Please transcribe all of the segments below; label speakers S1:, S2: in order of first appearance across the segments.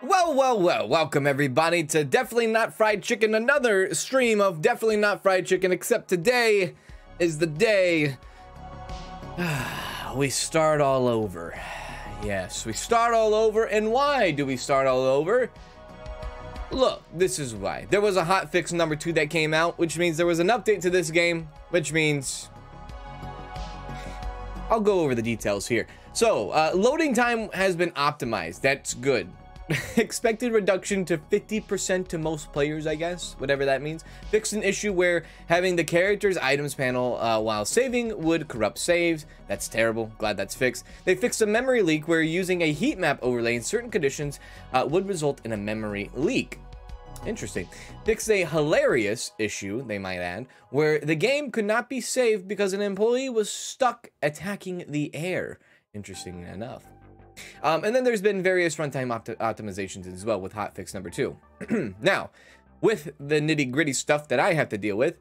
S1: Well, well, well, welcome everybody to Definitely Not Fried Chicken, another stream of Definitely Not Fried Chicken, except today is the day we start all over. Yes, we start all over, and why do we start all over? Look, this is why. There was a hotfix number two that came out, which means there was an update to this game, which means... I'll go over the details here. So, uh, loading time has been optimized. That's good. expected reduction to 50% to most players, I guess, whatever that means. Fixed an issue where having the character's items panel uh, while saving would corrupt saves. That's terrible. Glad that's fixed. They fixed a memory leak where using a heat map overlay in certain conditions uh, would result in a memory leak. Interesting. Fixed a hilarious issue, they might add, where the game could not be saved because an employee was stuck attacking the air. Interesting enough. Um, and then there's been various runtime opt optimizations as well with hotfix number two. now, with the nitty gritty stuff that I have to deal with,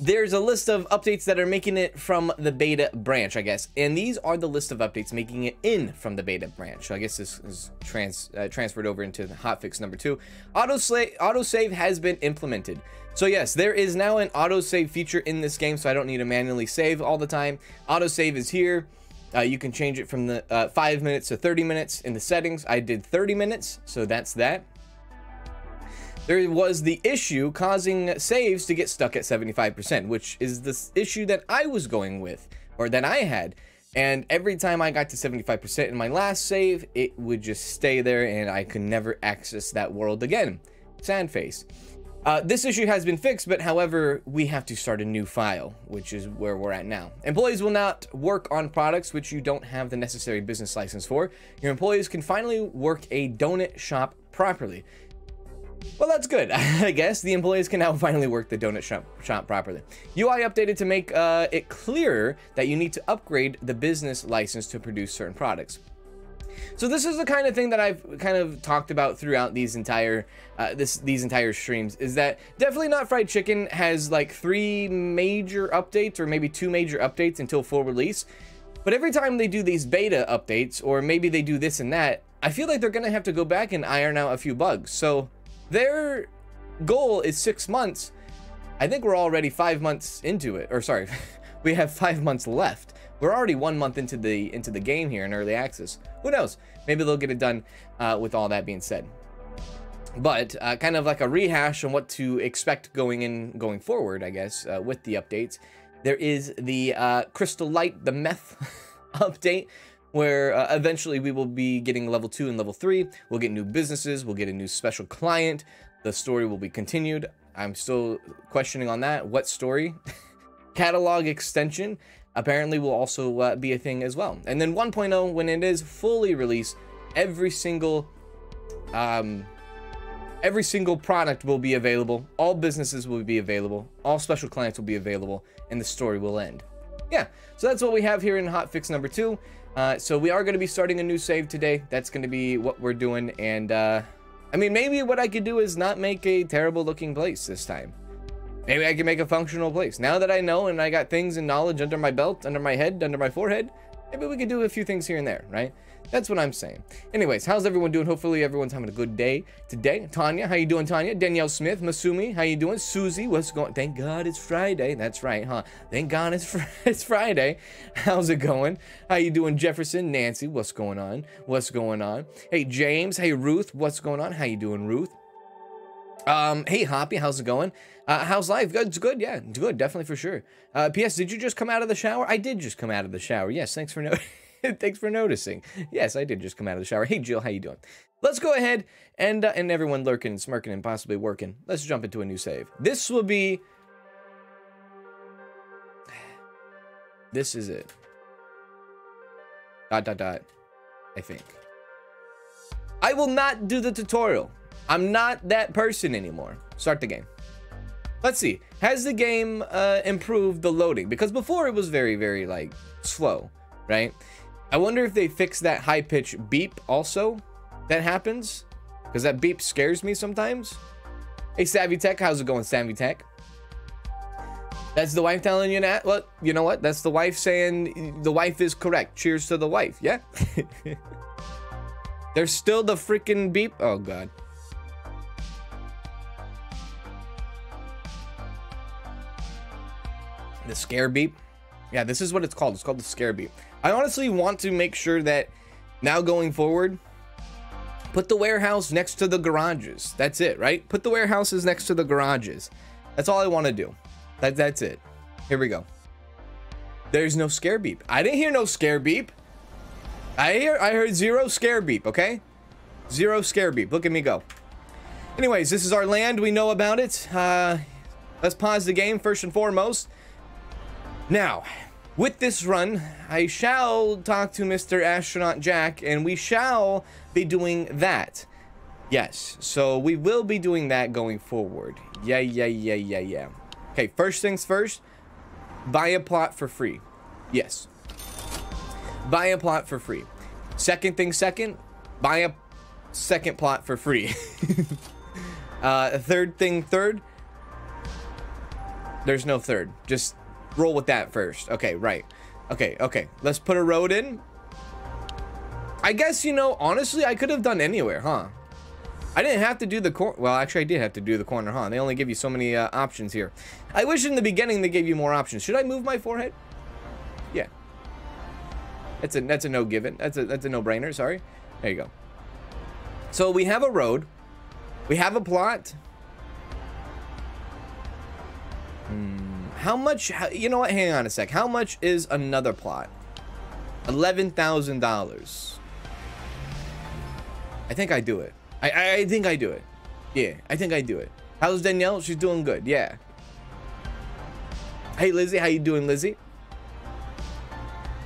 S1: there's a list of updates that are making it from the beta branch, I guess. And these are the list of updates making it in from the beta branch. So I guess this is trans uh, transferred over into the hotfix number two. Autosave autosave has been implemented. So yes, there is now an autosave feature in this game, so I don't need to manually save all the time. Autosave is here. Uh, you can change it from the uh, 5 minutes to 30 minutes in the settings. I did 30 minutes, so that's that. There was the issue causing saves to get stuck at 75%, which is the issue that I was going with, or that I had. And every time I got to 75% in my last save, it would just stay there and I could never access that world again. Sad face. Uh, this issue has been fixed, but however, we have to start a new file, which is where we're at now. Employees will not work on products which you don't have the necessary business license for. Your employees can finally work a donut shop properly. Well, that's good. I guess the employees can now finally work the donut shop, shop properly. UI updated to make uh, it clearer that you need to upgrade the business license to produce certain products. So this is the kind of thing that I've kind of talked about throughout these entire uh, this these entire streams is that definitely not fried chicken has like three major updates or maybe two major updates until full release. But every time they do these beta updates or maybe they do this and that, I feel like they're gonna have to go back and iron out a few bugs. So their goal is six months. I think we're already five months into it, or sorry, we have five months left. We're already one month into the into the game here in early access. Who knows? Maybe they'll get it done uh, with all that being said. But uh, kind of like a rehash on what to expect going in going forward, I guess, uh, with the updates. There is the uh, Crystal Light, the meth update, where uh, eventually we will be getting level 2 and level 3. We'll get new businesses, we'll get a new special client, the story will be continued. I'm still questioning on that. What story? Catalog extension apparently will also uh, be a thing as well. And then 1.0, when it is fully released, every single um, every single product will be available. All businesses will be available. All special clients will be available, and the story will end. Yeah, so that's what we have here in hotfix number two. Uh, so we are going to be starting a new save today. That's going to be what we're doing. And uh, I mean, maybe what I could do is not make a terrible looking place this time. Maybe I can make a functional place. Now that I know and I got things and knowledge under my belt, under my head, under my forehead, maybe we could do a few things here and there, right? That's what I'm saying. Anyways, how's everyone doing? Hopefully everyone's having a good day today. Tanya, how you doing, Tanya? Danielle Smith, Masumi, how you doing? Susie, what's going? Thank God it's Friday. That's right, huh? Thank God it's, fr it's Friday. How's it going? How you doing, Jefferson? Nancy, what's going on? What's going on? Hey, James. Hey, Ruth, what's going on? How you doing, Ruth? Um, hey, Hoppy, how's it going? Uh, how's life? Good, it's good, yeah, it's good, definitely for sure. Uh, P.S. Did you just come out of the shower? I did just come out of the shower. Yes, thanks for no thanks for noticing. Yes, I did just come out of the shower. Hey, Jill, how you doing? Let's go ahead and uh, and everyone lurking and smirking and possibly working. Let's jump into a new save. This will be. This is it. Dot dot dot. I think. I will not do the tutorial. I'm not that person anymore. Start the game. Let's see. Has the game uh, improved the loading? Because before it was very, very like slow, right? I wonder if they fixed that high pitch beep also that happens because that beep scares me sometimes. Hey, Savvy Tech, how's it going, Savvy Tech? That's the wife telling you that. Well, you know what? That's the wife saying the wife is correct. Cheers to the wife. Yeah. There's still the freaking beep. Oh, God. The scare beep. Yeah, this is what it's called. It's called the scare beep. I honestly want to make sure that now going forward, put the warehouse next to the garages. That's it, right? Put the warehouses next to the garages. That's all I want to do. That, that's it. Here we go. There's no scare beep. I didn't hear no scare beep. I hear I heard zero scare beep, okay? Zero scare beep. Look at me go. Anyways, this is our land. We know about it. Uh, let's pause the game first and foremost. Now, with this run, I shall talk to Mr. Astronaut Jack, and we shall be doing that. Yes, so we will be doing that going forward. Yeah, yeah, yeah, yeah, yeah. Okay, first things first, buy a plot for free. Yes. Buy a plot for free. Second thing second, buy a second plot for free. uh, third thing third, there's no third. Just roll with that first. Okay, right. Okay, okay. Let's put a road in. I guess, you know, honestly, I could have done anywhere, huh? I didn't have to do the corner. Well, actually, I did have to do the corner, huh? They only give you so many uh, options here. I wish in the beginning they gave you more options. Should I move my forehead? Yeah. That's a that's a no given. That's a that's a no brainer. Sorry. There you go. So we have a road. We have a plot. Hmm. How much, you know what, hang on a sec. How much is another plot? $11,000. I think I do it. I, I, I think I do it. Yeah, I think I do it. How's Danielle? She's doing good. Yeah. Hey, Lizzie. How you doing, Lizzie?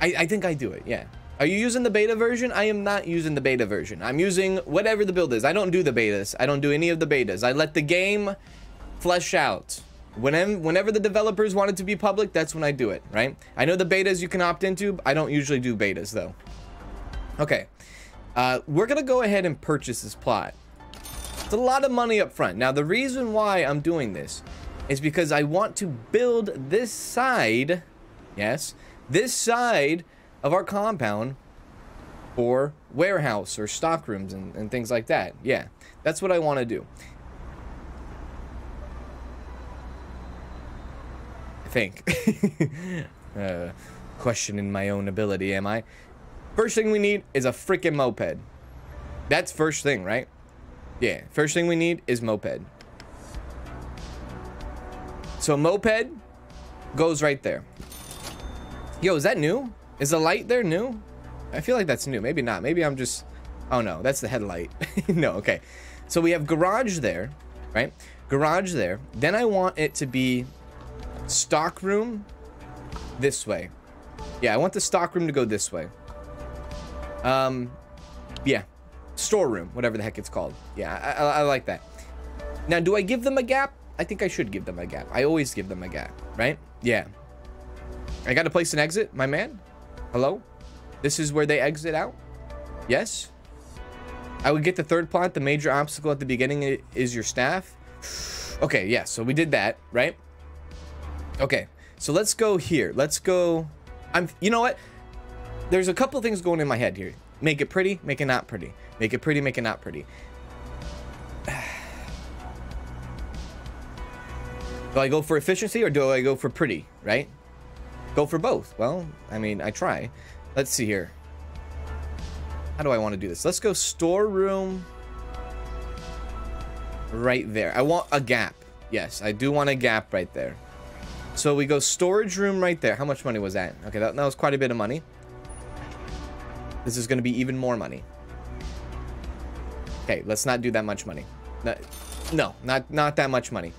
S1: I, I think I do it. Yeah. Are you using the beta version? I am not using the beta version. I'm using whatever the build is. I don't do the betas. I don't do any of the betas. I let the game flesh out. Whenever, whenever the developers want it to be public, that's when I do it, right? I know the betas you can opt into. I don't usually do betas, though. Okay. Uh, we're going to go ahead and purchase this plot. It's a lot of money up front. Now, the reason why I'm doing this is because I want to build this side, yes, this side of our compound or warehouse or stock rooms and, and things like that. Yeah, that's what I want to do. Think. uh, questioning my own ability, am I? First thing we need is a freaking moped. That's first thing, right? Yeah, first thing we need is moped. So moped goes right there. Yo, is that new? Is the light there new? I feel like that's new. Maybe not. Maybe I'm just... Oh, no. That's the headlight. no, okay. So we have garage there, right? Garage there. Then I want it to be stock room this way. Yeah, I want the stock room to go this way. Um, yeah, storeroom, whatever the heck it's called. Yeah, I, I, I like that. Now, do I give them a gap? I think I should give them a gap. I always give them a gap, right? Yeah. I got to place an exit, my man. Hello? This is where they exit out? Yes? I would get the third plot. The major obstacle at the beginning is your staff. Okay, yeah, so we did that, right? Okay, so let's go here. Let's go. I'm. You know what? There's a couple things going in my head here. Make it pretty, make it not pretty. Make it pretty, make it not pretty. do I go for efficiency or do I go for pretty, right? Go for both. Well, I mean, I try. Let's see here. How do I want to do this? Let's go storeroom right there. I want a gap. Yes, I do want a gap right there. So we go storage room right there. How much money was that? Okay, that, that was quite a bit of money. This is going to be even more money. Okay, let's not do that much money. No, not, not that much money.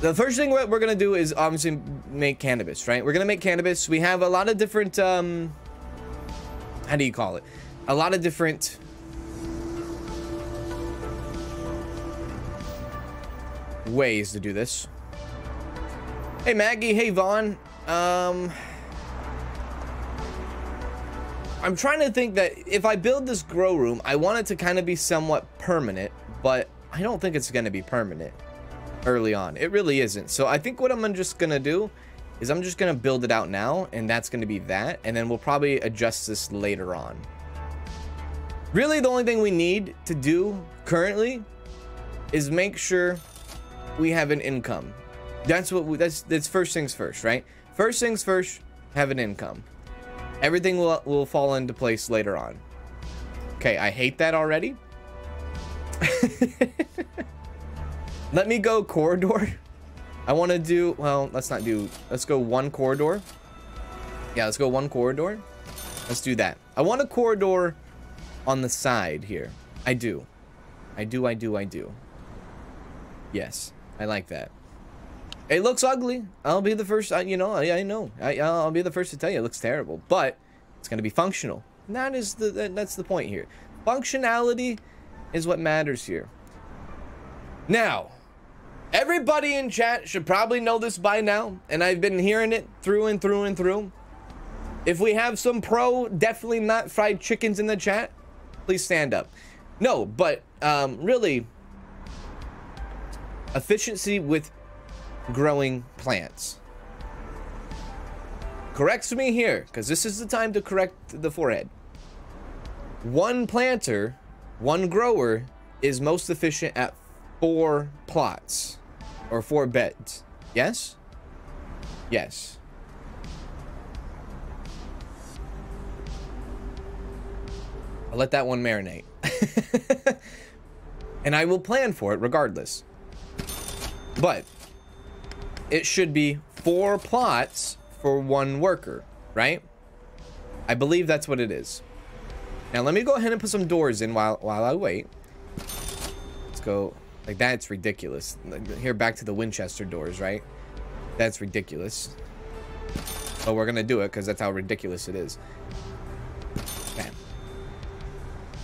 S1: The first thing we're going to do is obviously make cannabis, right? We're going to make cannabis. We have a lot of different, um, how do you call it? A lot of different ways to do this. Hey, Maggie. Hey, Vaughn. Um, I'm trying to think that if I build this grow room, I want it to kind of be somewhat permanent, but I don't think it's going to be permanent early on. It really isn't. So I think what I'm just going to do is I'm just going to build it out now, and that's going to be that, and then we'll probably adjust this later on. Really, the only thing we need to do currently is make sure we have an income. That's what we, that's that's first things first, right? First things first, have an income. Everything will will fall into place later on. Okay, I hate that already. Let me go corridor. I want to do, well, let's not do, let's go one corridor. Yeah, let's go one corridor. Let's do that. I want a corridor on the side here. I do. I do, I do, I do. Yes, I like that. It looks ugly. I'll be the first, you know, I, I know. I, I'll be the first to tell you it looks terrible, but it's going to be functional. And that is the, that's the point here. Functionality is what matters here. Now, everybody in chat should probably know this by now, and I've been hearing it through and through and through. If we have some pro, definitely not fried chickens in the chat, please stand up. No, but um, really, efficiency with growing plants. Corrects me here, because this is the time to correct the forehead. One planter, one grower, is most efficient at four plots. Or four beds. Yes? Yes. I'll let that one marinate. and I will plan for it regardless. But it should be four plots for one worker, right? I believe that's what it is. Now let me go ahead and put some doors in while while I wait. Let's go like that's ridiculous. Here back to the Winchester doors, right? That's ridiculous. But we're gonna do it because that's how ridiculous it is. Okay.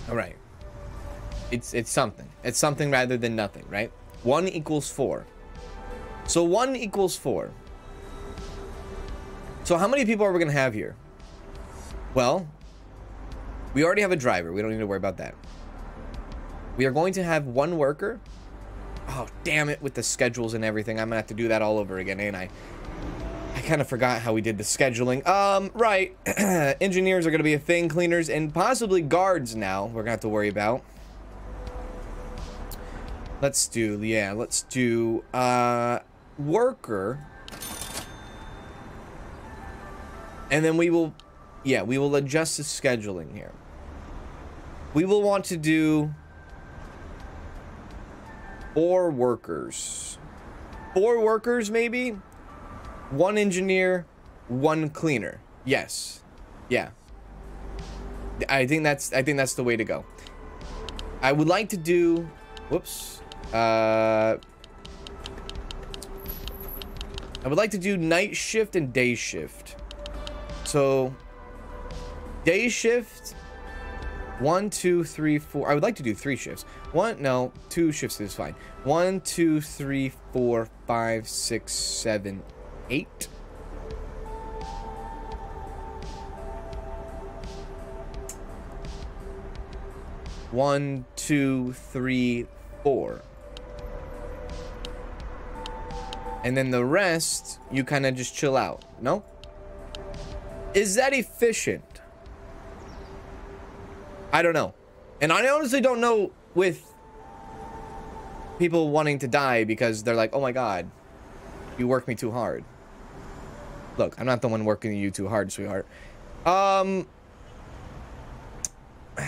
S1: All right. It's it's something. It's something rather than nothing, right? One equals four. So 1 equals 4. So how many people are we going to have here? Well, we already have a driver. We don't need to worry about that. We are going to have one worker. Oh, damn it, with the schedules and everything. I'm going to have to do that all over again, ain't I? I kind of forgot how we did the scheduling. Um, right. Engineers are going to be a thing. Cleaners and possibly guards now we're going to have to worry about. Let's do, yeah, let's do, uh, worker. And then we will, yeah, we will adjust the scheduling here. We will want to do four workers. Four workers, maybe? One engineer, one cleaner. Yes. Yeah. I think that's I think that's the way to go. I would like to do whoops. Uh I would like to do night shift and day shift. So, day shift, one, two, three, four. I would like to do three shifts. One, no, two shifts is fine. One, two, three, four, five, six, seven, eight. One, two, three, four and then the rest you kind of just chill out no? Is that efficient? I don't know. And i honestly don't know with people wanting to die because they're like oh my god you work me too hard. Look i'm not the one working you too hard sweetheart. Um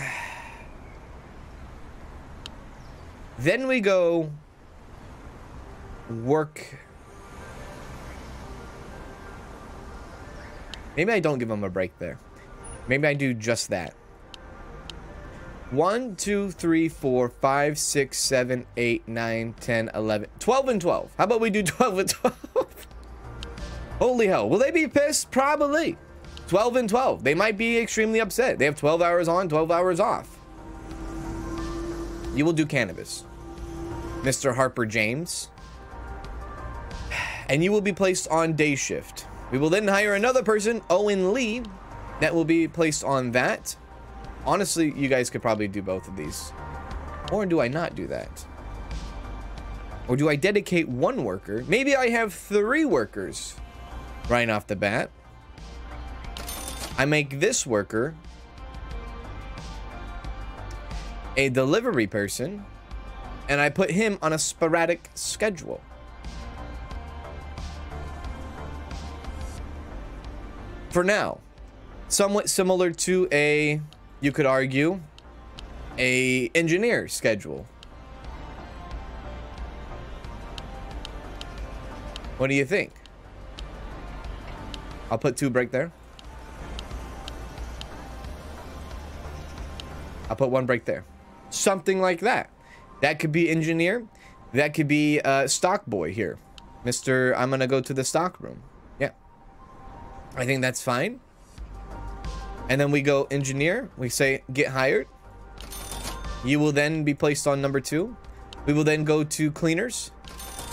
S1: then we go work Maybe I don't give him a break there. Maybe I do just that. 1, 2, 3, 4, 5, 6, 7, 8, 9, 10, 11, 12 and 12. How about we do 12 and 12? Holy hell. Will they be pissed? Probably. 12 and 12. They might be extremely upset. They have 12 hours on, 12 hours off. You will do cannabis. Mr. Harper James. And you will be placed on day shift. We will then hire another person, Owen Lee, that will be placed on that. Honestly, you guys could probably do both of these. Or do I not do that? Or do I dedicate one worker? Maybe I have three workers right off the bat. I make this worker a delivery person, and I put him on a sporadic schedule. For now, somewhat similar to a, you could argue, a engineer schedule. What do you think? I'll put two break there. I'll put one break there. Something like that. That could be engineer. That could be uh, stock boy here. Mr. I'm going to go to the stock room. I think that's fine. And then we go engineer. We say get hired. You will then be placed on number two. We will then go to cleaners.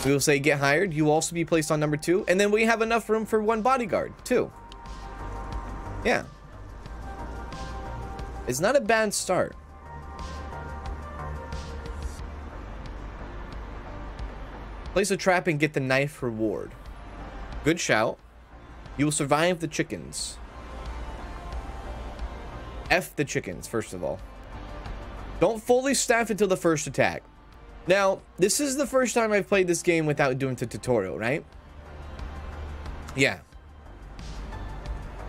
S1: We will say get hired. You will also be placed on number two. And then we have enough room for one bodyguard too. Yeah. It's not a bad start. Place a trap and get the knife reward. Good shout. You will survive the chickens. F the chickens, first of all. Don't fully staff until the first attack. Now, this is the first time I've played this game without doing the tutorial, right? Yeah.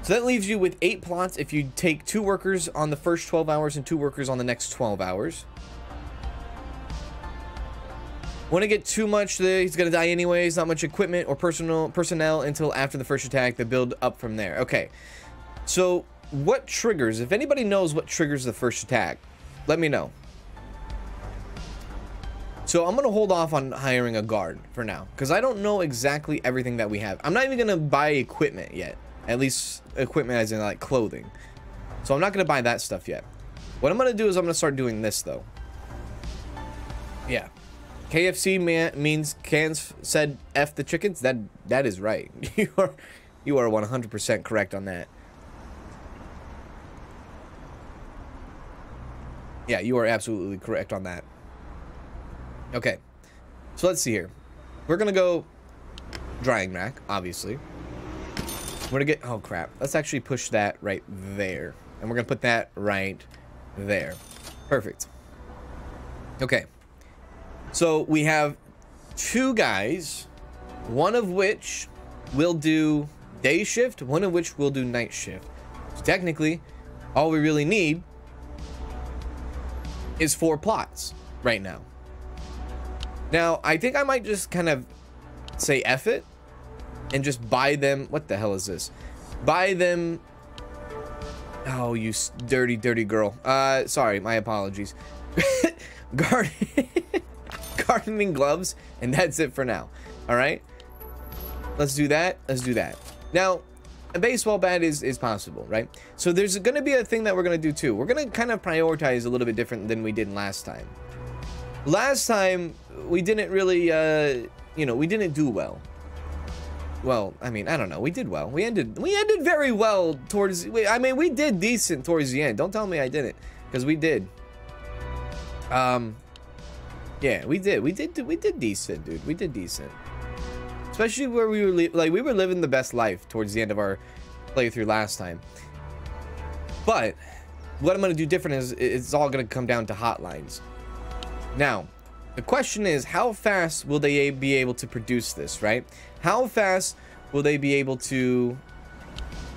S1: So that leaves you with eight plots if you take two workers on the first 12 hours and two workers on the next 12 hours. Want to get too much, there. he's going to die anyways. Not much equipment or personal personnel until after the first attack. They build up from there. Okay. So what triggers, if anybody knows what triggers the first attack, let me know. So I'm going to hold off on hiring a guard for now because I don't know exactly everything that we have. I'm not even going to buy equipment yet. At least equipment as in like clothing. So I'm not going to buy that stuff yet. What I'm going to do is I'm going to start doing this though. Yeah. KFC man means Kanz said F the chickens. That that is right. You are you are 100% correct on that. Yeah, you are absolutely correct on that. Okay. So let's see here. We're going to go drying rack, obviously. We're going to get... Oh, crap. Let's actually push that right there. And we're going to put that right there. Perfect. Okay. So we have two guys, one of which will do day shift, one of which will do night shift. So technically, all we really need is four plots right now. Now, I think I might just kind of say F it and just buy them. What the hell is this? Buy them. Oh, you dirty, dirty girl. Uh, sorry, my apologies. Garden gardening gloves, and that's it for now. All right. Let's do that. Let's do that. Now, a baseball bat is is possible, right? So there's going to be a thing that we're going to do too. We're going to kind of prioritize a little bit different than we did last time. Last time we didn't really, uh, you know, we didn't do well. Well, I mean, I don't know. We did well. We ended we ended very well towards. I mean, we did decent towards the end. Don't tell me I didn't, because we did. Um, yeah, we did. We did. We did decent, dude. We did decent. Especially where we were like we were living the best life towards the end of our playthrough last time. But what I'm gonna do different is it's all gonna come down to hotlines. Now, the question is, how fast will they be able to produce this, right? How fast will they be able to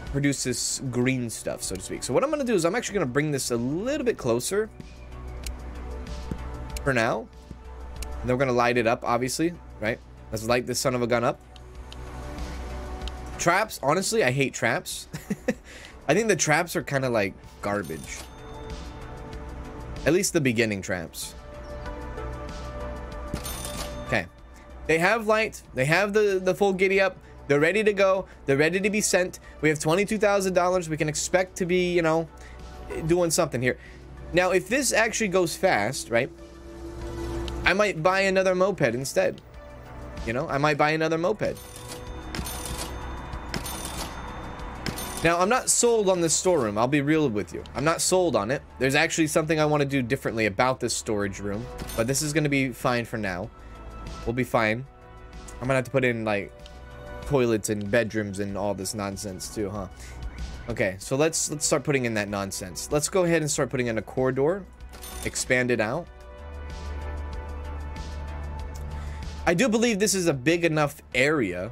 S1: produce this green stuff, so to speak? So what I'm going to do is I'm actually going to bring this a little bit closer for now. And then we're to light it up, obviously, right? Let's light this son of a gun up. Traps, honestly, I hate traps. I think the traps are kind of like garbage. At least the beginning traps. Okay. They have light. They have the, the full giddy up. They're ready to go. They're ready to be sent. We have $22,000. We can expect to be, you know, doing something here. Now, if this actually goes fast, right? I might buy another moped instead. You know, I might buy another moped. Now, I'm not sold on this storeroom. I'll be real with you. I'm not sold on it. There's actually something I want to do differently about this storage room. But this is going to be fine for now. We'll be fine. I'm gonna have to put in like toilets and bedrooms and all this nonsense too, huh? Okay, so let's let's start putting in that nonsense. Let's go ahead and start putting in a corridor. Expand it out. I do believe this is a big enough area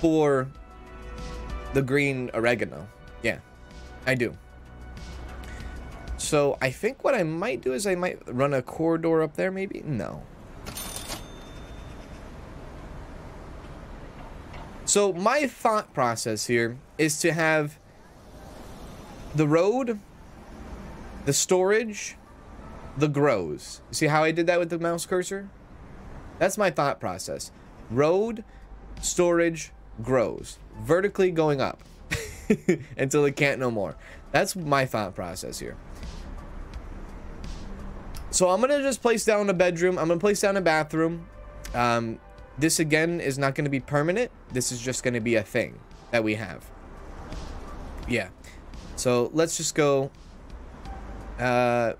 S1: for the green oregano. Yeah, I do. So I think what I might do is I might run a corridor up there maybe? No. So my thought process here is to have the road, the storage, the grows. See how I did that with the mouse cursor? That's my thought process. Road, storage, grows. Vertically going up until it can't no more. That's my thought process here. So I'm going to just place down a bedroom. I'm going to place down a bathroom. Um, this again is not going to be permanent. This is just going to be a thing that we have. Yeah. So let's just go. Uh.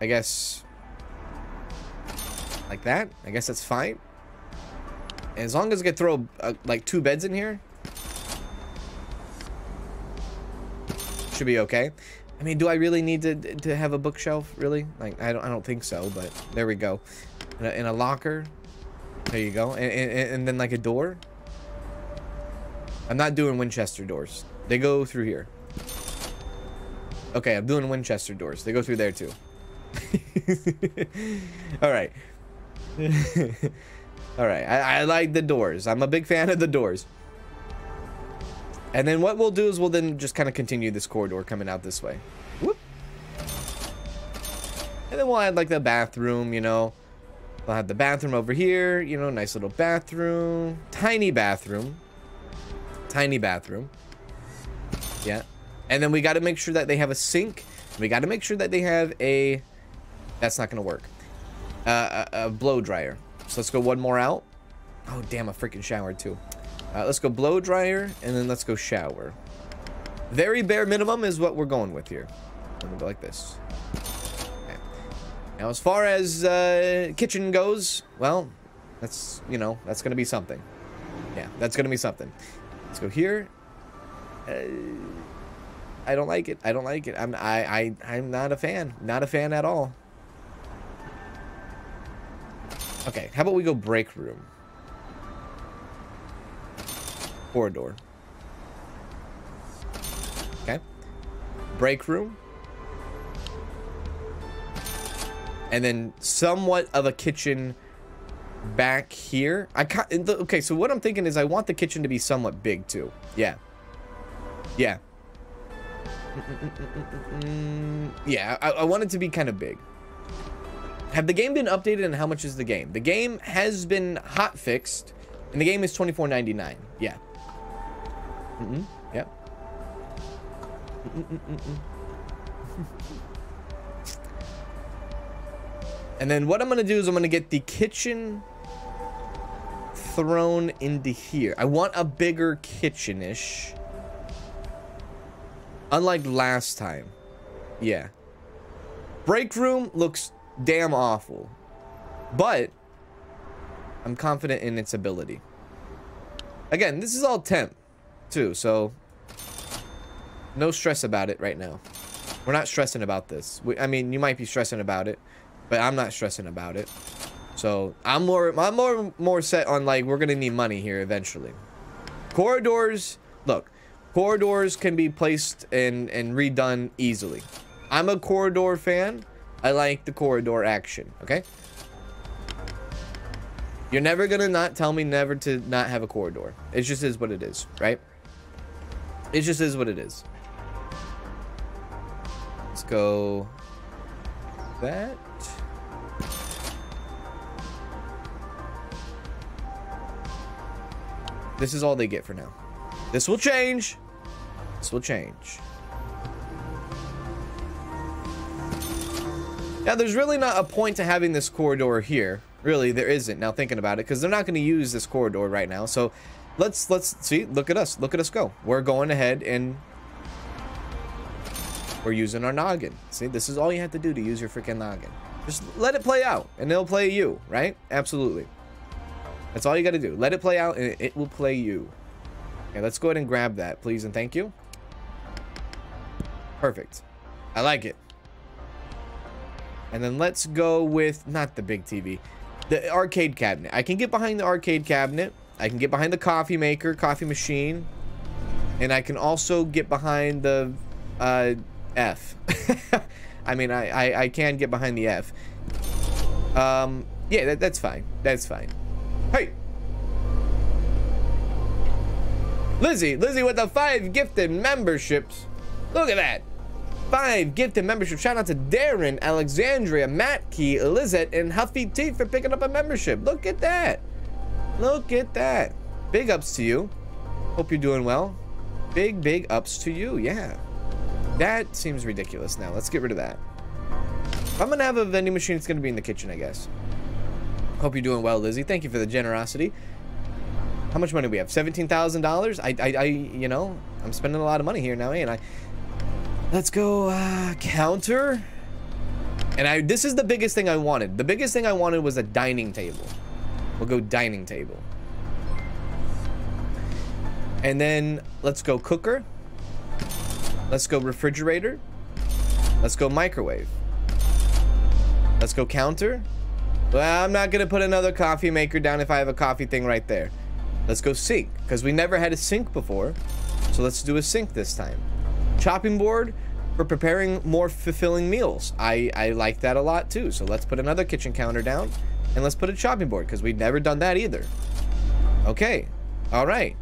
S1: I guess. Like that. I guess that's fine. As long as I could throw uh, like two beds in here. Should be okay. I mean, do I really need to to have a bookshelf? Really? Like, I don't I don't think so. But there we go. In a, in a locker. There you go. And, and, and, then like a door. I'm not doing Winchester doors. They go through here. Okay, I'm doing Winchester doors. They go through there too. All right. All right. I, I like the doors. I'm a big fan of the doors. And then what we'll do is we'll then just kind of continue this corridor coming out this way. Whoop. And then we'll add like the bathroom, you know. We'll have the bathroom over here, you know, nice little bathroom. Tiny bathroom. Tiny bathroom. Yeah. And then we got to make sure that they have a sink. We got to make sure that they have a... That's not going to work. Uh, a, a blow dryer. So let's go one more out. Oh, damn, a freaking shower too. Uh, let's go blow dryer, and then let's go shower. Very bare minimum is what we're going with here. Let me go like this. Okay. Now, as far as uh, kitchen goes, well, that's, you know, that's going to be something. Yeah, that's going to be something. Let's go here. Uh, I don't like it. I don't like it. I'm I I I'm not a fan. Not a fan at all. Okay, how about we go break room? Corridor. Okay. Break room. And then somewhat of a kitchen back here. I can't, okay, so what I'm thinking is I want the kitchen to be somewhat big too. Yeah. Yeah. Mm, mm, mm, yeah, I, I want it to be kind of big. Have the game been updated and how much is the game? The game has been hot fixed and the game is $24.99. Yeah. Mm -mm. Yeah. Mm and then what I'm going to do is I'm going to get the kitchen thrown into here. I want a bigger kitchen-ish. Unlike last time. Yeah. Break room looks damn awful. But I'm confident in its ability. Again, this is all temp too, so no stress about it right now. We're not stressing about this. We, I mean, you might be stressing about it, but I'm not stressing about it. So I'm more, I'm more, more set on like we're gonna need money here eventually. Corridors, look, corridors can be placed and and redone easily. I'm a corridor fan. I like the corridor action. Okay. You're never gonna not tell me never to not have a corridor. It just is what it is, right? It just is what it is. Let's go that. This is all they get for now. This will change. This will change. Now, there's really not a point to having this corridor here. Really, there isn't. Now thinking about it, because they're not going to use this corridor right now. So let's let's see. Look at us. Look at us go. We're going ahead and we're using our noggin. See, this is all you have to do to use your freaking noggin. Just let it play out, and it'll play you, right? Absolutely. That's all you got to do. Let it play out, and it will play you. Okay, let's go ahead and grab that, please and thank you. Perfect. I like it. And then let's go with, not the big TV, the arcade cabinet. I can get behind the arcade cabinet. I can get behind the coffee maker, coffee machine. And I can also get behind the uh, F. I mean, I, I, I, can get behind the F. Um, yeah, that, that's fine. That's fine. Hey! Lizzie, Lizzie with the five gifted memberships. Look at that. Five gifted memberships. Shout out to Darren, Alexandria, Matt Key, Elizabeth, and Huffy T for picking up a membership. Look at that. Look at that. Big ups to you. Hope you're doing well. Big, big ups to you. Yeah. That seems ridiculous now. Let's get rid of that. If I'm going to have a vending machine, it's going to be in the kitchen, I guess. Hope you're doing well, Lizzie. Thank you for the generosity. How much money do we have? $17,000? I, I, I, you know, I'm spending a lot of money here now, ain't I? Let's go, uh, counter. And I, this is the biggest thing I wanted. The biggest thing I wanted was a dining table. We'll go dining table. And then let's go cooker. Let's go refrigerator. Let's go microwave. Let's go counter. Well, I'm not going to put another coffee maker down if I have a coffee thing right there. Let's go sink, because we never had a sink before. So let's do a sink this time. Chopping board for preparing more fulfilling meals. I, I like that a lot too. So let's put another kitchen counter down and let's put a chopping board because we've never done that either. Okay. All right.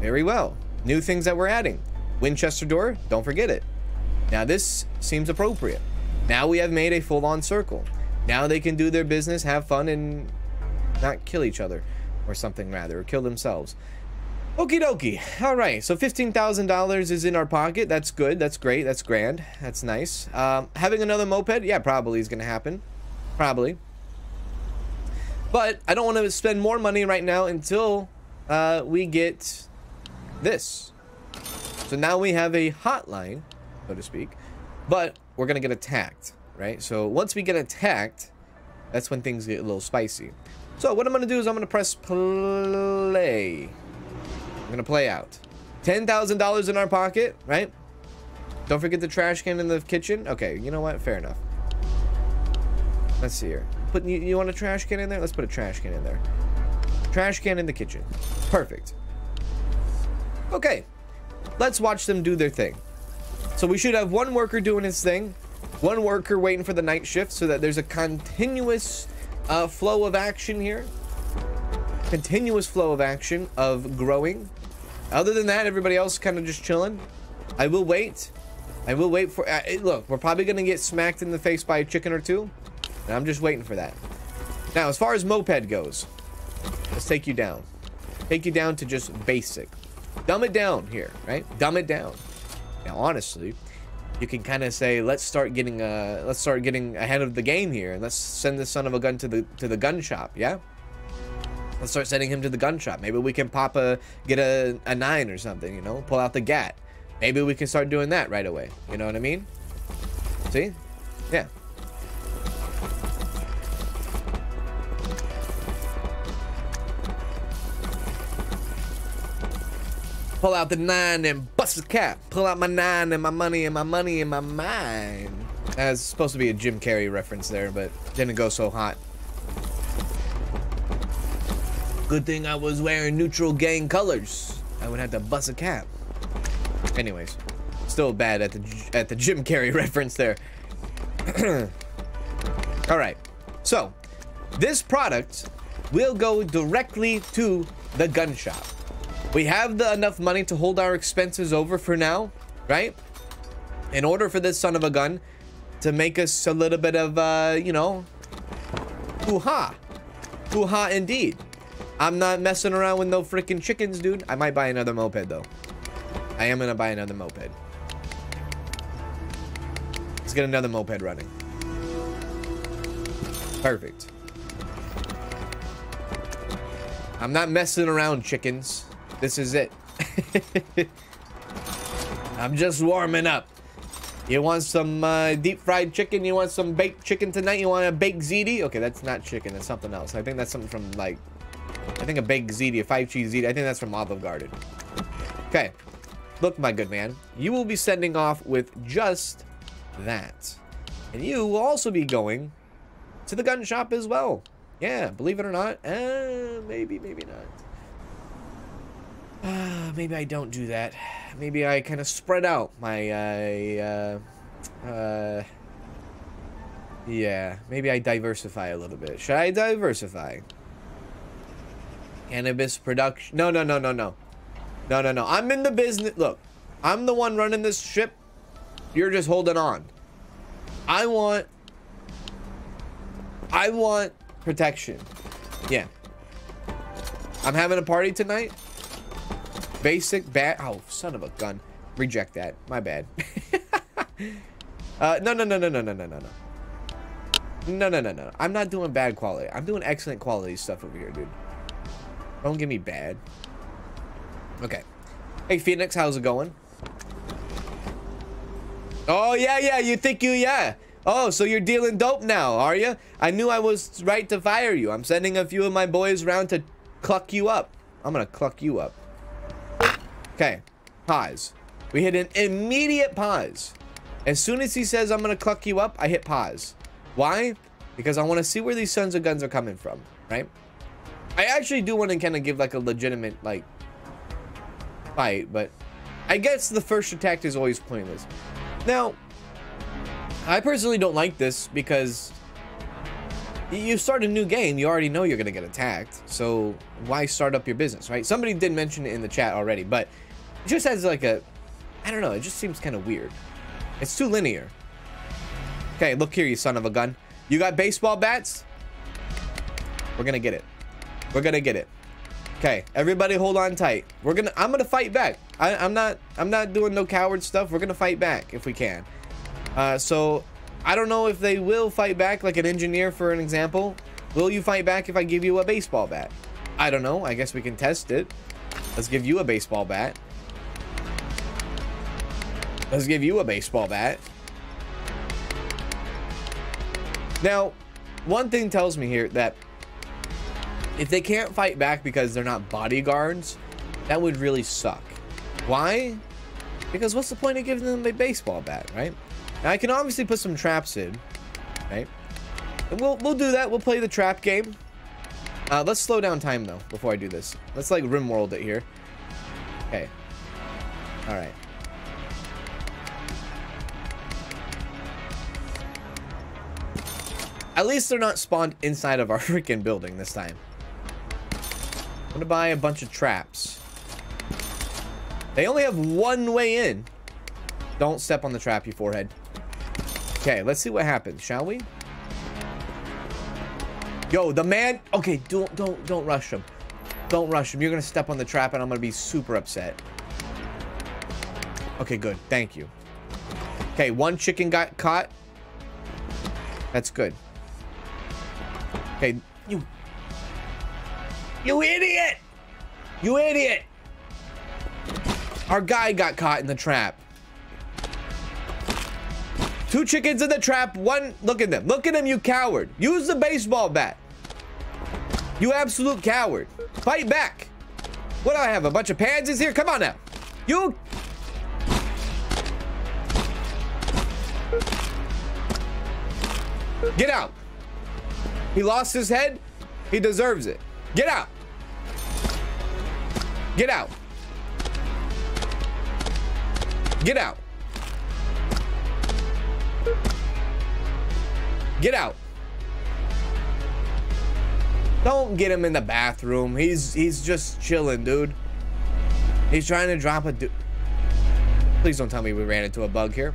S1: Very well. New things that we're adding. Winchester door, don't forget it. Now this seems appropriate. Now we have made a full-on circle. Now they can do their business, have fun, and not kill each other or something rather, or kill themselves. Okie dokie. All right, so $15,000 is in our pocket. That's good. That's great. That's grand. That's nice. Um, having another moped? Yeah, probably is going to happen. Probably. But I don't want to spend more money right now until uh, we get this. So now we have a hotline, so to speak, but we're going to get attacked, right? So once we get attacked, that's when things get a little spicy. So what I'm going to do is I'm going to press play. I'm to play out. $10,000 in our pocket, right? Don't forget the trash can in the kitchen. Okay, you know what? Fair enough. Let's see here. Put you, you want a trash can in there? Let's put a trash can in there. Trash can in the kitchen. Perfect. Okay. Let's watch them do their thing. So we should have one worker doing his thing, one worker waiting for the night shift so that there's a continuous uh, flow of action here. Continuous flow of action of growing. Other than that, everybody else kind of just chilling. I will wait. I will wait for... Uh, look, we're probably going to get smacked in the face by a chicken or two. And I'm just waiting for that. Now, as far as moped goes, let's take you down. Take you down to just basic. Dumb it down here, right? Dumb it down. Now, honestly, you can kind of say, let's start getting uh, let's start getting ahead of the game here, and let's send this son of a gun to the to the gun shop. Yeah. Let's start sending him to the gun shop. Maybe we can pop a get a a nine or something. You know, pull out the gat. Maybe we can start doing that right away. You know what I mean? See? Yeah. Pull out the nine and bust the cap. Pull out my nine and my money and my money and my mind. That's supposed to be a Jim Carrey reference there, but didn't go so hot. Good thing I was wearing neutral gang colors. I would have to bust a cap. Anyways, still bad at the at the Jim Carrey reference there. All right, so this product will go directly to the gun shop. We have the enough money to hold our expenses over for now, right? In order for this son of a gun to make us a little bit of, uh, you know, hoo-ha. Hoo-ha indeed. I'm not messing around with no freaking chickens, dude. I might buy another moped, though. I am gonna buy another moped. Let's get another moped running. Perfect. I'm not messing around, chickens. This is it. I'm just warming up. You want some uh, deep fried chicken? You want some baked chicken tonight? You want a baked ziti? Okay, that's not chicken. It's something else. I think that's something from like, I think a baked ziti, a five cheese ziti. I think that's from Olive Garden. Okay. Look, my good man, you will be sending off with just that. And you will also be going to the gun shop as well. Yeah, believe it or not. Uh, maybe, maybe not. Uh, maybe I don't do that. Maybe I kind of spread out my, uh, uh, yeah, maybe I diversify a little bit. Should I diversify? Cannabis production. No, no, no, no, no. No, no, no. I'm in the business. Look, I'm the one running this ship. You're just holding on. I want... I want protection. Yeah. I'm having a party tonight. Basic bat. Oh, son of a gun. Reject that. My bad. uh, no, no, no, no, no, no, no, no, no. No, no, no, no. I'm not doing bad quality. I'm doing excellent quality stuff over here, dude. Don't give me bad. Okay. Hey, Phoenix, how's it going? Oh, yeah, yeah. You think you, yeah. Oh, so you're dealing dope now, are you? I knew I was right to fire you. I'm sending a few of my boys around to cluck you up. I'm gonna cluck you up. Okay. Pause. We hit an immediate pause. As soon as he says I'm gonna cluck you up, I hit pause. Why? Because I want to see where these sons of guns are coming from, right? I actually do want to kind of give like a legitimate like fight, but I guess the first attack is always pointless. Now, I personally don't like this because you start a new game, you already know you're going to get attacked. So why start up your business, right? Somebody did mention it in the chat already, but it just has like a, I don't know, it just seems kind of weird. It's too linear. Okay, look here, you son of a gun. You got baseball bats? We're gonna get it. We're gonna get it. Okay, everybody hold on tight. We're gonna I'm gonna fight back. I, I'm not I'm not doing no coward stuff. We're gonna fight back if we can. Uh, so I don't know if they will fight back like an engineer for an example. Will you fight back if I give you a baseball bat? I don't know. I guess we can test it. Let's give you a baseball bat. Let's give you a baseball bat. Now, one thing tells me here that if they can't fight back because they're not bodyguards, that would really suck. Why? Because what's the point of giving them a baseball bat, right? Now, I can obviously put some traps in, right? And we'll, we'll do that. We'll play the trap game. Uh, let's slow down time, though, before I do this. Let's, like, rimworld it here. Okay. All right. At least they're not spawned inside of our freaking building this time. I'm gonna buy a bunch of traps. They only have one way in. Don't step on the trap, you forehead. Okay, let's see what happens, shall we? Yo, the man... Okay, don't, don't, don't rush him. Don't rush him. You're gonna step on the trap and I'm gonna be super upset. Okay, good. Thank you. Okay, one chicken got caught. That's good. Okay, you... Idiot! You idiot! Our guy got caught in the trap. Two chickens in the trap, one... Look at them. Look at them, you coward. Use the baseball bat. You absolute coward. Fight back. What do I have? A bunch of pansies here? Come on now. You... Get out. He lost his head. He deserves it. Get out. Get out. Get out. Get out. Don't get him in the bathroom. He's he's just chilling, dude. He's trying to drop a dude. Please don't tell me we ran into a bug here.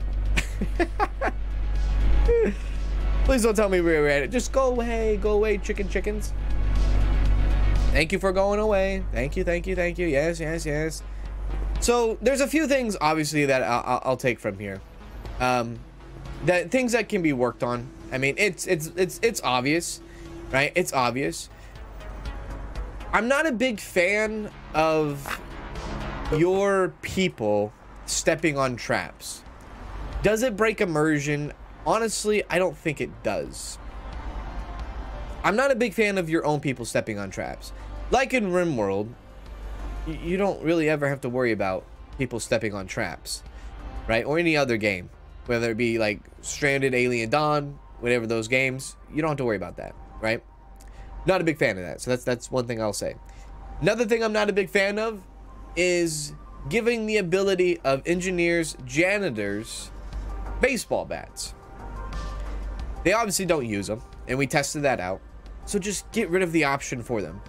S1: Please don't tell me we ran it. Just go away. Go away, chicken chickens. Thank you for going away. Thank you, thank you, thank you. Yes, yes, yes. So there's a few things, obviously, that I'll, I'll take from here. Um, that things that can be worked on. I mean, it's it's it's it's obvious, right? It's obvious. I'm not a big fan of your people stepping on traps. Does it break immersion? Honestly, I don't think it does. I'm not a big fan of your own people stepping on traps. Like in RimWorld, you don't really ever have to worry about people stepping on traps, right? Or any other game. whether it be like Stranded, Alien Dawn, whatever those games, you don't have to worry about that, right? Not a big fan of that. So that's that's one thing I'll say. Another thing I'm not a big fan of is giving the ability of engineers, janitors, baseball bats. They obviously don't use them, and we tested that out. So just get rid of the option for them.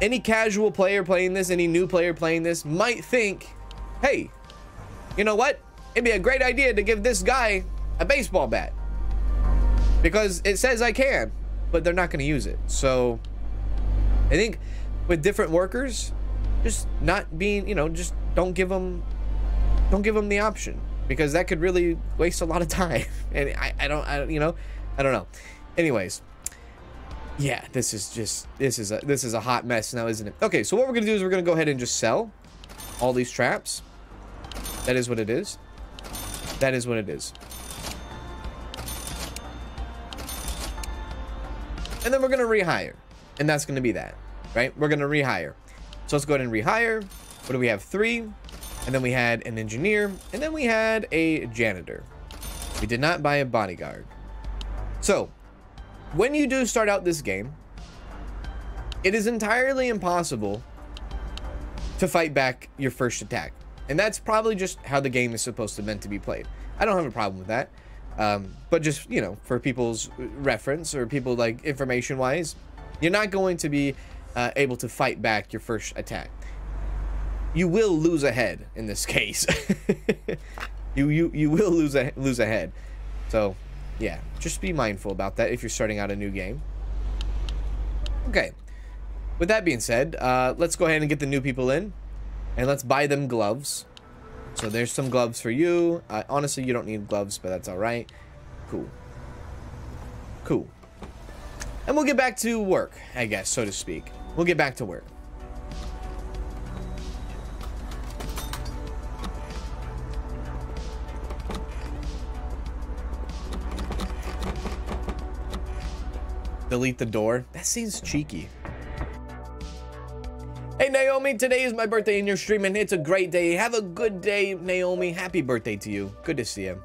S1: Any casual player playing this, any new player playing this might think, hey, you know what? It'd be a great idea to give this guy a baseball bat. Because it says I can, but they're not going to use it. So I think with different workers, just not being, you know, just don't give them, don't give them the option because that could really waste a lot of time. And I, I don't, I, you know, I don't know. Anyways, yeah, this is just, this is a, this is a hot mess now, isn't it? Okay, so what we're to do is we're to go ahead and just sell all these traps. That is what it is. That is what it is. And then we're to rehire. And that's to be that, right? We're to rehire. So let's go ahead and rehire. What do we have? Three. And then we had an engineer. And then we had a janitor. We did not buy a bodyguard. So, when you do start out this game, it is entirely impossible to fight back your first attack. And that's probably just how the game is supposed to meant to be played. I don't have a problem with that. Um, but just, you know, for people's reference or people like information wise, you're not going to be uh, able to fight back your first attack. You will lose a head in this case. you you you will lose a lose a head. So, yeah, just be mindful about that if you're starting out a new game. Okay. With that being said, uh, let's go ahead and get the new people in. And let's buy them gloves. So there's some gloves for you. Uh, honestly, you don't need gloves, but that's alright. Cool. Cool. And we'll get back to work, I guess, so to speak. We'll get back to work. Delete the door? That seems cheeky. Hey Naomi, today is my birthday in your stream and It's a great day. Have a good day, Naomi. Happy birthday to you. Good to see you.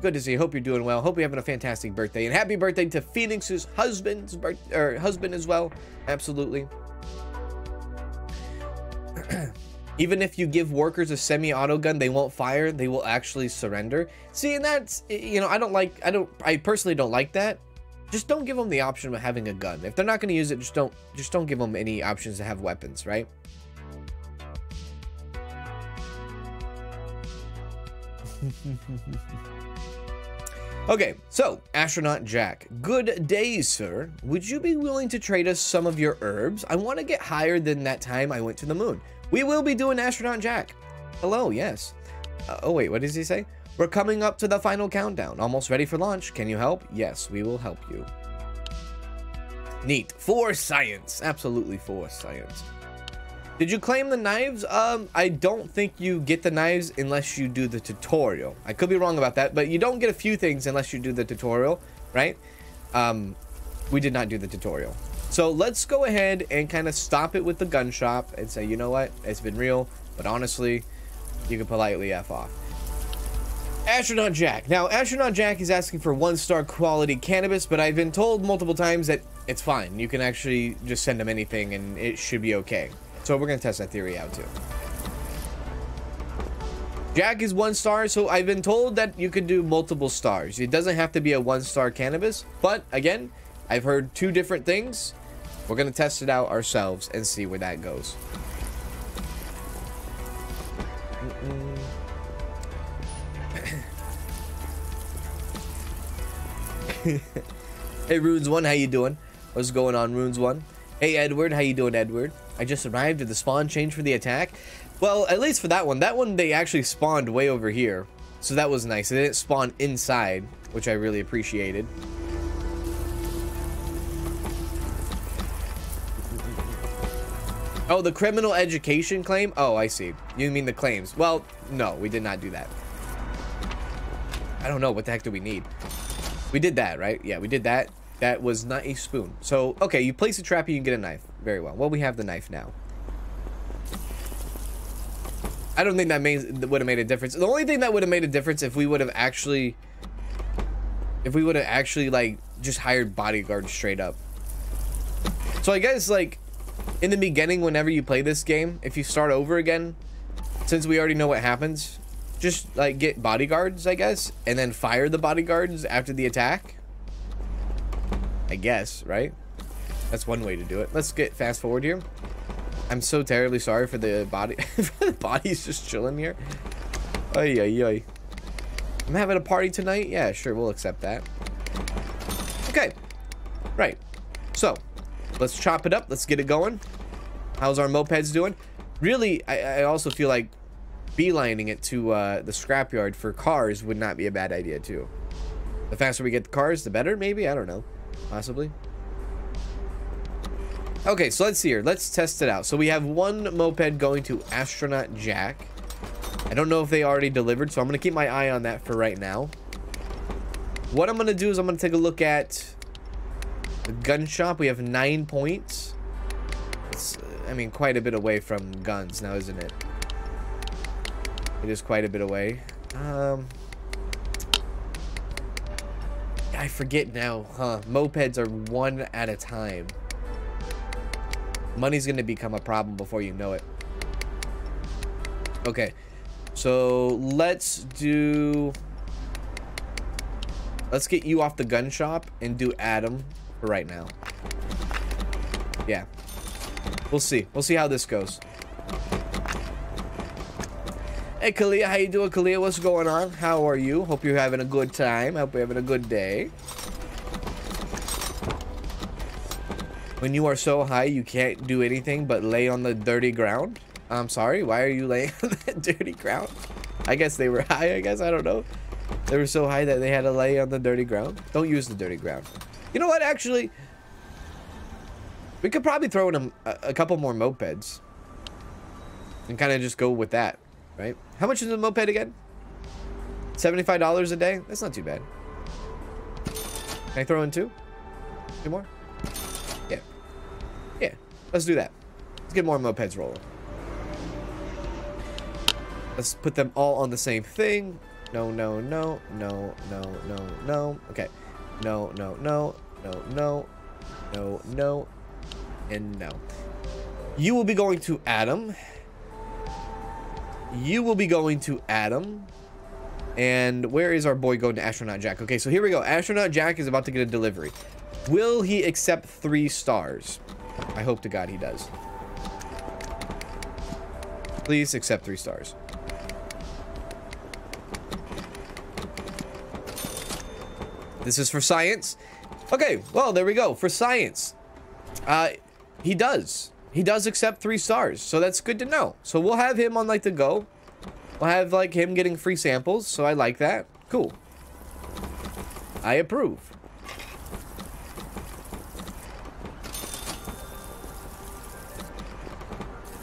S1: Good to see you. Hope you're doing well. Hope you're having a fantastic birthday. And happy birthday to Phoenix's husband's or er, husband as well. Absolutely. Even if you give workers a semi-auto gun, they won't fire. They will actually surrender. See, and that's you know, I don't like I don't I personally don't like that just don't give them the option of having a gun. If they're not going to use it, just don't just don't give them any options to have weapons, right? okay, so astronaut Jack. Good day, sir. Would you be willing to trade us some of your herbs? I want to get higher than that time I went to the moon. We will be doing astronaut Jack. Hello, yes. Uh, oh wait, what does he say? We're coming up to the final countdown. Almost ready for launch. Can you help? Yes, we will help you. Neat. For science. Absolutely for science. Did you claim the knives? Um, I don't think you get the knives unless you do the tutorial. I could be wrong about that, but you don't get a few things unless you do the tutorial, right? Um, we did not do the tutorial. So let's go ahead and kind of stop it with the gun shop and say, you know what? It's been real, but honestly, you can politely F off. Astronaut Jack. Now, Astronaut Jack is asking for one-star quality cannabis, but I've been told multiple times that it's fine. You can actually just send him anything and it should be okay. So we're going to test that theory out too. Jack is one star, so I've been told that you could do multiple stars. It doesn't have to be a one-star cannabis, but again, I've heard two different things. We're going to test it out ourselves and see where that goes. Mm -mm. hey Runes One, how you doing? What's going on, Runes One? Hey Edward, how you doing, Edward? I just arrived. Did the spawn change for the attack? Well, at least for that one. That one they actually spawned way over here, so that was nice. They didn't spawn inside, which I really appreciated. Oh, the criminal education claim? Oh, I see. You mean the claims. Well, no, we did not do that. I don't know. What the heck do we need? We did that, right? Yeah, we did that. That was not a spoon. So, okay, you place a trap, you can get a knife. Very well. Well, we have the knife now. I don't think that would have made a difference. The only thing that would have made a difference if we would have actually, if we would have actually like just hired bodyguards straight up. So I guess like in the beginning, whenever you play this game, if you start over again, since we already know what happens, just like get bodyguards, I guess, and then fire the bodyguards after the attack. I guess, right? That's one way to do it. Let's get fast forward here. I'm so terribly sorry for the body. the body's just chilling here. Ay, ay, ay. I'm having a party tonight? Yeah, sure, we'll accept that. Okay. Right. So, let's chop it up. Let's get it going. How's our mopeds doing? Really, I, I also feel like beelining it to uh, the scrapyard for cars would not be a bad idea, too. The faster we get the cars, the better, maybe? I don't know. Possibly. Okay, so let's see here. Let's test it out. So we have one moped going to Astronaut Jack. I don't know if they already delivered, so I'm going to keep my eye on that for right now. What I'm going to do is I'm going to take a look at the gun shop. We have nine points. It's, I mean, quite a bit away from guns now, isn't it? It is quite a bit away. Um, I forget now, huh? Mopeds are one at a time. Money's going to become a problem before you know it. Okay. So let's do... Let's get you off the gun shop and do Adam for right now. Yeah. We'll see. We'll see how this goes. Hey, Kalia. How you doing, Kalia? What's going on? How are you? Hope you're having a good time. Hope you're having a good day. When you are so high, you can't do anything but lay on the dirty ground? I'm sorry, why are you laying on that dirty ground? I guess they were high, I guess, I don't know. They were so high that they had to lay on the dirty ground. Don't use the dirty ground. You know what, actually? We could probably throw in a, a couple more mopeds. And kind of just go with that, right? How much is a moped again? $75 a day? That's not too bad. Can I throw in two? Two more? Yeah. Yeah. Let's do that. Let's get more mopeds rolling. Let's put them all on the same thing. No, no, no, no, no, no, no. Okay. No, no, no, no, no, no, no, and no. You will be going to Adam. You will be going to Adam. And where is our boy going to Astronaut Jack? Okay, so here we go. Astronaut Jack is about to get a delivery. Will he accept three stars? I hope to God he does. Please accept three stars. This is for science. Okay, well, there we go. For science. Uh, he does. He does accept three stars. So that's good to know. So we'll have him on like the go. We'll have like him getting free samples. So I like that. Cool. I approve.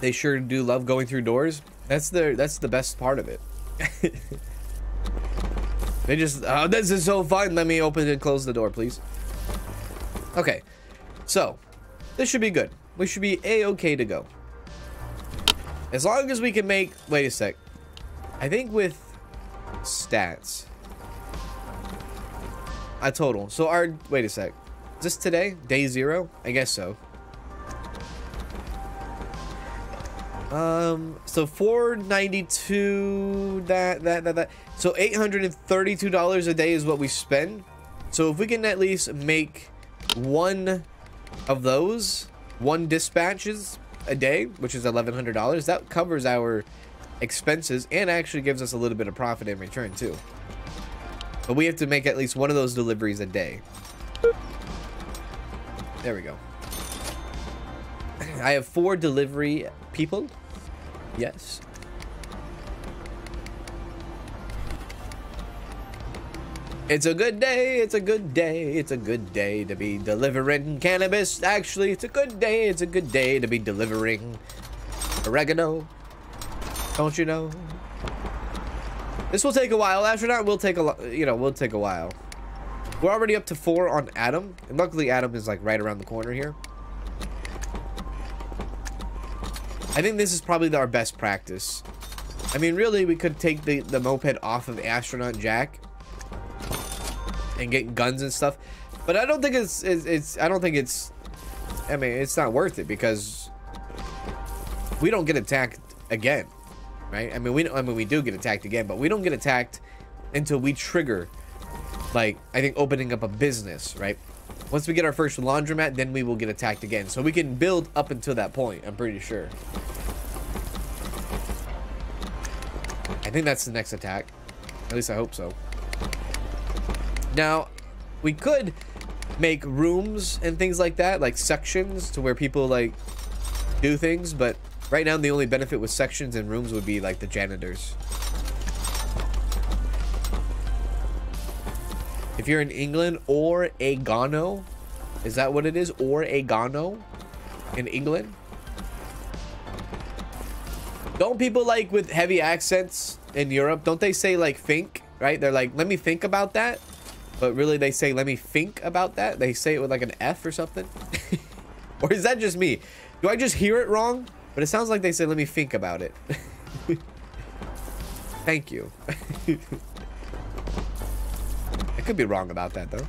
S1: They sure do love going through doors. That's the that's the best part of it. they just, oh, this is so fun. Let me open and close the door, please. Okay, so this should be good. We should be a-okay to go. As long as we can make, wait a sec. I think with stats. A total. So our, wait a sec. Is this today? Day zero? I guess so. Um, so 492 that, that, that, that. So $832 a day is what we spend. So if we can at least make one of those, one dispatches a day, which is $1,100, that covers our expenses and actually gives us a little bit of profit in return too. But we have to make at least one of those deliveries a day. There we go. I have four delivery people Yes. It's a good day, it's a good day, it's a good day to be delivering cannabis. Actually, it's a good day, it's a good day to be delivering oregano. Don't you know? This will take a while. Astronaut will take a you know, will take a while. We're already up to four on Adam. And luckily Adam is like right around the corner here. I think this is probably our best practice. I mean, really, we could take the, the moped off of Astronaut Jack and get guns and stuff. But I don't think it's, it's, it's I don't think it's, I mean, it's not worth it because we don't get attacked again, right? I mean, we, I mean, we do get attacked again, but we don't get attacked until we trigger, like, I think opening up a business, right? Once we get our first laundromat, then we will get attacked again. So we can build up until that point, I'm pretty sure. I think that's the next attack. At least I hope so. Now, we could make rooms and things like that, like sections to where people like do things, but right now the only benefit with sections and rooms would be like the janitors. If you're in England or Agano, is that what it is? Or Agano in England? Don't people like with heavy accents in Europe, don't they say like think, right? They're like, let me think about that. But really they say, let me think about that. They say it with like an F or something. or is that just me? Do I just hear it wrong? But it sounds like they say, let me think about it. Thank you. I could be wrong about that though.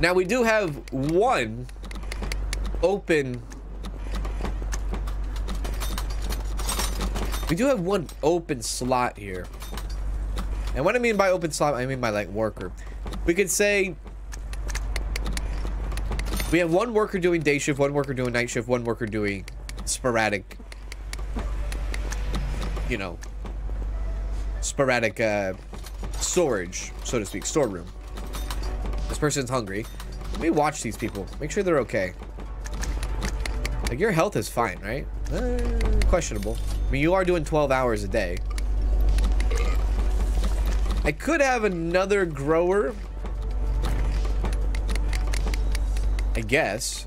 S1: Now we do have one open we do have one open slot here and what I mean by open slot I mean by like worker we could say we have one worker doing day shift one worker doing night shift one worker doing sporadic you know sporadic uh storage so to speak storeroom this person's hungry. Let me watch these people. Make sure they're okay. Like, your health is fine, right? Uh, questionable. Mean, you are doing 12 hours a day. I could have another grower. I guess.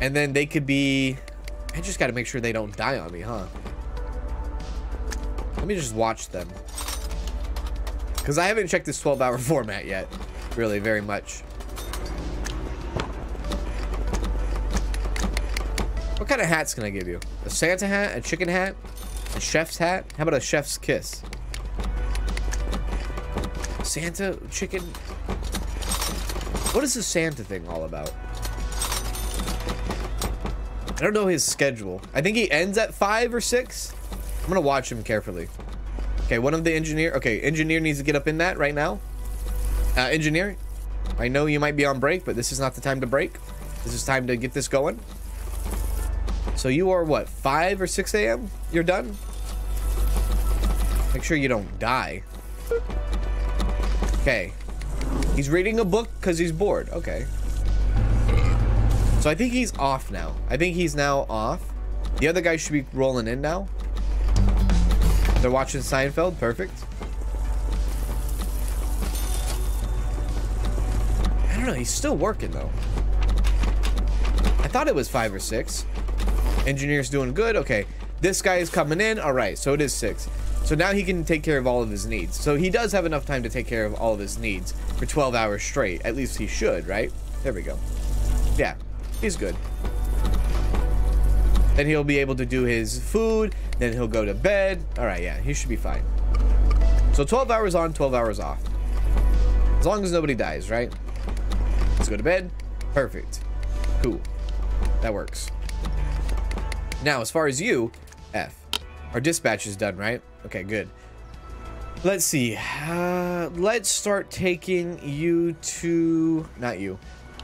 S1: And then they could be... I just got to make sure they don't die on me, huh? Let me just watch them. Because I haven't checked this 12-hour format yet really very much. What kind of hats can I give you? A Santa hat? A chicken hat? A chef's hat? How about a chef's kiss? Santa? Chicken? What is the Santa thing all about? I don't know his schedule. I think he ends at 5 or 6. I'm going to watch him carefully. Okay, one of the engineer... Okay, engineer needs to get up in that right now. Uh, engineer, I know you might be on break, but this is not the time to break. This is time to get this going. So you are what, 5 or 6 a.m.? You're done? Make sure you don't die. Okay. He's reading a book because he's bored. Okay. So I think he's off now. I think he's now off. The other guy should be rolling in now. They're watching Seinfeld. Perfect. I don't know. He's still working, though. I thought it was five or six. Engineer's doing good. Okay. This guy is coming in. All right. So it is six. So now he can take care of all of his needs. So he does have enough time to take care of all of his needs for 12 hours straight. At least he should, right? There we go. Yeah. He's good. Then he'll be able to do his food. Then he'll go to bed. All right. Yeah. He should be fine. So 12 hours on, 12 hours off. As long as nobody dies, right? Let's go to bed. Perfect. Cool. That works. Now, as far as you, F. Our dispatch is done, right? Okay, good. Let's see. Uh, let's start taking you to... Not you.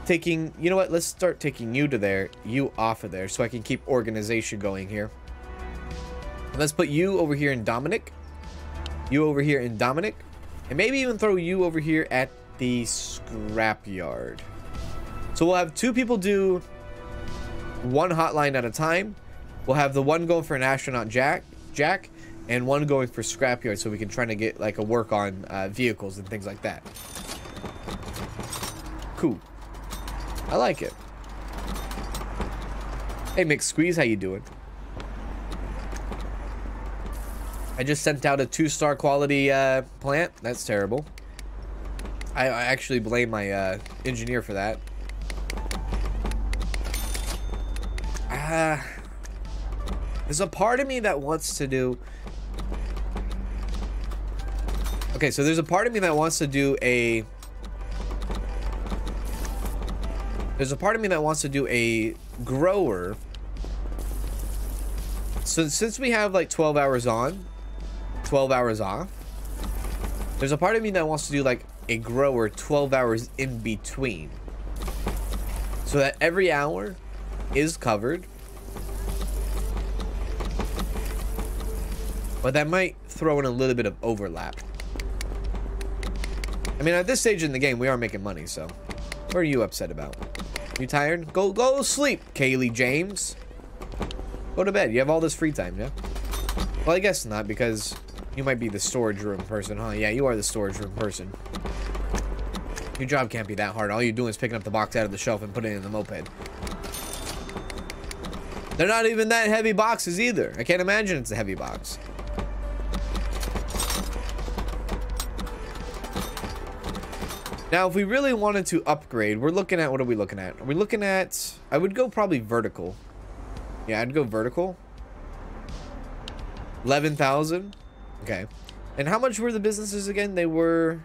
S1: Taking... You know what? Let's start taking you to there. You off of there so I can keep organization going here. Let's put you over here in Dominic. You over here in Dominic. And maybe even throw you over here at the scrapyard. So we'll have two people do one hotline at a time. We'll have the one going for an astronaut jack, jack, and one going for scrapyard, so we can try to get like a work on uh, vehicles and things like that. Cool. I like it. Hey, McSqueeze, how you doing? I just sent out a two-star quality uh, plant. That's terrible. I, I actually blame my uh, engineer for that. uh, there's a part of me that wants to do okay so there's a part of me that wants to do a there's a part of me that wants to do a grower. So since we have like 12 hours on 12 hours off there's a part of me that wants to do like a grower 12 hours in between. So that every hour is covered but that might throw in a little bit of overlap I mean at this stage in the game we are making money so what are you upset about you tired go go sleep Kaylee James Go to bed. You have all this free time, yeah? Well, I guess not, because you might be the storage room person, huh? Yeah, you are the storage room person. Your job can't be that hard. All you're doing is picking up the box out of the shelf and putting it in the moped. They're not even that heavy boxes either. I can't imagine it's a heavy box. Now, if we really wanted to upgrade, we're looking at, what are we looking at? Are we looking at, I would go probably vertical. Yeah, I'd go vertical. 11,000. Okay. And how much were the businesses again? They were...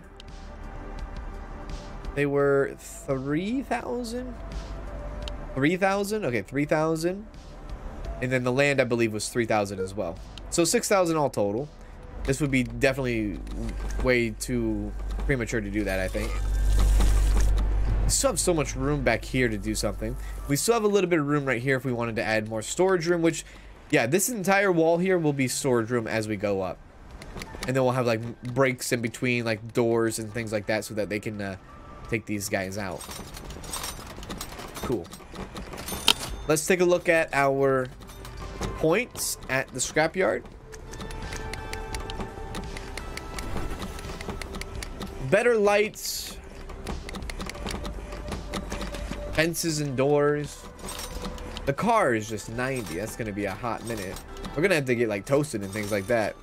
S1: They were 3,000? 3,000? Okay, 3,000. And then the land, I believe, was 3,000 as well. So 6,000 all total. This would be definitely way too premature to do that, I think. We still have so much room back here to do something. We still have a little bit of room right here if we wanted to add more storage room, which, yeah, this entire wall here will be storage room as we go up. And then we'll have, like, breaks in between, like, doors and things like that so that they can uh, take these guys out. Cool. Let's take a look at our points at the scrapyard. Better lights Fences and doors. The car is just 90. That's going to be a hot minute. We're going to have to get like toasted and things like that.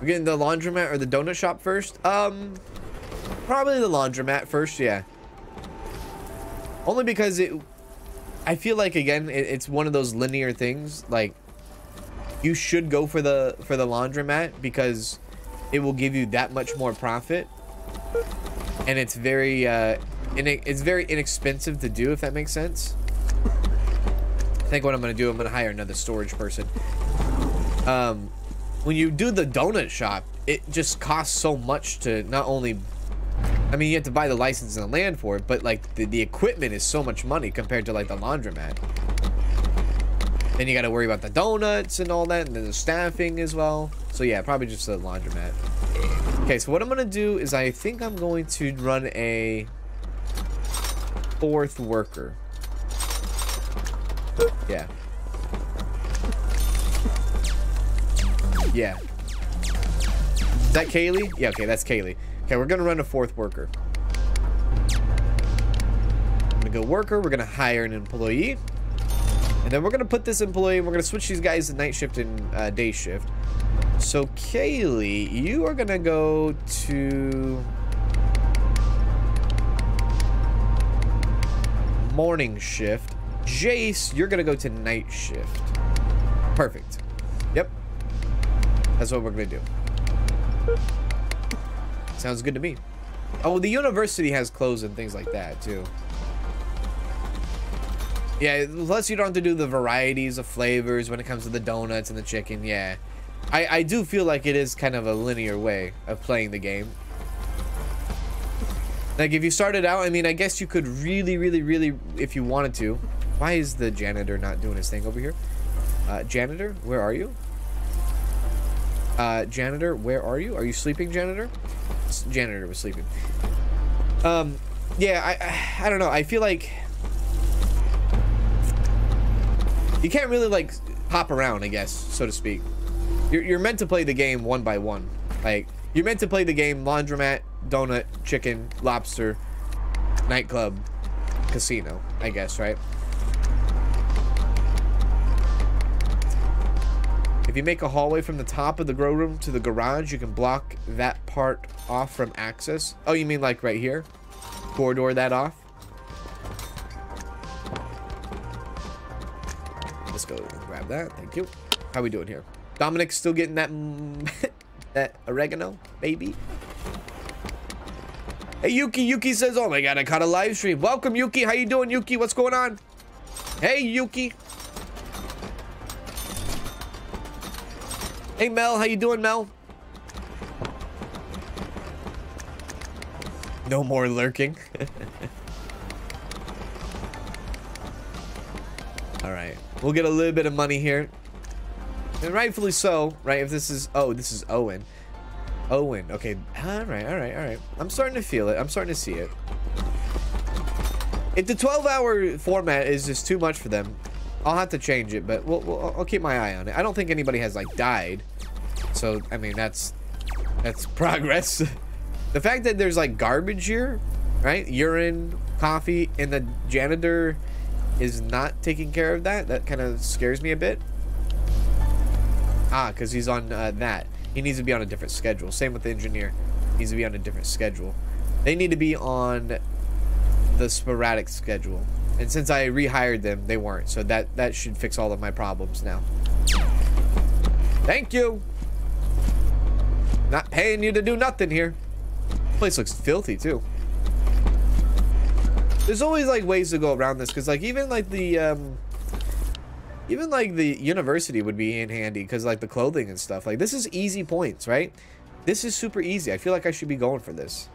S1: We're getting the laundromat or the donut shop first? Um, probably the laundromat first, yeah. Only because it, I feel like again, it, it's one of those linear things. Like, you should go for the for the laundromat because it will give you that much more profit and it's very uh, it's very inexpensive to do if that makes sense. I think what I'm gonna do, I'm gonna hire another storage person. Um, when you do the donut shop, it just costs so much to not only I mean, you have to buy the license and the land for it, but like the, the equipment is so much money compared to like the laundromat. Then you got to worry about the donuts and all that, and then the staffing as well. So yeah, probably just the laundromat. Okay, so what I'm to do is I think I'm going to run a fourth worker. Yeah. Yeah. Is that Kaylee? Yeah, okay, that's Kaylee. Okay, we're to run a fourth worker. I'm to go worker. We're to hire an employee. And then we're going to put this employee, we're going to switch these guys to night shift and uh, day shift. So Kaylee, you are gonna go to morning shift. Jace, you're gonna go to night shift. Perfect. Yep. That's what we're gonna do. Sounds good to me. Oh, the university has clothes and things like that too. Yeah, plus you don't have to do the varieties of flavors when it comes to the donuts and the chicken. Yeah. I, I do feel like it is kind of a linear way of playing the game. Like, if you started out, I mean, I guess you could really, really, really, if you wanted to. Why is the janitor not doing his thing over here? Uh, janitor, where are you? Uh, janitor, where are you? Are you sleeping, janitor? Janitor was sleeping. Um, yeah, I, I, I don't know. I feel like you can't really, like, hop around, I guess, so to speak. You're, you're meant to play the game one by one. Like, you're meant to play the game laundromat, donut, chicken, lobster, nightclub, casino, I guess, right? If you make a hallway from the top of the grow room to the garage, you can block that part off from access. Oh, you mean like right here? Corridor that off? Grab that. Thank you. How we doing here? Dominic's still getting that that oregano, baby. Hey, Yuki. Yuki says, oh my god, I caught a live stream. Welcome, Yuki. How you doing, Yuki? What's going on? Hey, Yuki. Hey, Mel. How you doing, Mel? No more lurking. All right. We'll get a little bit of money here. And rightfully so, right? If this is... Oh, this is Owen. Owen. Okay. All right, all right, all right. I'm starting to feel it. I'm starting to see it. If the 12-hour format is just too much for them, I'll have to change it, but we'll, we'll, I'll keep my eye on it. I don't think anybody has, like, died. So, I mean, that's... That's progress. the fact that there's, like, garbage here, right? Urine, coffee, and the janitor is not taking care of that, that kind of scares me a bit. Ah, because he's on uh, that. He needs to be on a different schedule. Same with the engineer. He needs to be on a different schedule. They need to be on the sporadic schedule. And since I rehired them, they weren't. So that, that should fix all of my problems now. Thank you. Not paying you to do nothing here. Place looks filthy too. There's always like ways to go around this because like even like the um even like the university would be in handy because like the clothing and stuff. Like this is easy points, right? This is super easy. I feel like I should be going for this.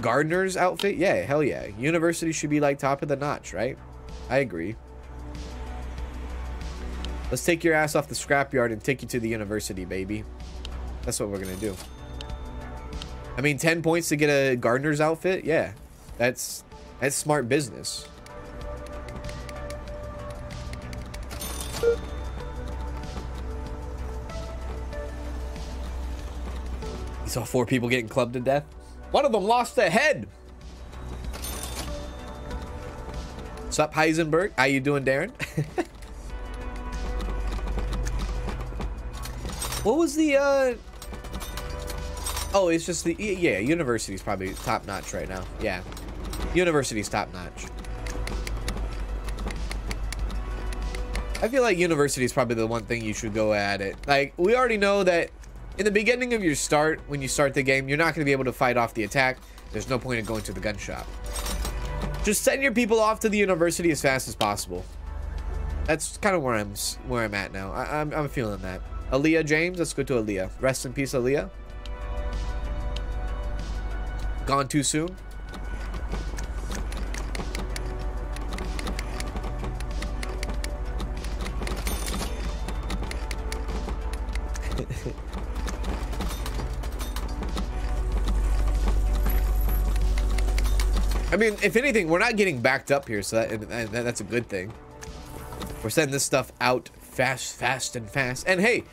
S1: Gardener's outfit? Yeah, hell yeah. University should be like top of the notch, right? I agree. Let's take your ass off the scrapyard and take you to the university, baby. That's what we're gonna do. I mean, 10 points to get a gardener's outfit? Yeah. That's that's smart business. You saw four people getting clubbed to death? One of them lost a head. Sup, Heisenberg? How you doing, Darren? what was the, uh... Oh, it's just the... Yeah, university's probably top-notch right now. Yeah. University's top-notch. I feel like university is probably the one thing you should go at it. Like, we already know that in the beginning of your start, when you start the game, you're not going to be able to fight off the attack. There's no point in going to the gun shop. Just send your people off to the university as fast as possible. That's kind of where I'm where I'm at now. I, am I'm, I'm feeling that. Aaliyah James, let's go to Aaliyah. Rest in peace, Aaliyah. Gone too soon. I mean, if anything, we're not getting backed up here, so that, that's a good thing. We're sending this stuff out fast, fast, and fast. And hey,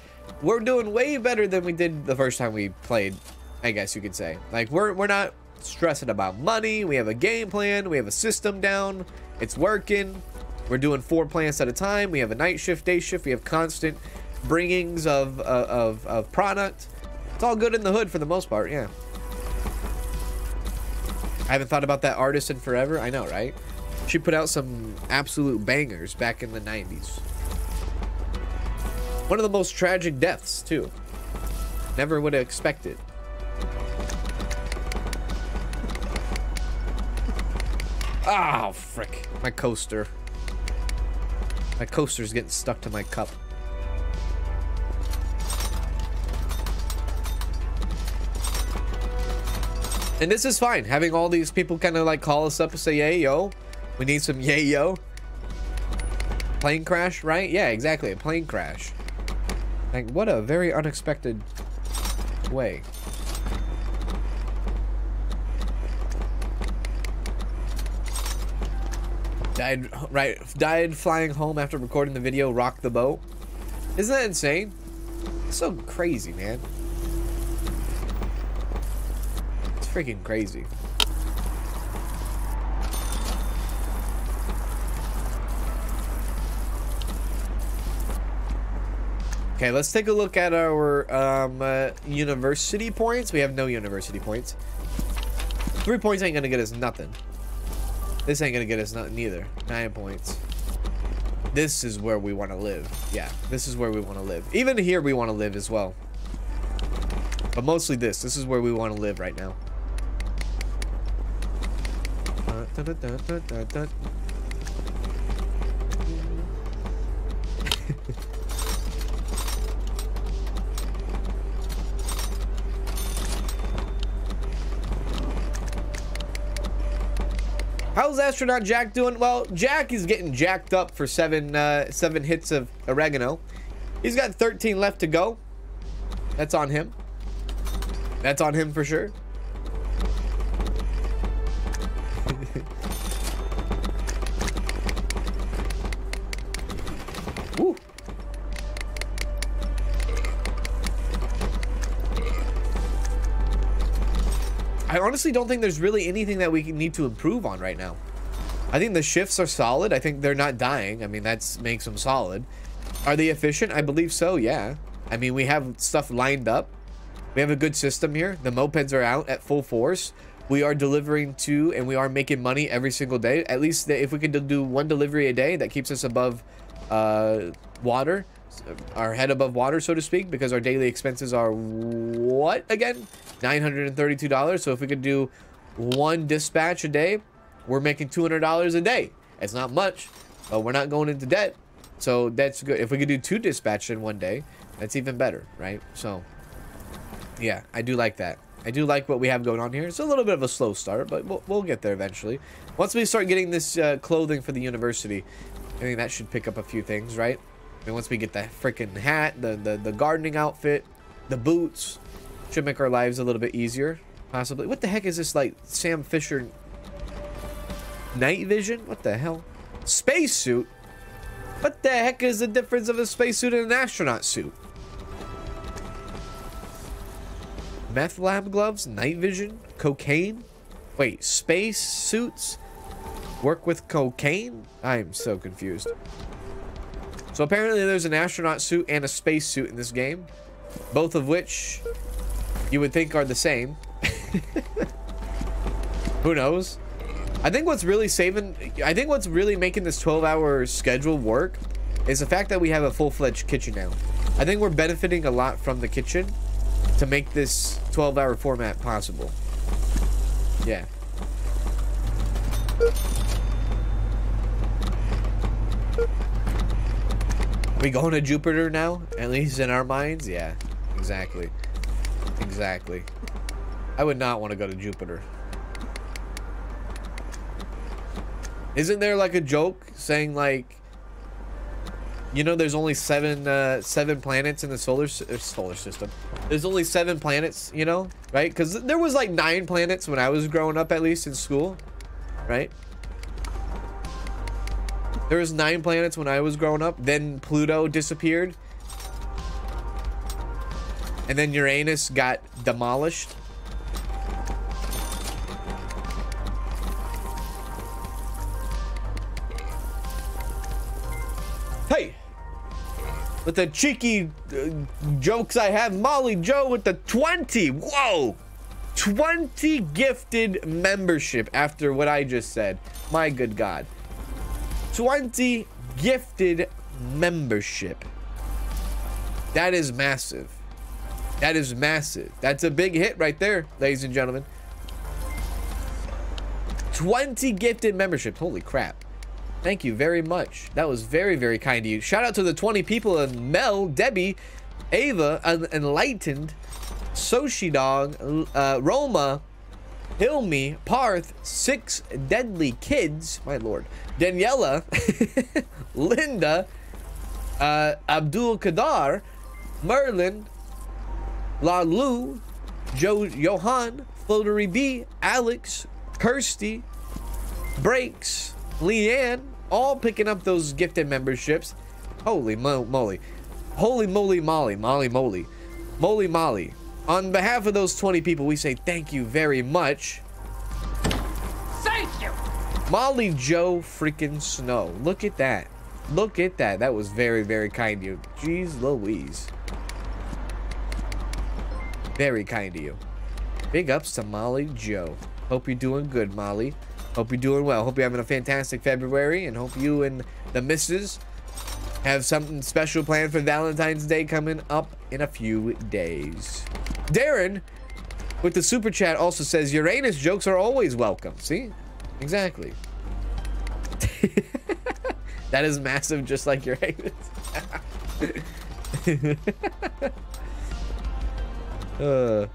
S1: we're doing way better than we did the first time we played, I guess you could say. Like, we're, we're not stressing about money. We have a game plan. We have a system down. It's working. We're doing four plants at a time. We have a night shift, day shift. We have constant bringings of, uh, of, of product. It's all good in the hood for the most part, yeah. I haven't thought about that artist in forever. I know, right? She put out some absolute bangers back in the 90s. One of the most tragic deaths, too. Never would have expected. Oh, frick. My coaster. My coaster's getting stuck to my cup. And this is fine. Having all these people kind of like call us up and say, yay, yo, we need some yay, yo. Plane crash, right? Yeah, exactly. A plane crash. Like, what a very unexpected way. Died, right, died flying home after recording the video, rock the boat. Isn't that insane? It's so crazy, man. Freaking crazy. Okay, let's take a look at our um, uh, university points. We have no university points. Three points ain't gonna get us nothing. This ain't gonna get us nothing either. Nine points. this is where we want to live. Yeah, this is where we want to live. Even here we want to live as well. But mostly this. This is where we want to live right now. How's astronaut Jack doing? Well, Jack is getting jacked up for seven uh, seven hits of oregano. He's got 13 left to go. That's on him. That's on him for sure. I honestly don't think there's really anything that we need to improve on right now. I think the shifts are solid. I think they're not dying. I mean, that makes them solid. Are they efficient? I believe so, yeah. I mean, we have stuff lined up. We have a good system here. The mopeds are out at full force. We are delivering to and we are making money every single day. At least if we can do one delivery a day, that keeps us above uh, water, our head above water, so to speak, because our daily expenses are what again? $932. So if we could do one dispatch a day, we're making $200 a day. It's not much, but we're not going into debt. So that's good. If we could do two dispatch in one day, that's even better, right? So yeah, I do like that. I do like what we have going on here. It's a little bit of a slow start, but we'll, we'll get there eventually. Once we start getting this uh, clothing for the university, I think that should pick up a few things, right? And once we get the freaking hat, the, the, the gardening outfit, the boots, should make our lives a little bit easier, possibly. What the heck is this, like, Sam Fisher night vision? What the hell? Spacesuit? What the heck is the difference of a spacesuit and an astronaut suit? Meth lab gloves, night vision, cocaine? Wait, space suits work with cocaine? I am so confused. So apparently there's an astronaut suit and a space suit in this game, both of which you would think are the same. Who knows? I think what's really saving, I think what's really making this 12 hour schedule work is the fact that we have a full-fledged kitchen now. I think we're benefiting a lot from the kitchen to make this 12 hour format possible. Yeah. We going to Jupiter now? At least in our minds? Yeah, exactly. Exactly. I would not want to go to Jupiter. Isn't there like a joke saying like you know, there's only seven uh, seven planets in the solar uh, solar system. There's only seven planets, you know, right? Because there was like nine planets when I was growing up, at least in school, right? There was nine planets when I was growing up. Then Pluto disappeared, and then Uranus got demolished. Hey, with the cheeky uh, jokes I have. Molly Joe with the 20. Whoa. 20 gifted membership after what I just said. My good God. 20 gifted membership. That is massive. That is massive. That's a big hit right there, ladies and gentlemen. 20 gifted memberships. Holy crap. Thank you very much. That was very, very kind of you. Shout out to the 20 people of Mel, Debbie, Ava, Enlightened, Soshi Dog, uh, Roma, Hilmi, Parth, Six Deadly Kids, my lord, Daniela, Linda, uh, Abdul Kadar, Merlin, La Lu, jo Johan, Floatery B, Alex, Kirsty, Breaks, Leanne, all picking up those gifted memberships. Holy mo moly. Holy moly molly. Molly moly. Moly molly. On behalf of those 20 people, we say thank you very much.
S2: Thank you.
S1: Molly Joe freaking Snow. Look at that. Look at that. That was very, very kind of you. Jeez Louise. Very kind of you. Big ups to Molly Joe. Hope you're doing good, Molly. Hope you're doing well. Hope you're having a fantastic February and hope you and the missus have something special planned for Valentine's Day coming up in a few days. Darren, with the super chat, also says Uranus jokes are always welcome. See? Exactly. that is massive, just like Uranus. uh.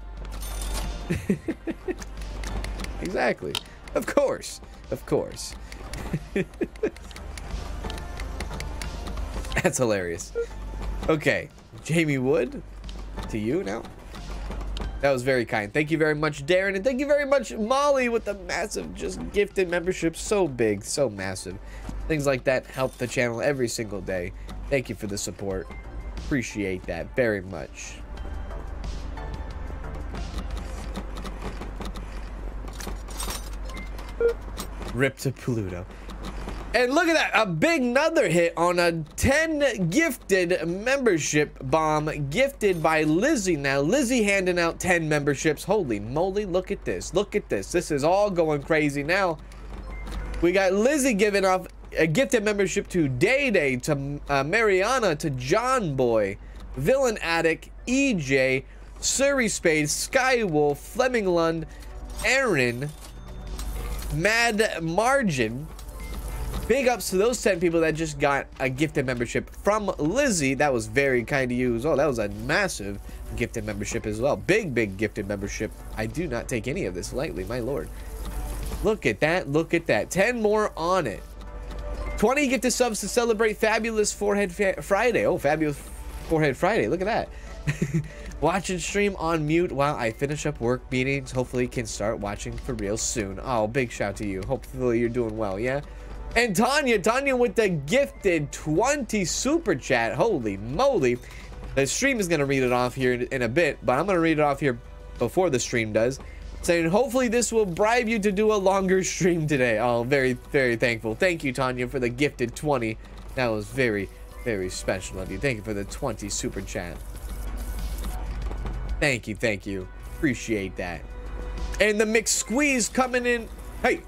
S1: exactly. Of course. Of course. That's hilarious. Okay. Jamie Wood, to you now. That was very kind. Thank you very much, Darren. And thank you very much, Molly, with the massive, just gifted membership. So big, so massive. Things like that help the channel every single day. Thank you for the support. Appreciate that very much. Rip to Pluto. And look at that, a big another hit on a 10 gifted membership bomb gifted by Lizzie. Now, Lizzie handing out 10 memberships. Holy moly, look at this. Look at this. This is all going crazy now. We got Lizzie giving off a gifted membership to Day Day, to uh, Mariana, to John Boy, Villain Addict, EJ, Surrey Spade, Skywolf, Fleming Lund, Aaron, Mad Margin, Big ups to those 10 people that just got a gifted membership from Lizzie. That was very kind of you as well. That was a massive gifted membership as well. Big, big gifted membership. I do not take any of this lightly, my lord. Look at that. Look at that. 10 more on it. 20 gifted subs to celebrate Fabulous Forehead Friday. Oh, Fabulous Forehead Friday. Look at that. Watch and stream on mute while I finish up work meetings. Hopefully can start watching for real soon. Oh, big shout to you. Hopefully you're doing well, yeah? And Tanya, Tanya with the gifted 20 super chat. Holy moly. The stream is going to read it off here in, in a bit, but I'm going to read it off here before the stream does. Saying, hopefully this will bribe you to do a longer stream today. Oh, very, very thankful. Thank you, Tanya, for the gifted 20. That was very, very special of you. Thank you for the 20 super chat. Thank you, thank you. Appreciate that. And the McSqueeze coming in. Hey,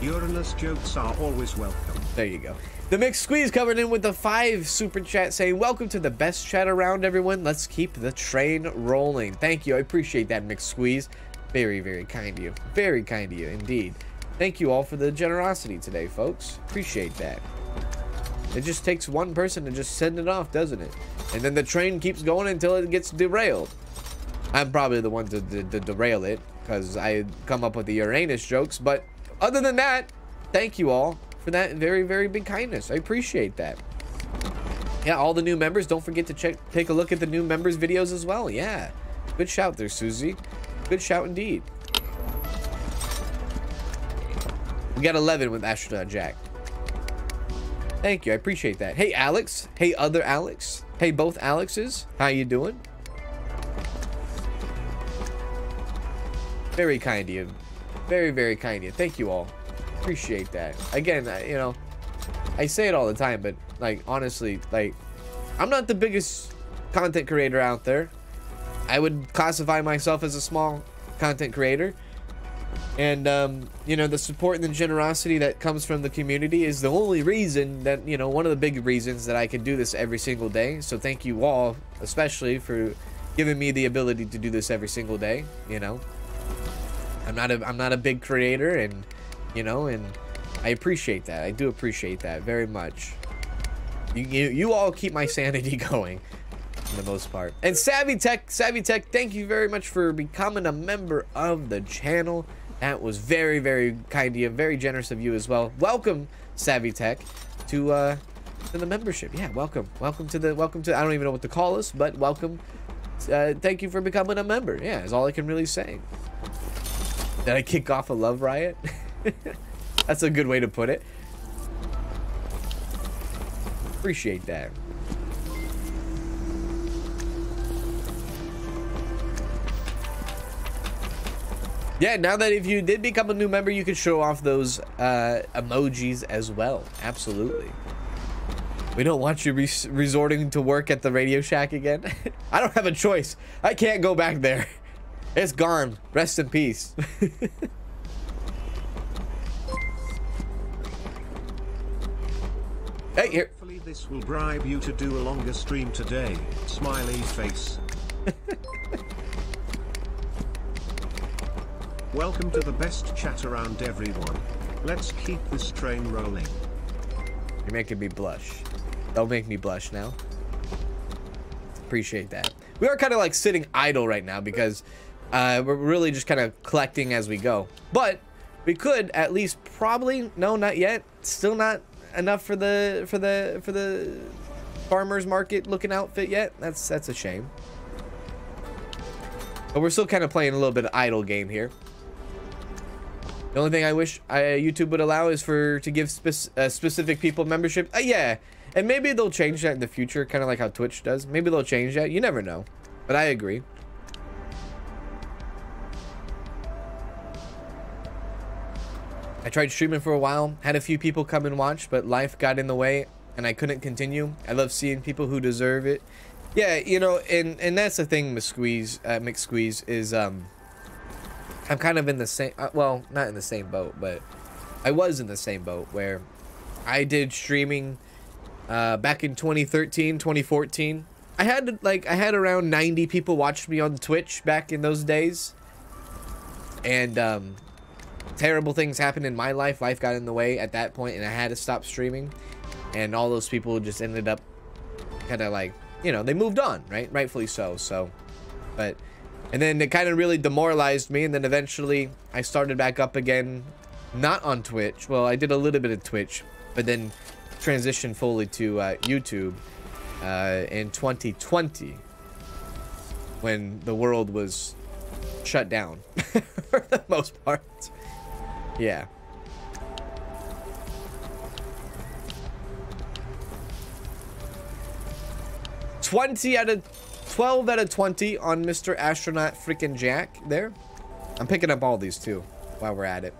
S3: Uranus jokes are always welcome.
S1: There you go. The McSqueeze covered in with the five super chat saying, Welcome to the best chat around, everyone. Let's keep the train rolling. Thank you. I appreciate that McSqueeze. Very, very kind of you. Very kind of you indeed. Thank you all for the generosity today, folks. Appreciate that. It just takes one person to just send it off, doesn't it? And then the train keeps going until it gets derailed. I'm probably the one to, to, to derail it because I come up with the Uranus jokes, but other than that, thank you all for that very, very big kindness. I appreciate that. Yeah, all the new members, don't forget to check, take a look at the new members videos as well. Yeah, good shout there, Susie. Good shout indeed. We got 11 with Astronaut Jack. Thank you, I appreciate that. Hey, Alex. Hey, other Alex. Hey, both Alexes. How you doing? Very kind of you. Very, very kind of you. Thank you all. Appreciate that. Again, I, you know, I say it all the time, but like honestly, like I'm not the biggest content creator out there. I would classify myself as a small content creator. And, um, you know, the support and the generosity that comes from the community is the only reason that, you know, one of the big reasons that I can do this every single day. So thank you all, especially for giving me the ability to do this every single day, you know. I'm not a I'm not a big creator, and you know, and I appreciate that. I do appreciate that very much. You you, you all keep my sanity going for the most part. And Savvy Tech, Savvy Tech, thank you very much for becoming a member of the channel. That was very, very kind of you, very generous of you as well. Welcome, Savvy Tech, to uh, to the membership. Yeah, welcome, welcome to the welcome to. I don't even know what to call us, but welcome. Uh, thank you for becoming a member. Yeah, is all I can really say. Did I kick off a love riot? That's a good way to put it. Appreciate that. Yeah, now that if you did become a new member, you can show off those uh, emojis as well. Absolutely. We don't want you res resorting to work at the Radio Shack again. I don't have a choice. I can't go back there. It's gone. Rest in peace. Hey, here.
S3: Hopefully this will bribe you to do a longer stream today. Smiley face. Welcome to the best chat around everyone. Let's keep this train rolling.
S1: You're making me blush. Don't make me blush now. Appreciate that. We are kind of like sitting idle right now because uh, we're really just kind of collecting as we go. But we could at least probably no, not yet. Still not enough for the for the for the farmers market looking outfit yet. That's that's a shame. But we're still kind of playing a little bit of idle game here. The only thing I wish I, YouTube would allow is for to give uh, specific people membership. Uh, yeah, and maybe they'll change that in the future, kind of like how Twitch does. Maybe they'll change that. You never know. But I agree. I tried streaming for a while, had a few people come and watch, but life got in the way and I couldn't continue. I love seeing people who deserve it. Yeah, you know, and and that's the thing, McSqueeze, uh, McSqueeze is um, I'm kind of in the same, uh, well, not in the same boat, but I was in the same boat where I did streaming uh, back in 2013, 2014. I had like I had around 90 people watch me on Twitch back in those days, and um, terrible things happened in my life. Life got in the way at that point, and I had to stop streaming. And all those people just ended up kind of like, you know, they moved on, right? Rightfully so. So, but, and then it kind of really demoralized me. And then eventually I started back up again, not on Twitch. Well, I did a little bit of Twitch, but then transitioned fully to uh, YouTube uh, in 2020 when the world was shut down for the most part. Yeah. Twenty out of twelve out of twenty on Mr. Astronaut freaking Jack there. I'm picking up all these too while we're at it.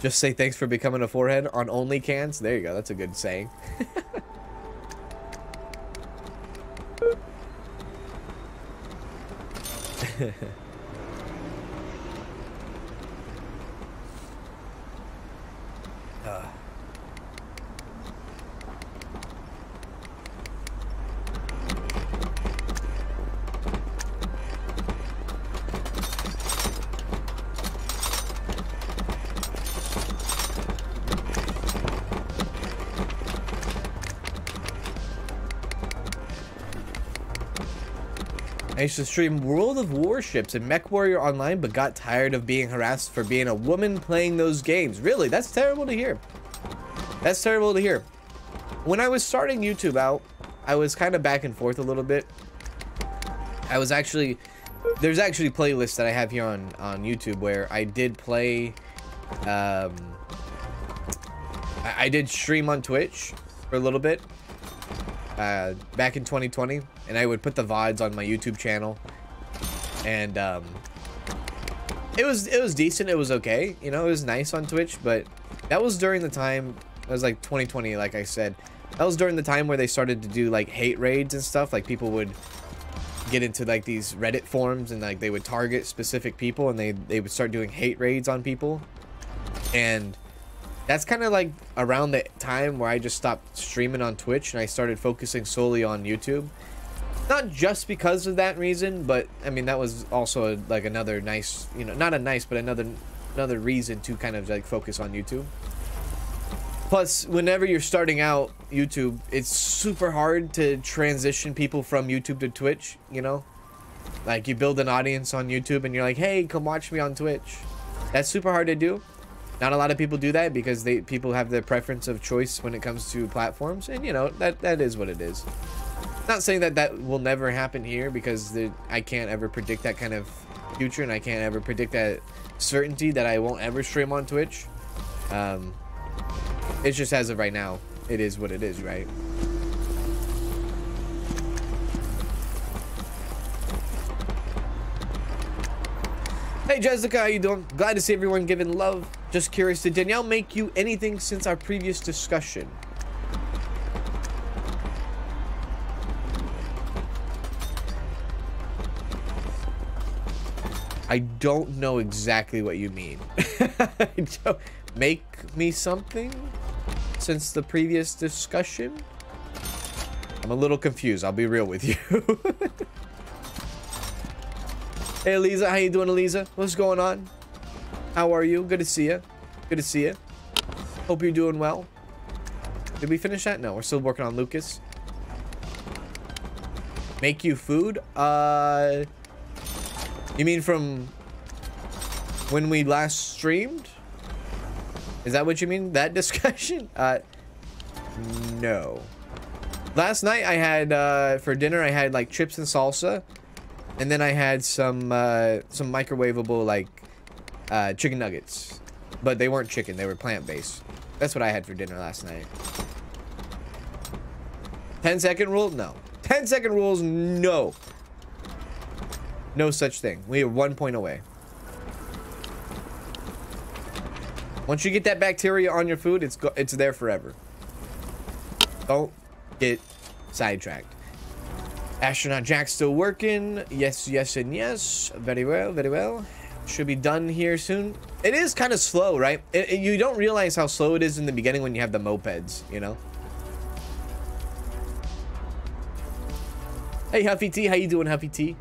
S1: Just say thanks for becoming a forehead on only cans. There you go. That's a good saying. I used to stream World of Warships and MechWarrior Online, but got tired of being harassed for being a woman playing those games. Really, that's terrible to hear. That's terrible to hear. When I was starting YouTube out, I was kind of back and forth a little bit. I was actually, there's actually playlists that I have here on, on YouTube where I did play, um, I, I did stream on Twitch for a little bit uh, back in 2020, and I would put the VODs on my YouTube channel, and um, it was it was decent. It was okay. You know, it was nice on Twitch, but that was during the time. It was like 2020, like I said. That was during the time where they started to do like hate raids and stuff. Like people would get into like these Reddit forums and like they would target specific people and they they would start doing hate raids on people, and that's kind of like around the time where I just stopped streaming on Twitch and I started focusing solely on YouTube. Not just because of that reason, but I mean that was also a, like another nice, you know, not a nice, but another another reason to kind of like focus on YouTube. Plus, whenever you're starting out YouTube, it's super hard to transition people from YouTube to Twitch, you know? Like you build an audience on YouTube and you're like, "Hey, come watch me on Twitch." That's super hard to do. Not a lot of people do that because they people have their preference of choice when it comes to platforms, and you know that that is what it is. Not saying that that will never happen here because the, I can't ever predict that kind of future, and I can't ever predict that certainty that I won't ever stream on Twitch. Um, it's just as of right now, it is what it is, right? Hey Jessica, how you doing? Glad to see everyone giving love. Just curious, did Danielle make you anything since our previous discussion? I don't know exactly what you mean. Make me something since the previous discussion? I'm a little confused. I'll be real with you. hey, Eliza. How you doing, Eliza? What's going on? How are you? Good to see you. Good to see you. Hope you're doing well. Did we finish that? No, we're still working on Lucas. Make you food? Uh, you mean from when we last streamed? Is that what you mean? That discussion? Uh, no. Last night I had, uh, for dinner, I had like chips and salsa. And then I had some, uh, some microwavable like, uh, chicken nuggets. But they weren't chicken, they were plant-based. That's what I had for dinner last night. 10 second rule? No. 10 second rules? No. No such thing. We are one point away. Once you get that bacteria on your food, it's it's there forever. Don't get sidetracked. Astronaut Jack still working. Yes, yes, and yes. Very well, very well. Should be done here soon. It is kind of slow, right? It, it, you don't realize how slow it is in the beginning when you have the mopeds, you know? Hey, Huffy T. How you doing, Huffy T?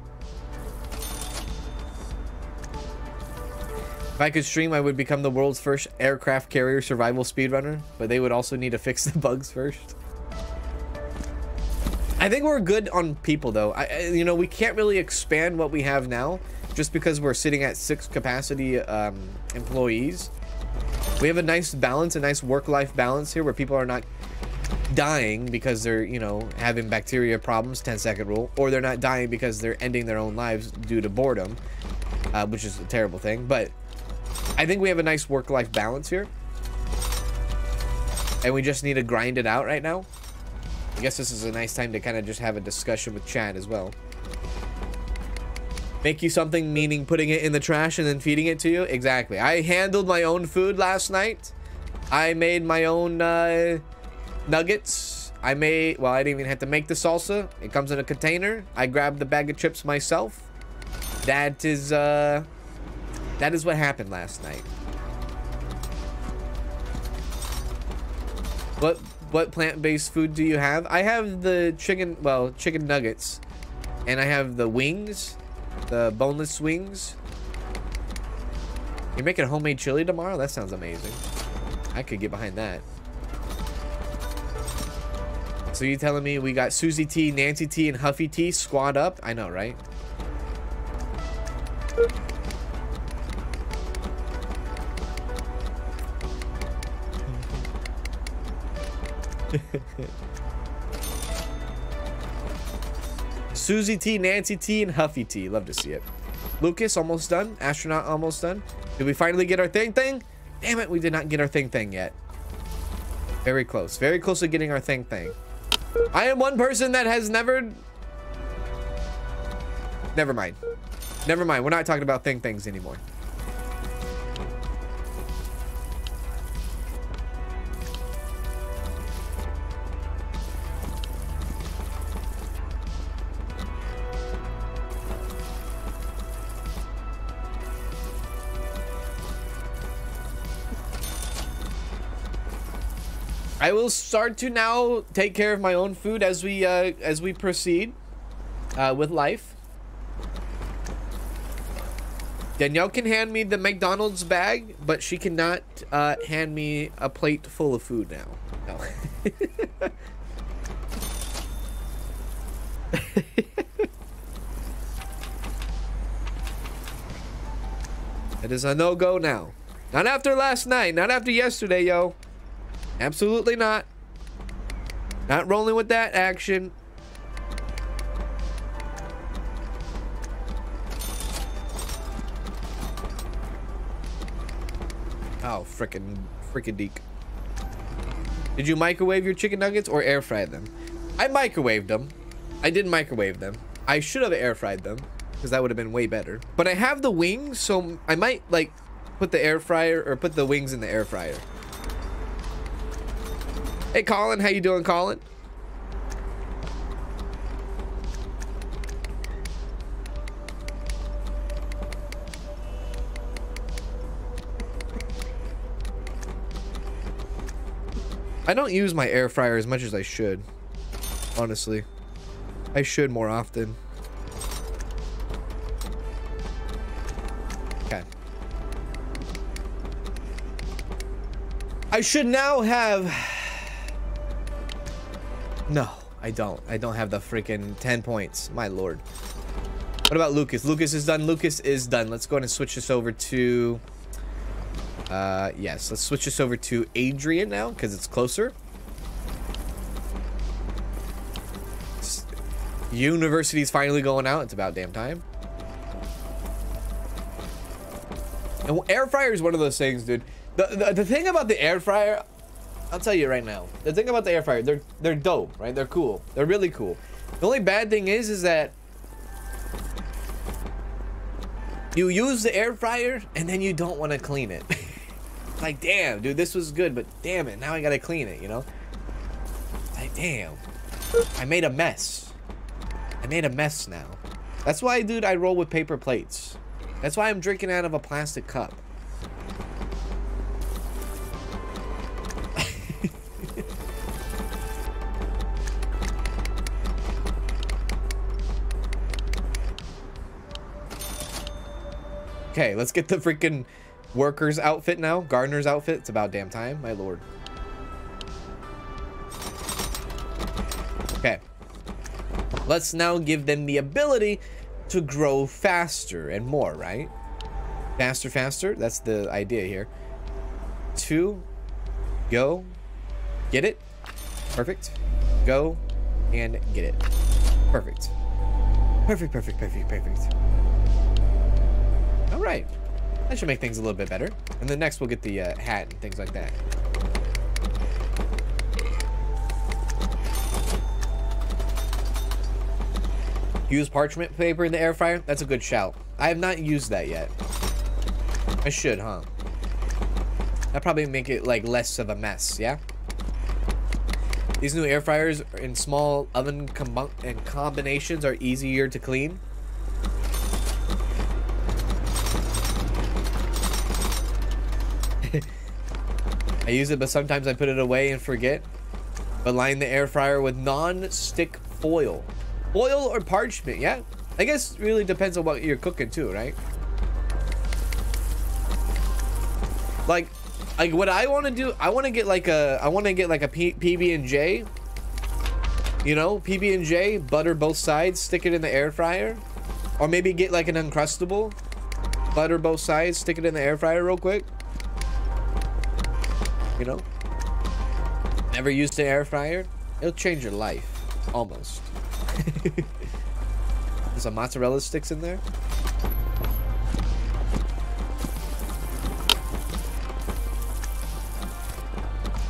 S1: If I could stream, I would become the world's first aircraft carrier survival speedrunner, but they would also need to fix the bugs first. I think we're good on people, though. I, you know, we can't really expand what we have now just because we're sitting at six capacity um, employees. We have a nice balance, a nice work-life balance here where people are not dying because they're, you know, having bacteria problems, 10 second rule, or they're not dying because they're ending their own lives due to boredom, uh, which is a terrible thing. But I think we have a nice work-life balance here. And we just need to grind it out right now. I guess this is a nice time to kind of just have a discussion with Chad as well. Make you something, meaning putting it in the trash and then feeding it to you? Exactly. I handled my own food last night. I made my own uh, nuggets. I made, well, I didn't even have to make the salsa. It comes in a container. I grabbed the bag of chips myself. That is, uh, that is what happened last night. What what plant-based food do you have? I have the chicken, well, chicken nuggets. And I have the wings, the boneless wings. You're making homemade chili tomorrow? That sounds amazing. I could get behind that. So you telling me we got Susie T, Nancy T, and Huffy T squad up? I know, right? Susie T, Nancy T, and Huffy T. Love to see it. Lucas, almost done. Astronaut, almost done. Did we finally get our thing thing? Damn it, we did not get our thing thing yet. Very close. Very close to getting our thing thing. I am one person that has never... Never mind. Never mind. We're not talking about thing things anymore. I will start to now take care of my own food as we uh, as we proceed uh, with life. Danielle can hand me the McDonald's bag, but she cannot uh, hand me a plate full of food now. No. it is a no-go now. Not after last night. Not after yesterday, yo. Absolutely not. Not rolling with that action. Oh, frickin' frickin' deek. Did you microwave your chicken nuggets or air fry them? I microwaved them. I didn't microwave them. I should have air fried them because that would have been way better. But I have the wings, so I might like put the air fryer or put the wings in the air fryer. Hey, Colin. How you doing, Colin? I don't use my air fryer as much as I should. Honestly. I should more often. Okay. I should now have I don't. I don't have the freaking 10 points. My lord. What about Lucas? Lucas is done. Lucas is done. Let's go ahead and switch this over to... Uh, yes, let's switch this over to Adrian now because it's closer. University's finally going out. It's about damn time. And air fryer is one of those things, dude. The, the, the thing about the air fryer, I'll tell you right now. The thing about the air fryer, they're they're dope, right? They're cool. They're really cool. The only bad thing is, is that you use the air fryer and then you don't want to clean it. like, damn, dude, this was good, but damn it, now I gotta clean it, you know? Like, damn, I made a mess. I made a mess now. That's why, dude, I roll with paper plates. That's why I'm drinking out of a plastic cup. Okay, let's get the freaking worker's outfit now. Gardener's outfit. It's about damn time, my lord. Okay. Let's now give them the ability to grow faster and more, right? Faster, faster. That's the idea here. Two, go, get it. Perfect. Go and get it. Perfect. Perfect, perfect, perfect, perfect. All right. That should make things a little bit better. And then next we'll get the uh, hat and things like that. Use parchment paper in the air fryer? That's a good shout. I have not used that yet. I should, huh? That probably make it like less of a mess, yeah? These new air fryers in small oven com and combinations are easier to clean. I use it, but sometimes I put it away and forget. But line the air fryer with non-stick foil. Foil or parchment, yeah? I guess really depends on what you're cooking too, right? Like, like what I want to do, I want to get like a, I want to get like a P PB and J. You know, PB and J, butter both sides, stick it in the air fryer, or maybe get like an uncrustable, butter both sides, stick it in the air fryer real quick. You know, never used the air fryer, it'll change your life, almost. There's some mozzarella sticks in there.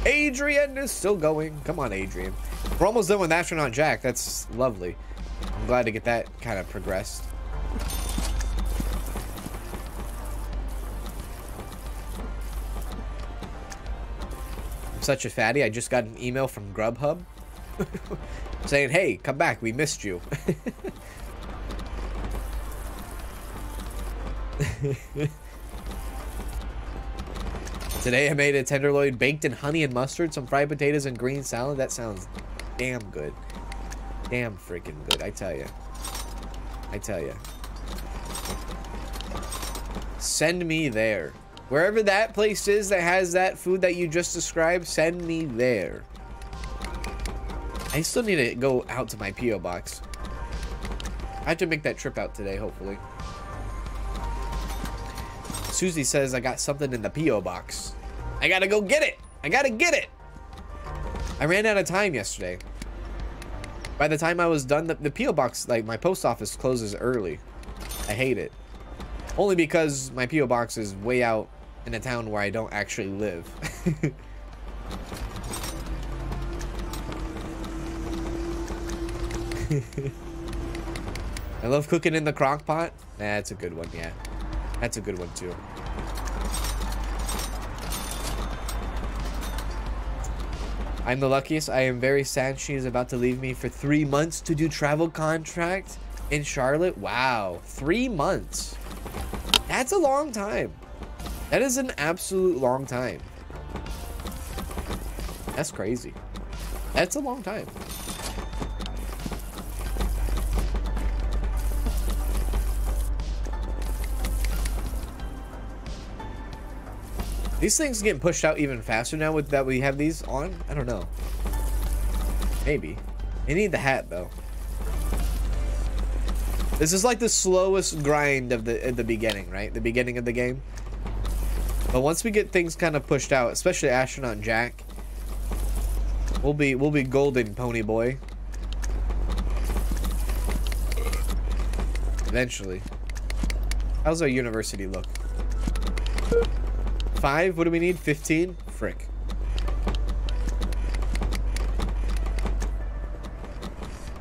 S1: Adrian is still going. Come on, Adrian. We're almost done with Astronaut Jack. That's lovely. I'm glad to get that kind of progressed. I'm such a fatty. I just got an email from Grubhub saying, hey, come back. We missed you. Today I made a tenderloin baked in honey and mustard, some fried potatoes and green salad. That sounds damn good. Damn freaking good, I tell you. I tell you. Send me there. Wherever that place is that has that food that you just described, send me there. I still need to go out to my P.O. box. I have to make that trip out today, hopefully. Susie says I got something in the P.O. box. I gotta go get it. I gotta get it. I ran out of time yesterday. By the time I was done, the, the P.O. box, like my post office closes early. I hate it. Only because my P.O. box is way out in a town where I don't actually live. I love cooking in the crock pot. That's a good one, yeah. That's a good one too. I'm the luckiest. I am very sad she is about to leave me for three months to do travel contract in Charlotte. Wow, three months. That's a long time. That is an absolute long time. That's crazy. That's a long time. These things getting pushed out even faster now with that we have these on? I don't know. Maybe. They need the hat though. This is like the slowest grind of the at the beginning, right? The beginning of the game. But once we get things kind of pushed out, especially Astronaut Jack, we'll be we'll be golden, Pony Boy. Eventually. How's our university look? Five? What do we need? 15? Frick.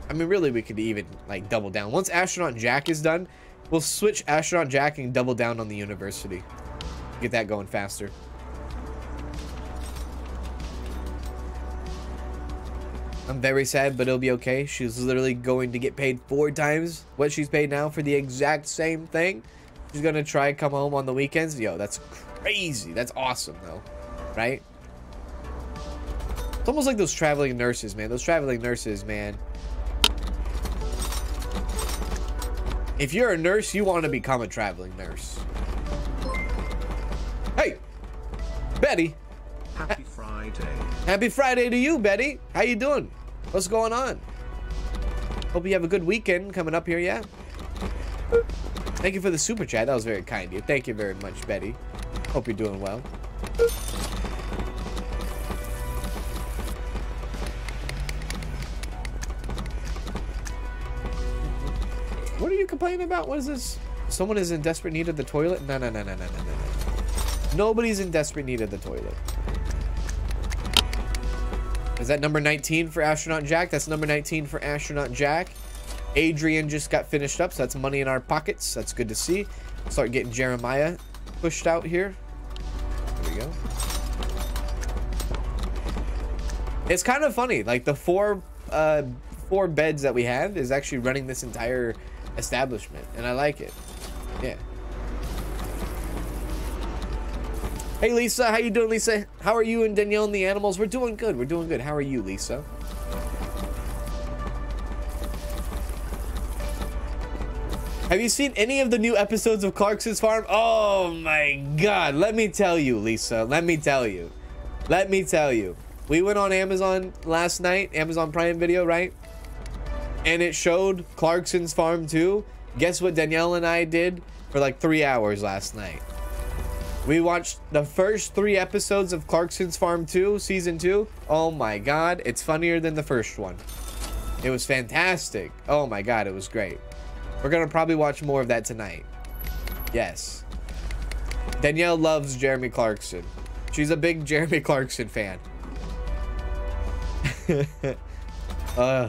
S1: I mean, really, we could even, like, double down. Once Astronaut Jack is done, we'll switch Astronaut Jack and double down on the university. Get that going faster. I'm very sad, but it'll be okay. She's literally going to get paid four times what she's paid now for the exact same thing. She's gonna try to come home on the weekends. Yo, that's crazy. That's awesome, though. Right? It's almost like those traveling nurses, man. Those traveling nurses, man. If you're a nurse, you want to become a traveling nurse. Hey! Betty!
S3: Happy Friday.
S1: Happy Friday to you, Betty. How you doing? What's going on? Hope you have a good weekend coming up here, yeah? Thank you for the super chat. That was very kind of you. Thank you very much, Betty. Hope you're doing well. What are you complaining about? What is this? Someone is in desperate need of the toilet? No, no, no, no, no, no, no, no. Nobody's in desperate need of the toilet. Is that number 19 for Astronaut Jack? That's number 19 for Astronaut Jack. Adrian just got finished up, so that's money in our pockets. That's good to see. Start getting Jeremiah pushed out here. There we go. It's kind of funny. Like the four uh, four beds that we have is actually running this entire establishment, and I like it. Yeah. Hey Lisa, how you doing, Lisa? How are you and Danielle and the animals? We're doing good. We're doing good. How are you, Lisa? Have you seen any of the new episodes of Clarkson's Farm? Oh my god. Let me tell you, Lisa. Let me tell you. Let me tell you. We went on Amazon last night, Amazon Prime Video, right? And it showed Clarkson's Farm 2. Guess what Danielle and I did for like three hours last night? We watched the first three episodes of Clarkson's Farm 2, Season 2. Oh my god, it's funnier than the first one. It was fantastic. Oh my god, it was great. We're gonna probably watch more of that tonight. Yes. Danielle loves Jeremy Clarkson. She's a big Jeremy Clarkson fan. uh,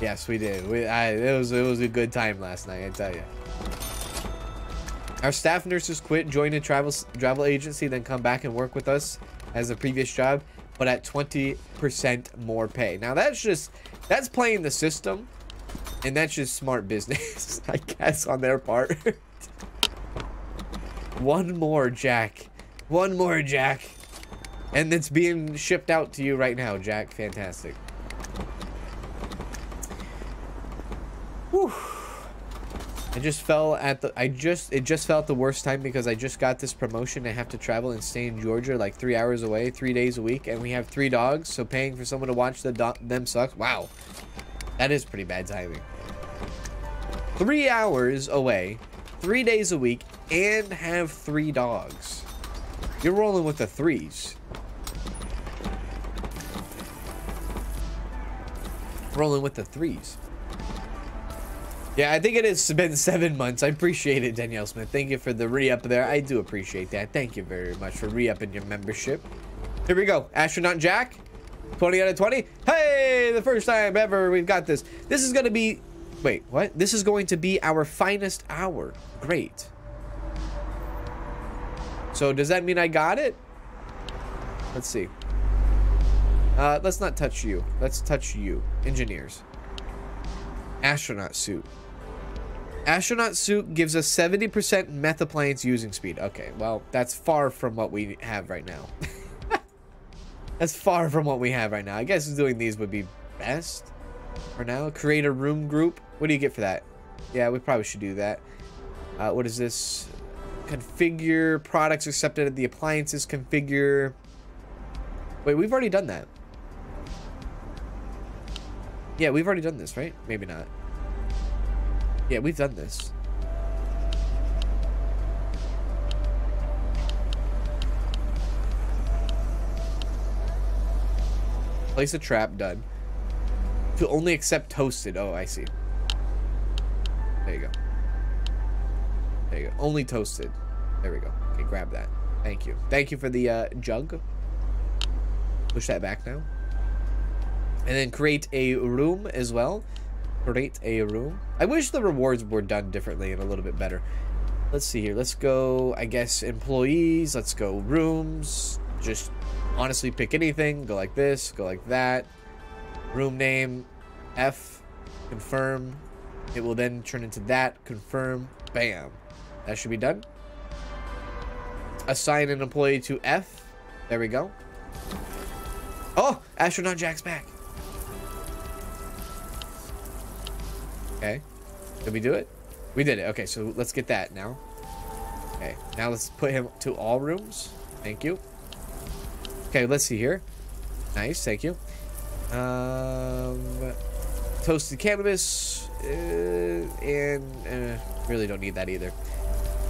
S1: yes, we did. We, I, it was it was a good time last night. I tell you. Our staff nurses quit, join a travel travel agency, then come back and work with us as a previous job, but at 20% more pay. Now that's just that's playing the system and that's just smart business, I guess, on their part. One more, Jack. One more, Jack. And it's being shipped out to you right now, Jack. Fantastic. Whew. I just fell at the I just it just felt the worst time because I just got this promotion. I have to travel and stay in Georgia like three hours away three days a week and we have three dogs so paying for someone to watch the them sucks wow. That is pretty bad timing. Three hours away three days a week and have three dogs. You're rolling with the threes. Rolling with the threes yeah, I think it has been seven months. I appreciate it, Danielle Smith. Thank you for the re-up there. I do appreciate that. Thank you very much for re-upping your membership. Here we go. Astronaut Jack. 20 out of 20. Hey, the first time ever we've got this. This is going to be... Wait, what? This is going to be our finest hour. Great. So does that mean I got it? Let's see. Uh, let's not touch you. Let's touch you. Engineers. Astronaut suit. Astronaut suit gives us 70% methaplanets using speed. Okay, well, that's far from what we have right now. That's far from what we have right now. I guess doing these would be best for now. Create a room group. What do you get for that? Yeah, we probably should do that. Uh, what is this? Configure products accepted at the appliances. Configure. Wait, we've already done that. Yeah, we've already done this, right? Maybe not. Yeah, we've done this. Place a trap, done. To only accept toasted. Oh, I see. There you go. There you go. Only toasted. There we go. Okay, grab that. Thank you. Thank you for the uh, jug. Push that back now. And then create a room as well. Create a room. I wish the rewards were done differently and a little bit better. Let's see here. Let's go, I guess, employees. Let's go rooms. Just honestly pick anything. Go like this. Go like that. Room name. F. Confirm. It will then turn into that. Confirm. Bam. That should be done. Assign an employee to F. There we go. Oh, astronaut Jack's back. Okay. Did we do it? We did it. Okay, so let's get that now. Okay, now let's put him to all rooms. Thank you. Okay, let's see here. Nice, thank you. Um, toasted cannabis, uh, and uh, really don't need that either.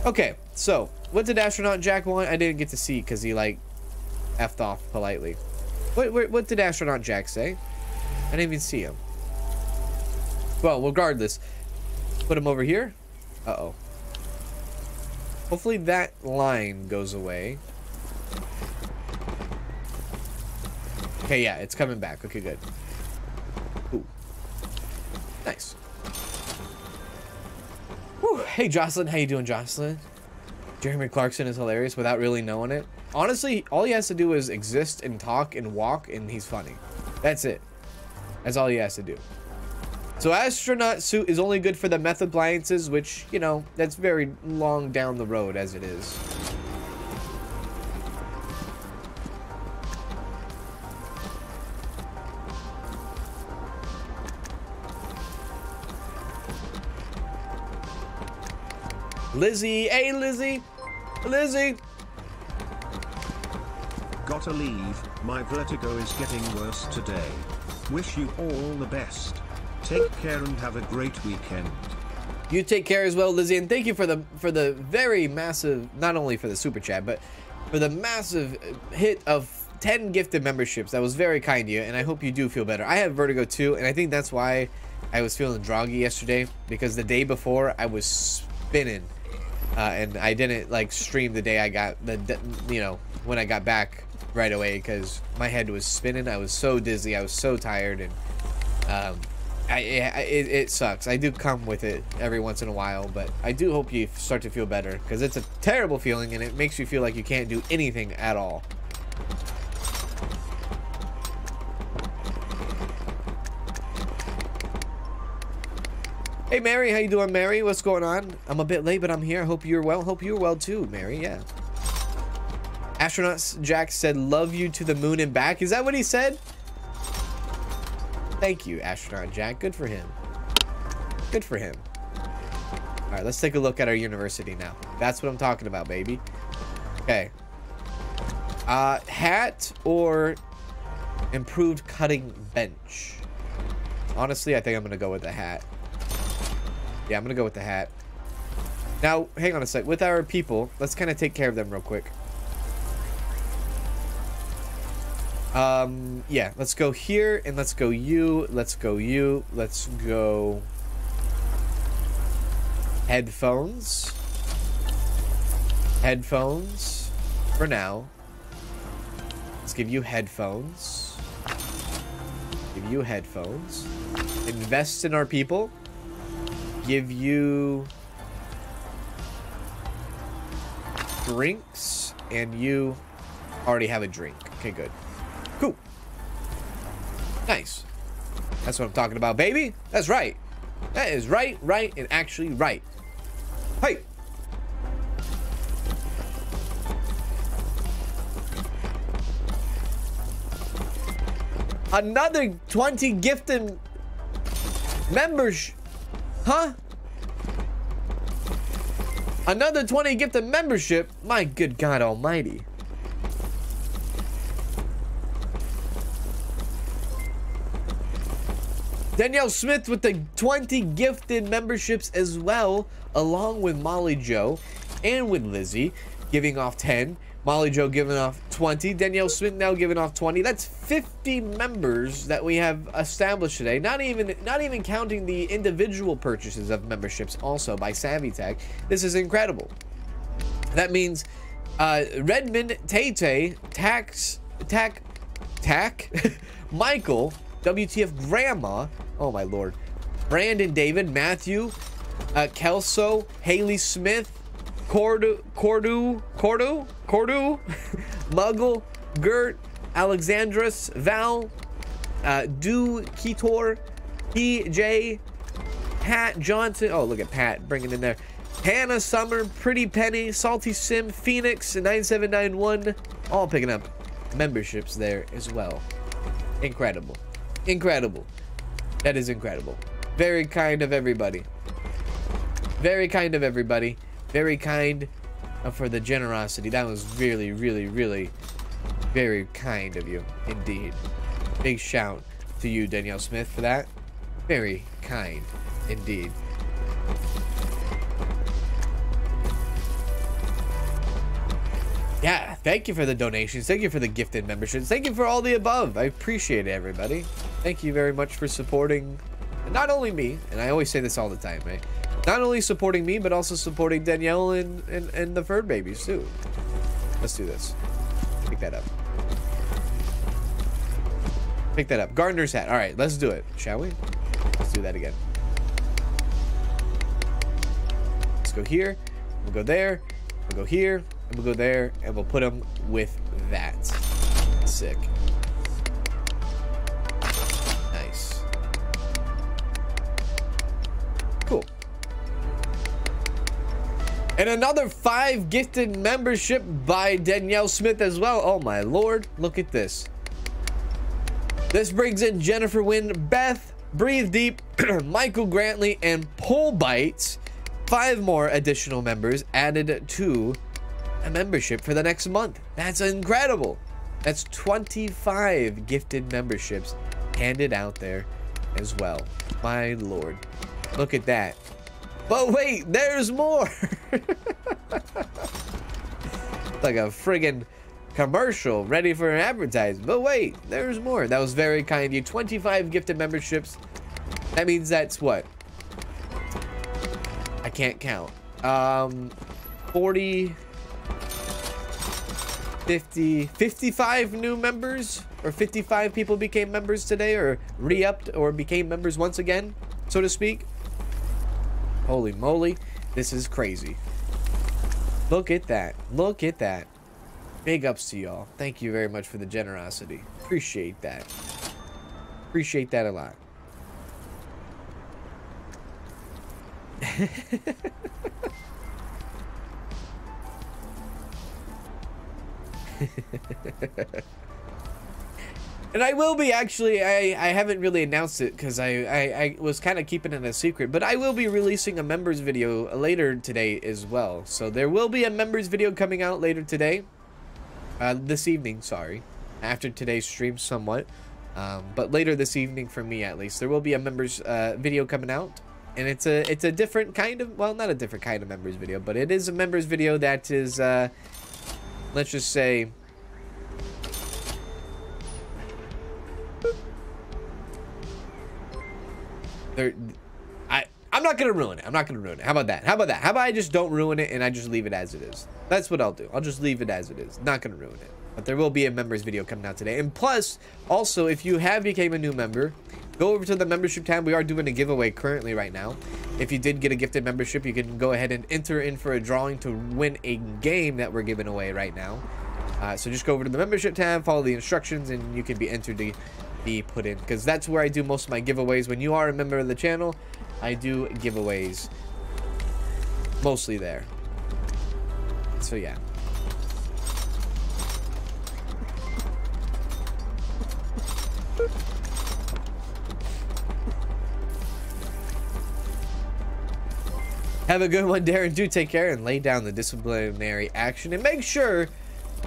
S1: Okay, so what did astronaut Jack want? I didn't get to see because he like effed off politely. What, what what did astronaut Jack say? I didn't even see him. Well, regardless, put him over here. Uh oh. Hopefully that line goes away. Okay, yeah, it's coming back. Okay, good. Ooh. Nice. Whew. Hey, Jocelyn. How you doing, Jocelyn? Jeremy Clarkson is hilarious without really knowing it. Honestly, all he has to do is exist and talk and walk, and he's funny. That's it. That's all he has to do. So astronaut suit is only good for the meth appliances, which, you know, that's very long down the road as it is. Lizzie, hey Lizzie, Lizzie.
S3: Gotta leave, my vertigo is getting worse today. Wish you all the best. Take care and have a great weekend.
S1: You take care as well, Lizzie, and thank you for the for the very massive, not only for the super chat, but for the massive hit of 10 gifted memberships. That was very kind of you, and I hope you do feel better. I have vertigo too, and I think that's why I was feeling droggy yesterday because the day before I was spinning, uh, and I didn't like stream the day I got the, you know when I got back right away because my head was spinning. I was so dizzy. I was so tired, and um, I, it, it sucks. I do come with it every once in a while, but I do hope you start to feel better because it's a terrible feeling and it makes you feel like you can't do anything at all. Hey Mary, how you doing, Mary? What's going on? I'm a bit late, but I'm here. I Hope you're well. Hope you're well too, Mary. Yeah. Astronauts Jack said, "Love you to the moon and back." Is that what he said? Thank you, Astronaut Jack. Good for him. Good for him. All right, let's take a look at our university now. That's what I'm talking about, baby. Okay. Uh, hat or improved cutting bench? Honestly, I think I'm going to go with the hat. Yeah, I'm going to go with the hat. Now, hang on a sec. With our people, let's kind of take care of them real quick. Um, yeah, let's go here and let's go you. Let's go you. Let's go headphones. Headphones for now. Let's give you headphones. Give you headphones. Invest in our people. Give you drinks and you already have a drink. Okay, good. Cool. Nice. That's what I'm talking about, baby. That's right. That is right, right, and actually right. Hey. Another 20 gifted members. Huh? Another 20 gifted membership? My good God almighty. Danielle Smith with the 20 gifted memberships as well, along with Molly Joe and with Lizzie, giving off 10. Molly Joe giving off 20. Danielle Smith now giving off 20. That's 50 members that we have established today. Not even not even counting the individual purchases of memberships also by Savvy Tag. This is incredible. That means uh, Redmond, Tay Tay, Tax, Tack, Tack, Michael, WTF Grandma, oh my lord, Brandon David, Matthew, uh, Kelso, Haley Smith, Cordu, Cordu, Cordu, Cordu, Muggle, Gert, Alexandrus, Val, uh, Du, Ketor, PJ, Pat Johnson. Oh, look at Pat bringing in there. Hannah Summer, Pretty Penny, Salty Sim, Phoenix, 9791, all picking up memberships there as well. Incredible. Incredible. That is incredible. Very kind of everybody. Very kind of everybody. Very kind uh, for the generosity. That was really, really, really very kind of you. Indeed. Big shout to you, Danielle Smith, for that. Very kind indeed. Yeah, thank you for the donations. Thank you for the gifted memberships. Thank you for all the above. I appreciate it, everybody. Thank you very much for supporting not only me, and I always say this all the time, right? Not only supporting me, but also supporting Danielle and, and, and the fur babies, too. Let's do this. Pick that up. Pick that up. Gardener's hat. All right, let's do it, shall we? Let's do that again. Let's go here. We'll go there. We'll go here. And we'll go there. And we'll put them with that. Sick. Nice. Cool. And another five gifted membership by Danielle Smith as well. Oh my lord. Look at this. This brings in Jennifer Wynn, Beth, Breathe Deep, Michael Grantley, and Pole Bites. Five more additional members added to a membership for the next month. That's incredible. That's 25 gifted memberships handed out there as well. My lord. Look at that. But wait, there's more. like a friggin' commercial ready for an advertisement. But wait, there's more. That was very kind of you. 25 gifted memberships. That means that's what? I can't count. Um, 40, 50, 55 new members or 55 people became members today or re-upped or became members once again, so to speak. Holy moly, this is crazy. Look at that. Look at that. Big ups to y'all. Thank you very much for the generosity. Appreciate that. Appreciate that a lot. and I will be actually, I, I haven't really announced it because I, I, I was kind of keeping it a secret, but I will be releasing a members video later today as well. So there will be a members video coming out later today. Uh, this evening, sorry. After today's stream somewhat. Um, but later this evening for me at least, there will be a members uh, video coming out. And it's a it's a different kind of, well, not a different kind of members video, but it is a members video that is, uh, let's just say, there, I, I'm not gonna ruin it. I'm not gonna ruin it. How about that? How about that? How about I just don't ruin it and I just leave it as it is? That's what I'll do. I'll just leave it as it is. Not gonna ruin it. But there will be a members video coming out today. And plus, also, if you have became a new member, go over to the membership tab. We are doing a giveaway currently right now. If you did get a gifted membership, you can go ahead and enter in for a drawing to win a game that we're giving away right now. Uh, so just go over to the membership tab, follow the instructions, and you can be entered to be put in. Because that's where I do most of my giveaways. When you are a member of the channel, I do giveaways mostly there. So yeah. Have a good one, Darren. Do take care and lay down the disciplinary action and make sure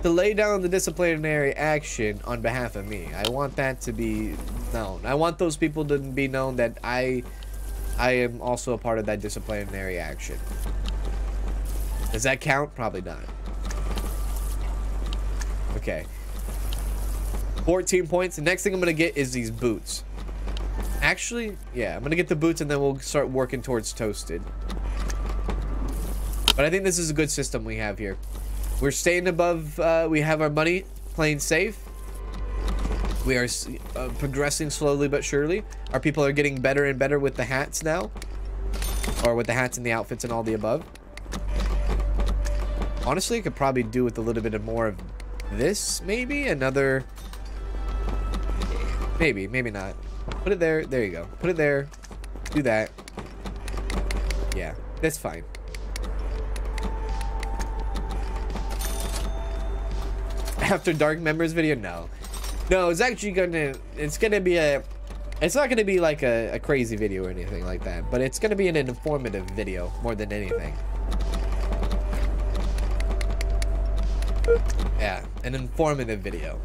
S1: to lay down the disciplinary action on behalf of me. I want that to be known. I want those people to be known that I I am also a part of that disciplinary action. Does that count? Probably not. Okay. 14 points. The next thing I'm going to get is these boots. Actually, yeah, I'm to get the boots and then we'll start working towards toasted. But I think this is a good system we have here. We're staying above, uh, we have our money playing safe. We are uh, progressing slowly but surely. Our people are getting better and better with the hats now. Or with the hats and the outfits and all the above. Honestly, I could probably do with a little bit of more of this, maybe? Another... Maybe, maybe not. Put it there. There you go. Put it there. Do that. Yeah, that's fine. After Dark Members video? No. No, it's actually gonna... It's gonna be a... It's not gonna be like a, a crazy video or anything like that. But it's gonna be an informative video more than anything. Yeah, an informative video.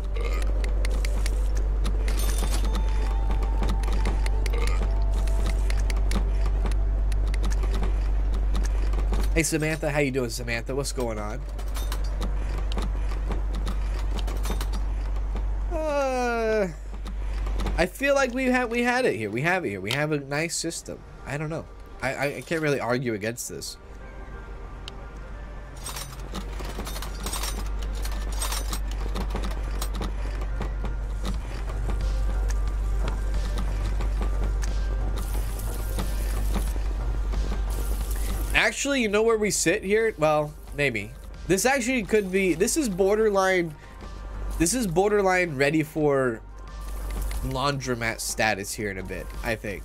S1: Hey Samantha, how you doing Samantha? What's going on? Uh, I feel like we had we had it here. We have it here. We have a nice system. I don't know. I, I, I can't really argue against this. Actually, you know where we sit here? Well, maybe. This actually could be... This is borderline... This is borderline ready for laundromat status here in a bit, I think.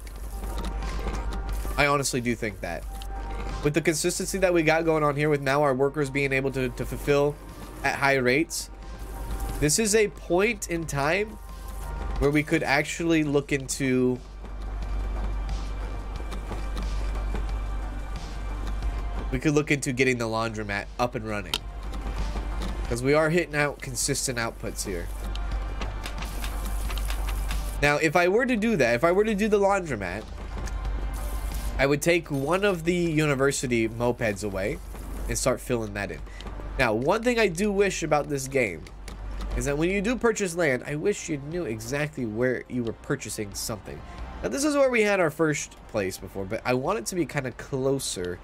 S1: I honestly do think that. With the consistency that we got going on here with now our workers being able to, to fulfill at high rates, this is a point in time where we could actually look into we could look into getting the laundromat up and running. Because we are hitting out consistent outputs here. Now, if I were to do that, if I were to do the laundromat, I would take one of the university mopeds away and start filling that in. Now, one thing I do wish about this game is that when you do purchase land, I wish you knew exactly where you were purchasing something. Now, this is where we had our first place before, but I want it to be kind of closer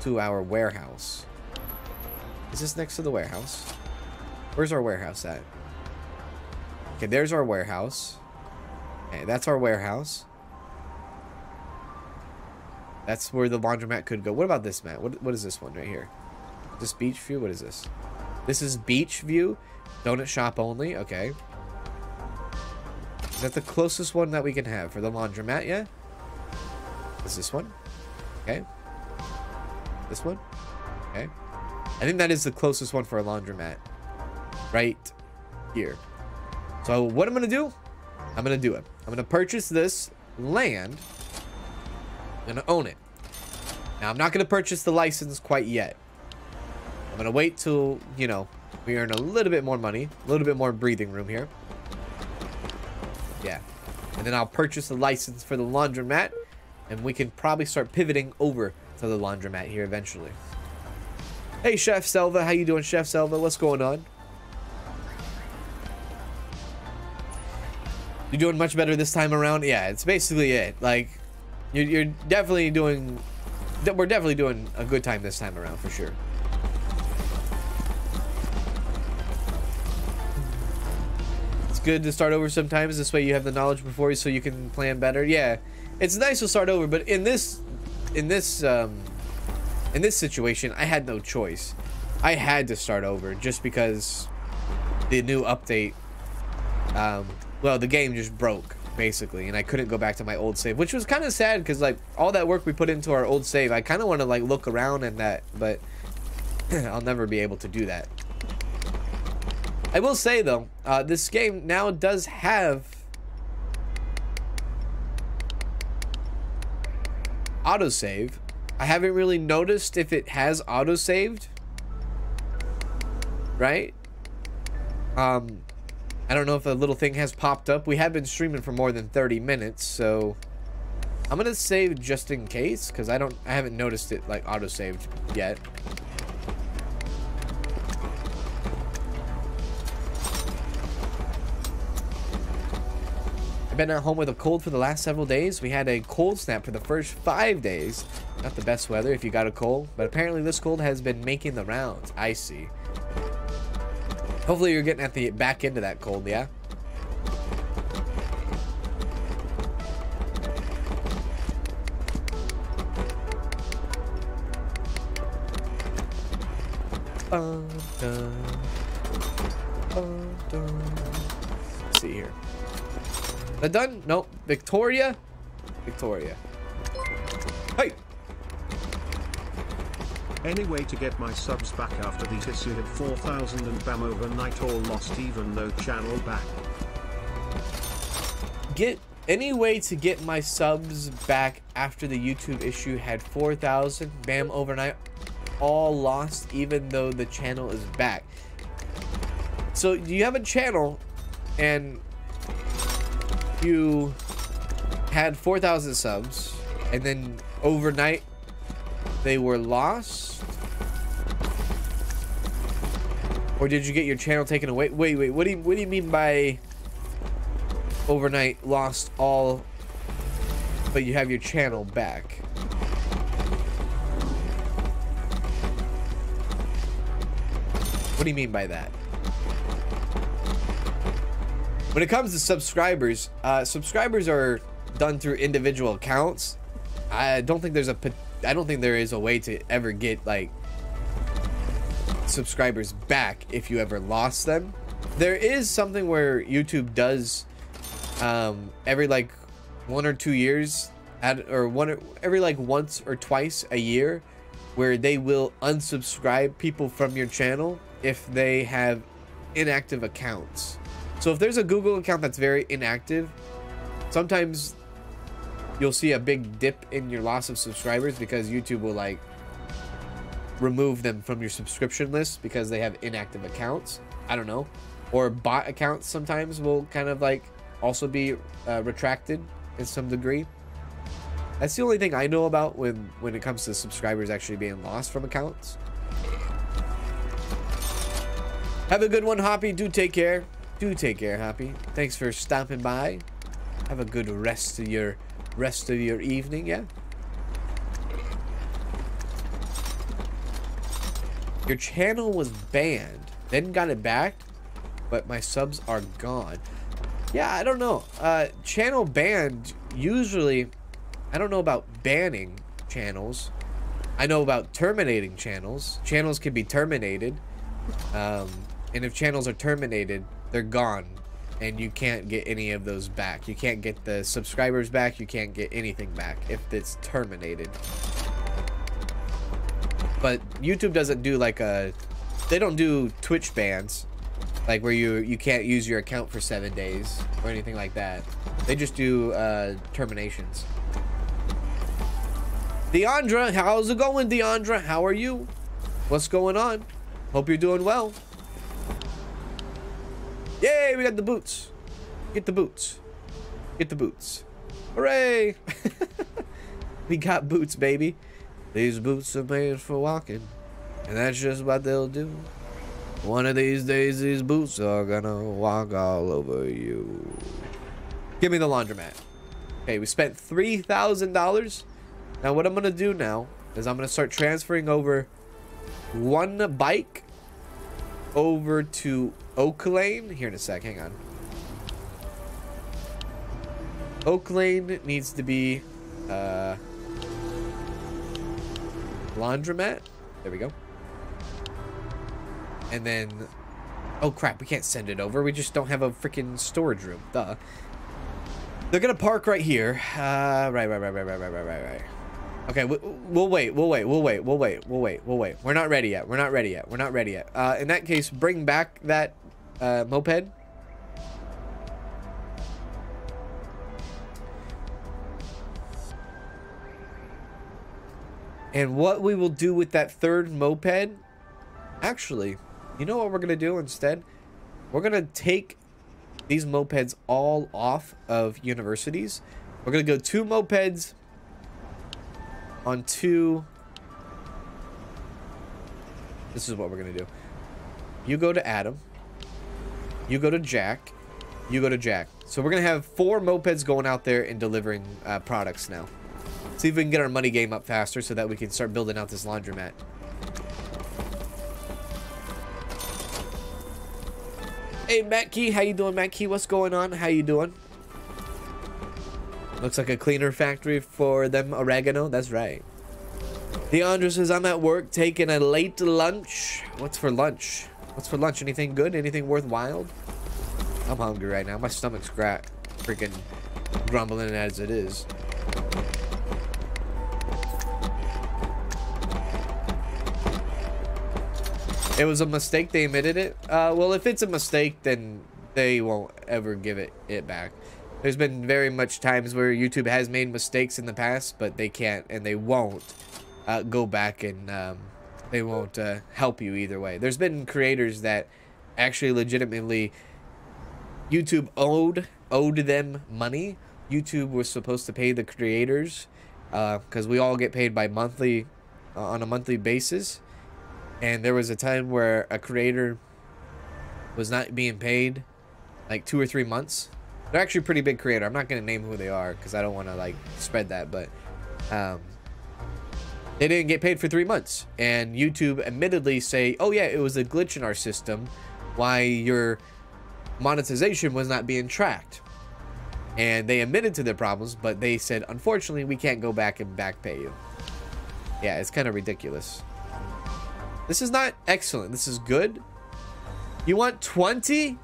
S1: to our warehouse. Is this next to the warehouse? Where's our warehouse at? Okay, there's our warehouse. Okay, that's our warehouse. That's where the laundromat could go. What about this, Matt? What, what is this one right here? This beach view? What is this? This is beach view. Donut shop only. Okay. Is that the closest one that we can have for the laundromat? Yeah. Is this one? Okay. This one? Okay. I think that is the closest one for a laundromat. Right here. So what I'm going to do, I'm going to do it. I'm going to purchase this land. I'm going to own it. Now, I'm not going to purchase the license quite yet. I'm going to wait till, you know, we earn a little bit more money. A little bit more breathing room here. Yeah. And then I'll purchase the license for the laundromat. And we can probably start pivoting over to the laundromat here eventually. Hey, Chef Selva. How you doing, Chef Selva? What's going on? You're doing much better this time around? Yeah, it's basically it. Like, you're, you're definitely doing... We're definitely doing a good time this time around, for sure. It's good to start over sometimes. This way you have the knowledge before you so you can plan better. Yeah, it's nice to start over, but in this in this um, in this situation, I had no choice. I had to start over just because the new update. Um, well, the game just broke basically, and I couldn't go back to my old save, which was kind of sad because like all that work we put into our old save, I kind of want to like look around and that, but I'll never be able to do that. I will say though, uh, this game now does have autosave I haven't really noticed if it has auto-saved. Right? Um, I don't know if a little thing has popped up. We have been streaming for more than 30 minutes, so... I'm gonna save just in case, because I don't, I haven't noticed it, like, auto-saved yet. I've been at home with a cold for the last several days. We had a cold snap for the first five days. Not the best weather if you got a cold, but apparently this cold has been making the rounds. I see. Hopefully you're getting at the back end of that cold, yeah? Let's That done? Nope. Victoria? Victoria. Hey!
S3: Any way to get my subs back after the issue hit 4000 and bam overnight all lost even though channel back?
S1: Get any way to get my subs back after the YouTube issue had 4,000, bam, overnight, all lost even though the channel is back. So you have a channel and you had 4,000 subs and then overnight they were lost? Or did you get your channel taken away? Wait, wait, what do you, what do you mean by overnight lost all, but you have your channel back? What do you mean by that? When it comes to subscribers, uh, subscribers are done through individual accounts. I don't think there's a, I don't think there is a way to ever get like subscribers back if you ever lost them. There is something where YouTube does um, every like one or two years, at, or one every like once or twice a year, where they will unsubscribe people from your channel if they have inactive accounts. So if there's a Google account that's very inactive, sometimes you'll see a big dip in your loss of subscribers because YouTube will like remove them from your subscription list because they have inactive accounts. I don't know. Or bot accounts sometimes will kind of like also be uh, retracted in some degree. That's the only thing I know about when when it comes to subscribers actually being lost from accounts. Have a good one, Hoppy. Do take care. Do take care, Happy. Thanks for stopping by. Have a good rest of your rest of your evening, yeah? Your channel was banned, then got it back, but my subs are gone. Yeah, I don't know. Uh, channel banned, usually, I don't know about banning channels. I know about terminating channels. Channels can be terminated. Um, and if channels are terminated, they're gone. And you can't get any of those back. You can't get the subscribers back. You can't get anything back if it's terminated. But YouTube doesn't do like a... They don't do Twitch bans. Like where you you can't use your account for seven days or anything like that. They just do uh, terminations. Deandra, how's it going, Deandra? How are you? What's going on? Hope you're doing well. Yay, we got the boots. Get the boots. Get the boots. Hooray! we got boots, baby. These boots are made for walking. And that's just what they'll do. One of these days, these boots are gonna walk all over you. Give me the laundromat. Okay, we spent $3,000. Now, what I'm gonna do now is I'm gonna start transferring over one bike over to Oak Lane. Here in a sec, hang on. Oak Lane needs to be uh, laundromat. There we go. And then, oh crap, we can't send it over. We just don't have a freaking storage room. Duh. They're gonna park right here. Uh, right, right, right, right, right, right, right, right, right. Okay, we, we'll wait, we'll wait, we'll wait, we'll wait, we'll wait, we'll wait. We're not ready yet. We're not ready yet. We're not ready yet. Uh, in that case, bring back that uh, moped. And what we will do with that third moped, actually, you know what we're going to do instead? We're going to take these mopeds all off of universities. We're going to go two mopeds on two. This is what we're going to do. You go to Adam. You go to Jack. You go to Jack. So we're going to have four mopeds going out there and delivering uh, products now. See if we can get our money game up faster so that we can start building out this laundromat. Hey, Matt Key. How you doing, Matt Key? What's going on? How you doing? Looks like a cleaner factory for them oregano. That's right. Deandra says, I'm at work taking a late lunch. What's for lunch? What's for lunch? Anything good? Anything worthwhile? I'm hungry right now. My stomach's gra freaking grumbling as it is. It was a mistake. They admitted it. Uh, well, if it's a mistake, then they won't ever give it it back. There's been very much times where YouTube has made mistakes in the past, but they can't and they won't uh, go back and um, they won't uh, help you either way. There's been creators that actually legitimately YouTube owed owed them money. YouTube was supposed to pay the creators because uh, we all get paid by monthly uh, on a monthly basis and there was a time where a creator was not being paid like two or three months. They're actually pretty big creator. I'm not to name who they are because I don't want to like spread that, but um, they didn't get paid for three months. And YouTube admittedly say, oh yeah, it was a glitch in our system why your monetization was not being tracked. And they admitted to their problems, but they said, unfortunately, we can't go back and back pay you. Yeah, it's kind of ridiculous. This is not excellent. This is good. You want 20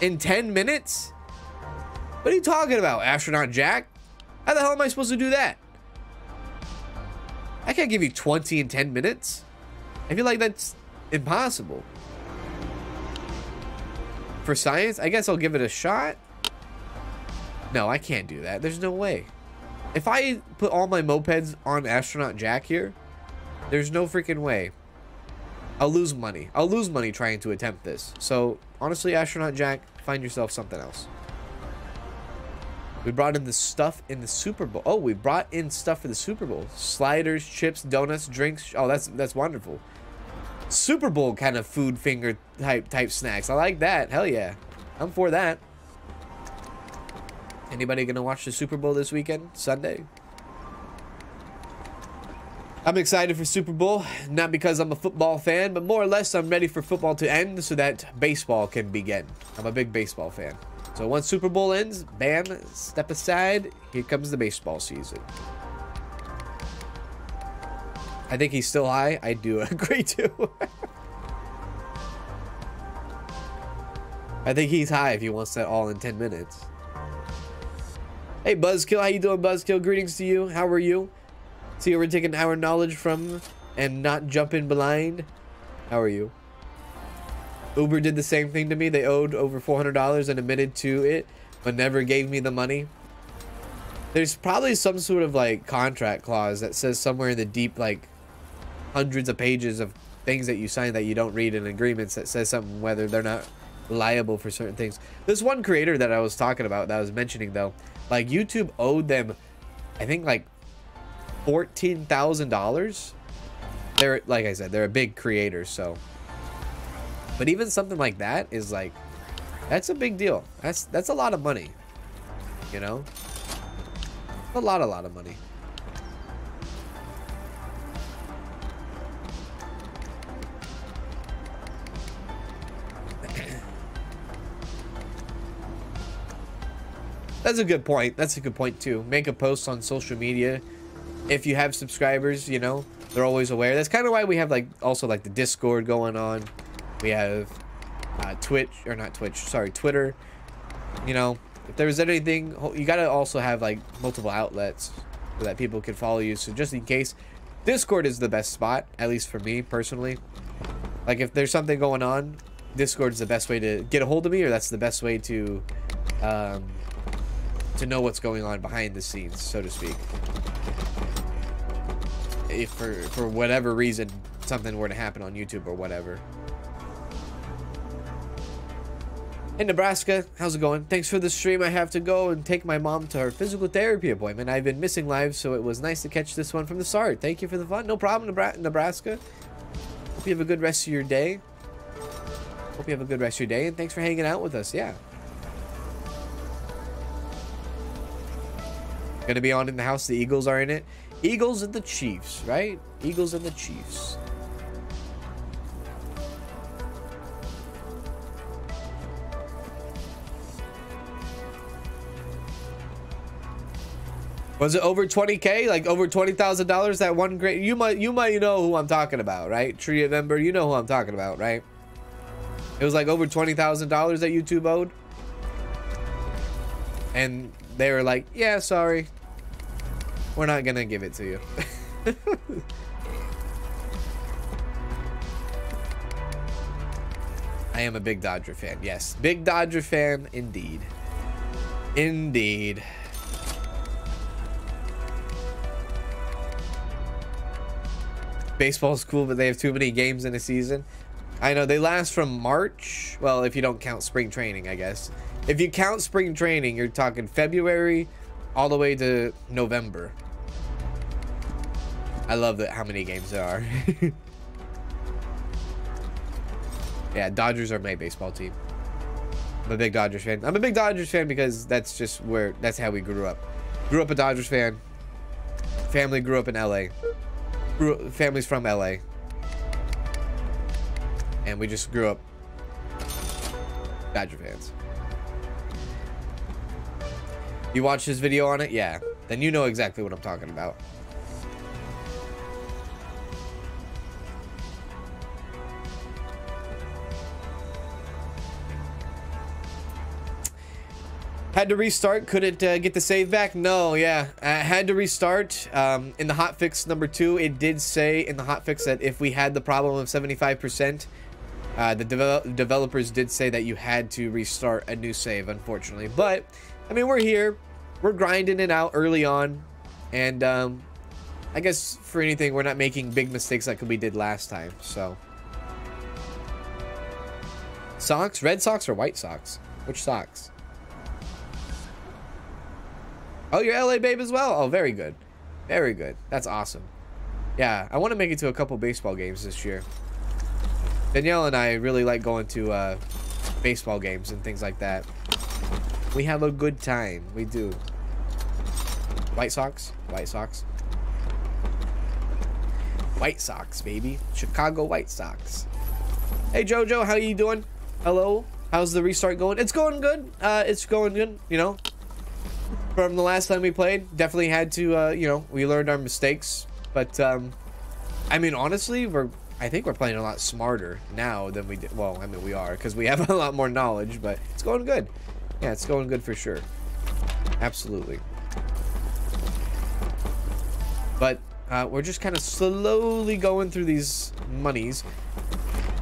S1: in 10 minutes? What are you talking about, Astronaut Jack? How the hell am I supposed to do that? I can't give you 20 in 10 minutes. I feel like that's impossible. For science, I guess I'll give it a shot. No, I can't do that. There's no way. If I put all my mopeds on Astronaut Jack here, there's no freaking way. I'll lose money. I'll lose money trying to attempt this. So, honestly, Astronaut Jack, find yourself something else. We brought in the stuff in the Super Bowl. Oh, we brought in stuff for the Super Bowl. Sliders, chips, donuts, drinks. Oh, that's that's wonderful. Super Bowl kind of food finger type type snacks. I like that. Hell yeah. I'm for that. Anybody gonna watch the Super Bowl this weekend? Sunday? I'm excited for Super Bowl, not because I'm a football fan, but more or less I'm ready for football to end so that baseball can begin. I'm a big baseball fan. So once Super Bowl ends, bam, step aside, here comes the baseball season. I think he's still high. I do agree too. I think he's high if he wants that all in 10 minutes. Hey Buzzkill, how you doing Buzzkill? Greetings to you. How are you? See where we're taking our knowledge from and not jumping blind. How are you? Uber did the same thing to me. They owed over $400 and admitted to it, but never gave me the money. There's probably some sort of like contract clause that says somewhere in the deep like hundreds of pages of things that you sign that you don't read in agreements that says something whether they're not liable for certain things. This one creator that I was talking about that I was mentioning though, like YouTube owed them I think like $14,000. They're, like I said, they're a big creator, so. But even something like that is like, that's a big deal. That's, that's a lot of money, you know? A lot, a lot of money. That's a good point. That's a good point too. Make a post on social media if you have subscribers, you know, they're always aware. That's kind of why we have like also like the Discord going on. We have uh, Twitch or not Twitch, sorry, Twitter. You know, if there's anything, you gotta also have like multiple outlets so that people can follow you. So just in case, Discord is the best spot, at least for me personally. Like if there's something going on, Discord is the best way to get a hold of me, or that's the best way to um, to know what's going on behind the scenes, so to speak. if for for whatever reason something were to happen on YouTube or whatever. In Nebraska, how's it going? Thanks for the stream. I have to go and take my mom to her physical therapy appointment. I've been missing lives, so it was nice to catch this one from the start. Thank you for the fun. No problem, Nebraska. Hope you have a good rest of your day. Hope you have a good rest of your day, and thanks for hanging out with us. Yeah. Gonna be on in the house. The Eagles are in it. Eagles and the Chiefs, right? Eagles and the Chiefs. Was it over 20k? Like over $20,000 that one great you might you might know who I'm talking about, right? Tree of Ember, you know who I'm talking about, right? It was like over $20,000 that YouTube owed. And they were like, "Yeah, sorry. We're not going to give it to you." I am a big Dodger fan. Yes, big Dodger fan indeed. Indeed. Baseball's cool, but they have too many games in a season. I know they last from March. Well, if you don't count spring training, I guess. If you count spring training, you're talking February all the way to November. I love that how many games there are. yeah, Dodgers are my baseball team. I'm a big Dodgers fan. I'm a big Dodgers fan because that's just where that's how we grew up. Grew up a Dodgers fan. Family grew up in LA family's from LA. And we just grew up Dodger fans. You watched his video on it? Yeah. Then you know exactly what I'm talking about. Had to restart. Couldn't uh, get the save back. No, yeah. I had to restart. Um, in the hotfix number two, it did say in the hotfix that if we had the problem of 75%, uh, the de developers did say that you had to restart a new save, unfortunately. But, I mean, we're here. We're grinding it out early on. And, um, I guess, for anything, we're not making big mistakes like we did last time. So. Socks? Red socks or white socks? Which socks? Oh, you're LA babe as well? Oh, very good. Very good. That's awesome. Yeah, I want to make it to a couple baseball games this year. Danielle and I really like going to uh, baseball games and things like that. We have a good time. We do. White Sox? White Sox. White Sox, baby. Chicago White Sox. Hey, Jojo, how you doing? Hello. How's the restart going? It's going good. Uh, it's going good. You know, from the last time we played. Definitely had to, uh, you know, we learned our mistakes. But, um, I mean, honestly, we're, I think we're playing a lot smarter now than we did. Well, I mean, we are because we have a lot more knowledge, but it's going good. Yeah, it's going good for sure. Absolutely. But uh, we're just kind of slowly going through these monies.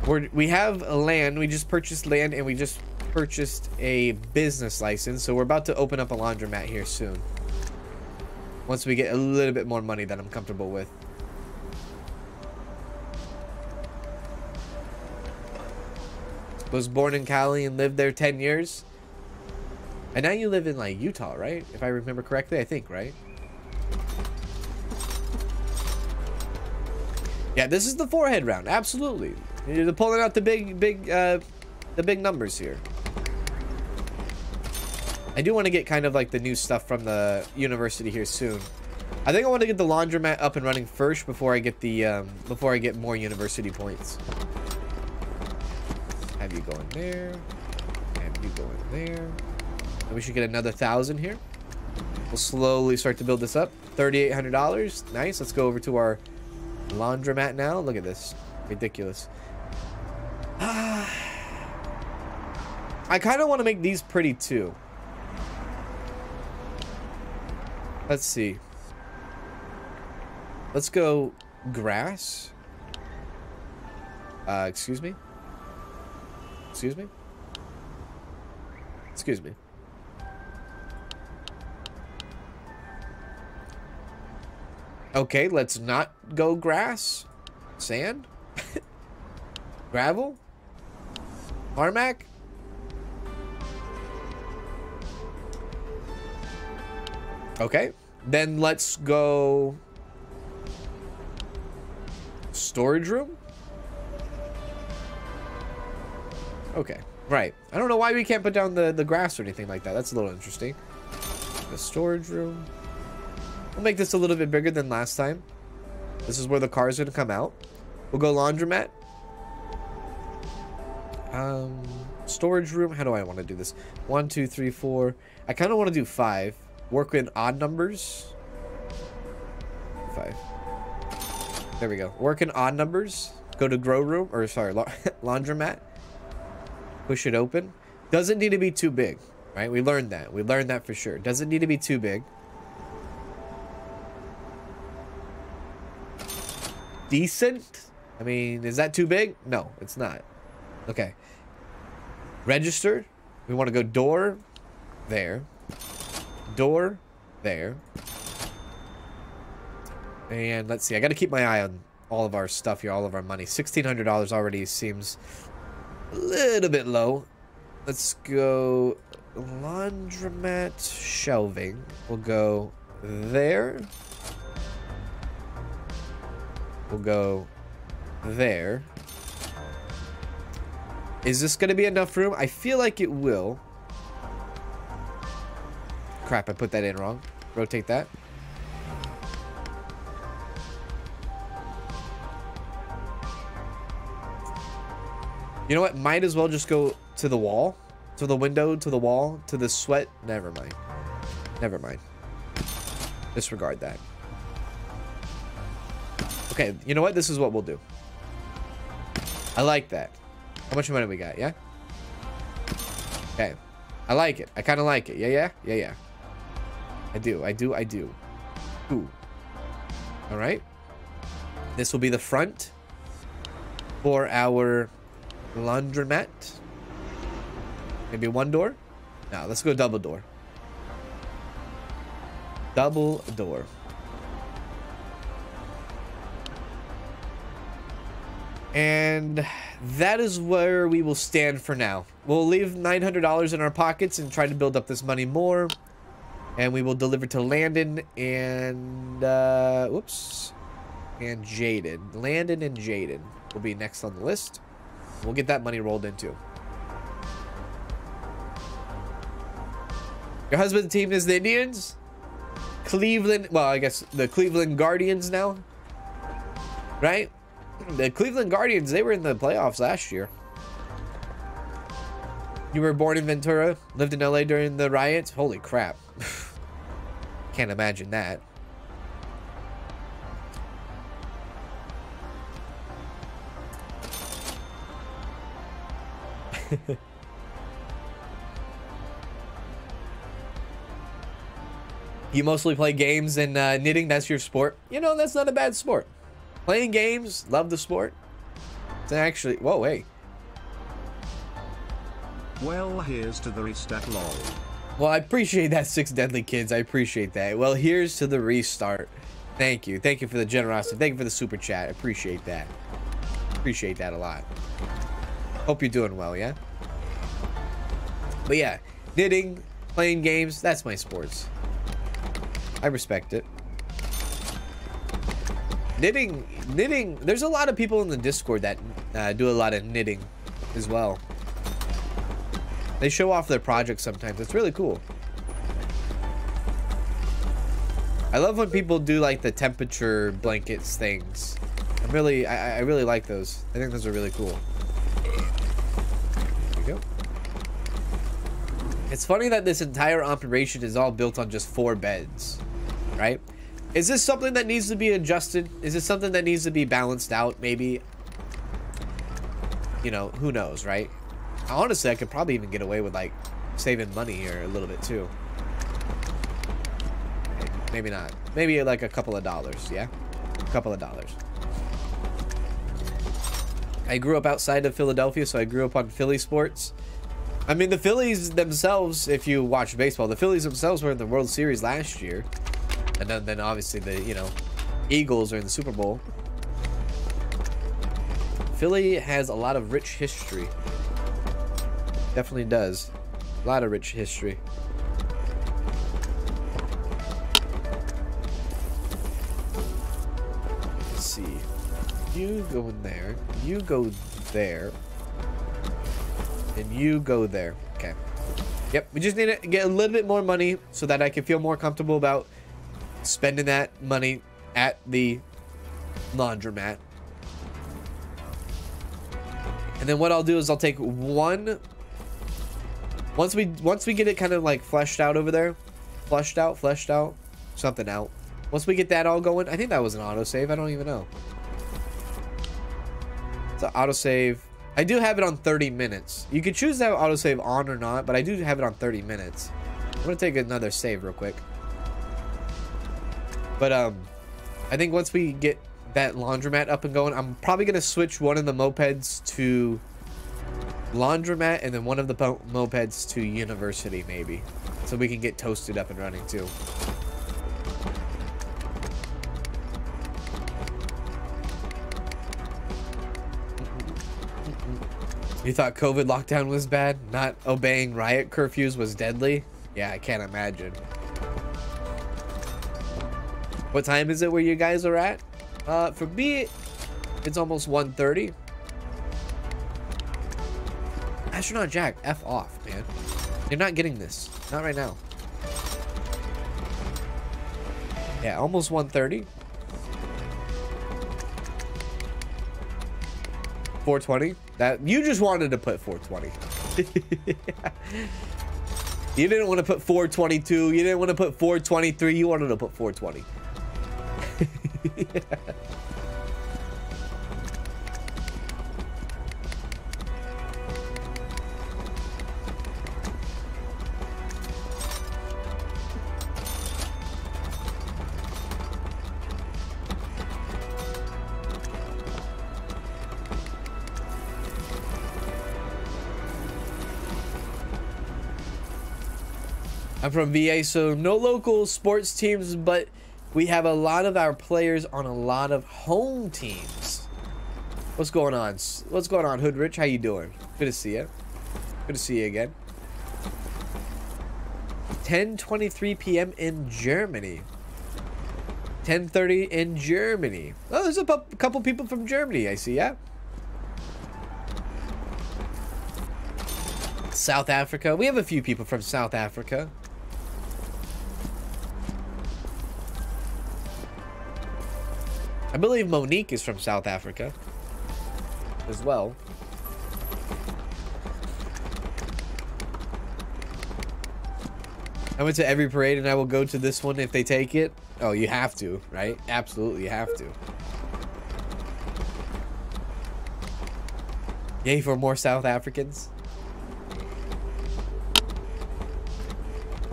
S1: We're, we have land. We just purchased land and we just purchased a business license, so we're about to open up a laundromat here soon. Once we get a little bit more money that I'm comfortable with. Was born in Cali and lived there 10 years. And now you live in like Utah, right? If I remember correctly, I think, right? Yeah, this is the forehead round. Absolutely. You're pulling out the big, big, uh, the big numbers here. I do want to get kind of like the new stuff from the university here soon. I think I want to get the laundromat up and running first before I get the um, before I get more university points. Have you going there? Have you going there? And we should get another thousand here. We'll slowly start to build this up. $3,800. Nice. Let's go over to our laundromat now. Look at this. Ridiculous. I kind of want to make these pretty too. Let's see. Let's go grass. Uh, excuse me? Excuse me? Excuse me. Okay, let's not go grass. Sand? Gravel? Tarmac? Okay. Then let's go... Storage room? Okay. Right. I don't know why we can't put down the, the grass or anything like that. That's a little interesting. The storage room. We'll make this a little bit bigger than last time. This is where the car is going to come out. We'll go laundromat. Um, storage room. How do I want to do this? One, two, three, four. I kind of want to do five. Work in odd numbers. Five. There we go. Work in odd numbers. Go to grow room, or sorry, la laundromat. Push it open. Doesn't need to be too big, right? We learned that. We learned that for sure. Doesn't need to be too big. Decent. I mean, is that too big? No, it's not. Okay. Register. We want to go door there. Door there. And let's see. I got to keep my eye on all of our stuff here, all of our money. $1,600 already seems a little bit low. Let's go laundromat shelving. We'll go there. We'll go there. Is this going to be enough room? I feel like it will. Crap, I put that in wrong. Rotate that. You know what? Might as well just go to the wall. To the window, to the wall, to the sweat. Never mind. Never mind. Disregard that. Okay, you know what? This is what we'll do. I like that. How much money we got, yeah? Okay. I like it. I kind of like it. Yeah, yeah? Yeah, yeah. I do. I do. I do. Ooh. All right. This will be the front for our laundromat. Maybe one door? No, let's go double door. Double door. And that is where we will stand for now. We'll leave $900 in our pockets and try to build up this money more. And we will deliver to Landon and, uh, whoops, and Jaden. Landon and Jaden will be next on the list. We'll get that money rolled into. Your husband's team is the Indians? Cleveland, well, I guess the Cleveland Guardians now. Right? The Cleveland Guardians, they were in the playoffs last year. You were born in Ventura, lived in LA during the riots? Holy crap. Can't imagine that. you mostly play games and uh, knitting, that's your sport. You know, that's not a bad sport. Playing games, love the sport. It's actually, whoa, hey.
S3: Well, here's to the restart lol.
S1: Well, I appreciate that, Six Deadly Kids. I appreciate that. Well, here's to the restart. Thank you. Thank you for the generosity. Thank you for the super chat. I appreciate that. Appreciate that a lot. Hope you're doing well, yeah? But yeah, knitting, playing games, that's my sports. I respect it. Knitting, knitting, there's a lot of people in the Discord that uh, do a lot of knitting as well. They show off their projects sometimes. It's really cool. I love when people do like the temperature blankets things. I'm really, I, I really like those. I think those are really cool. There we go. It's funny that this entire operation is all built on just four beds, right? Is this something that needs to be adjusted? Is this something that needs to be balanced out, maybe? You know, who knows, right? Honestly, I could probably even get away with, like, saving money here a little bit, too. Maybe not. Maybe, like, a couple of dollars, yeah? A couple of dollars. I grew up outside of Philadelphia, so I grew up on Philly sports. I mean, the Phillies themselves, if you watch baseball, the Phillies themselves were in the World Series last year. And then, then obviously the, you know, Eagles are in the Super Bowl. Philly has a lot of rich history. Definitely does. A lot of rich history. Let's see. You go in there. You go there. And you go there. Okay. Yep, we just need to get a little bit more money so that I can feel more comfortable about spending that money at the laundromat. And then what I'll do is I'll take one once we once we get it kind of like fleshed out over there, flushed out, fleshed out, something out. Once we get that all going, I think that was an autosave. I don't even know. It's an autosave. I do have it on 30 minutes. You could choose to have autosave on or not, but I do have it on 30 minutes. I'm gonna take another save real quick. But um, I think once we get that laundromat up and going, I'm probably gonna switch one of the mopeds to laundromat and then one of the mopeds to university maybe, so we can get toasted up and running too. You thought COVID lockdown was bad? Not obeying riot curfews was deadly? Yeah, I can't imagine. What time is it where you guys are at? Uh, for me, it's almost 1.30. Astronaut Jack, F off, man. You're not getting this. Not right now. Yeah, almost 1.30. 420. That you just wanted to put 420. you didn't want to put 422. You didn't want to put 423. You wanted to put 420. I'm from VA, so no local sports teams, but we have a lot of our players on a lot of home teams. What's going on? What's going on, Hoodrich? How you doing? Good to see you. Good to see you again. 10:23 p.m. in Germany. 10:30 in Germany. Oh, there's a couple people from Germany. I see. Yeah. South Africa. We have a few people from South Africa. I believe Monique is from South Africa as well. I went to every parade and I will go to this one if they take it. Oh, you have to, right? Absolutely, you have to. Yay for more South Africans.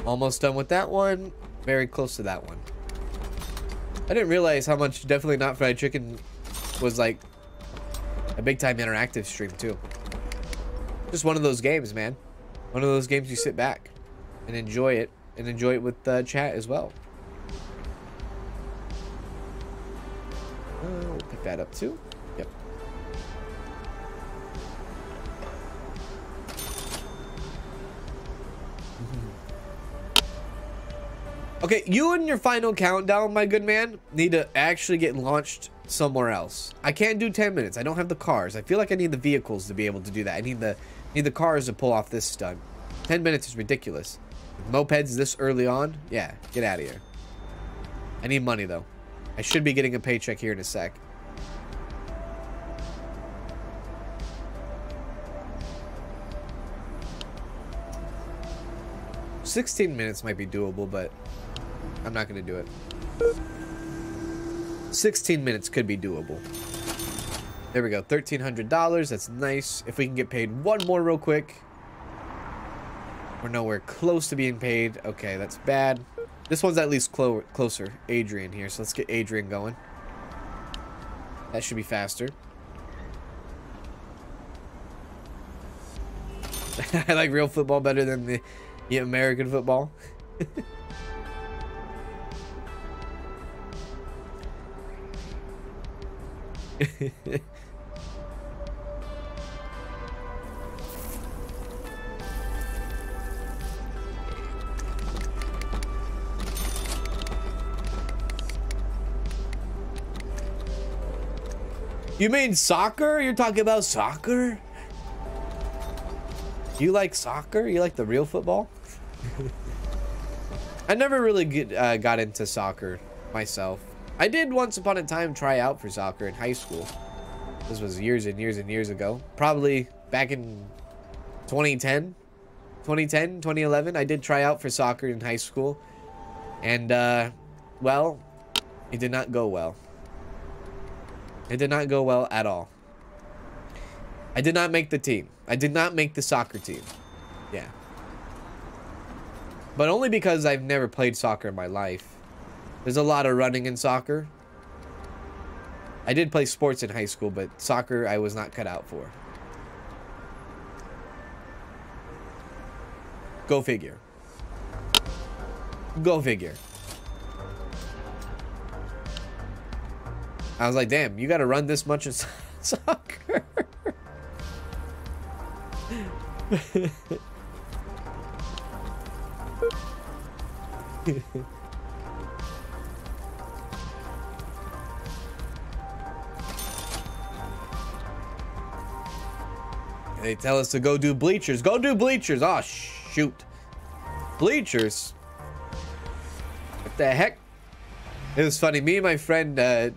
S1: Almost done with that one. Very close to that one. I didn't realize how much Definitely Not Fried Chicken was like a big time interactive stream too. Just one of those games, man. One of those games you sit back and enjoy it and enjoy it with uh, chat as well. Uh, we'll pick that up too. Okay, you and your final countdown, my good man, need to actually get launched somewhere else. I can't do 10 minutes. I don't have the cars. I feel like I need the vehicles to be able to do that. I need the need the cars to pull off this stunt. 10 minutes is ridiculous. Mopeds this early on? Yeah, get out of here. I need money, though. I should be getting a paycheck here in a sec. Sixteen minutes might be doable, but I'm not going to do it. 16 minutes could be doable. There we go. $1,300. That's nice. If we can get paid one more real quick. We're nowhere close to being paid. Okay, that's bad. This one's at least clo closer. Adrian here. So let's get Adrian going. That should be faster. I like real football better than the, the American football. You mean soccer? You're talking about soccer? You like soccer? You like the real football? I never really get, uh, got into soccer myself. I did once upon a time try out for soccer in high school. This was years and years and years ago. Probably back in 2010. 2010, 2011. I did try out for soccer in high school. And, uh, well, it did not go well. It did not go well at all. I did not make the team. I did not make the soccer team. Yeah. But only because I've never played soccer in my life. There's a lot of running in soccer. I did play sports in high school, but soccer I was not cut out for. Go figure. Go figure. I was like, damn, you got to run this much in soccer. they tell us to go do bleachers. Go do bleachers. Oh, shoot. Bleachers? What the heck? It was funny. Me and my friend uh,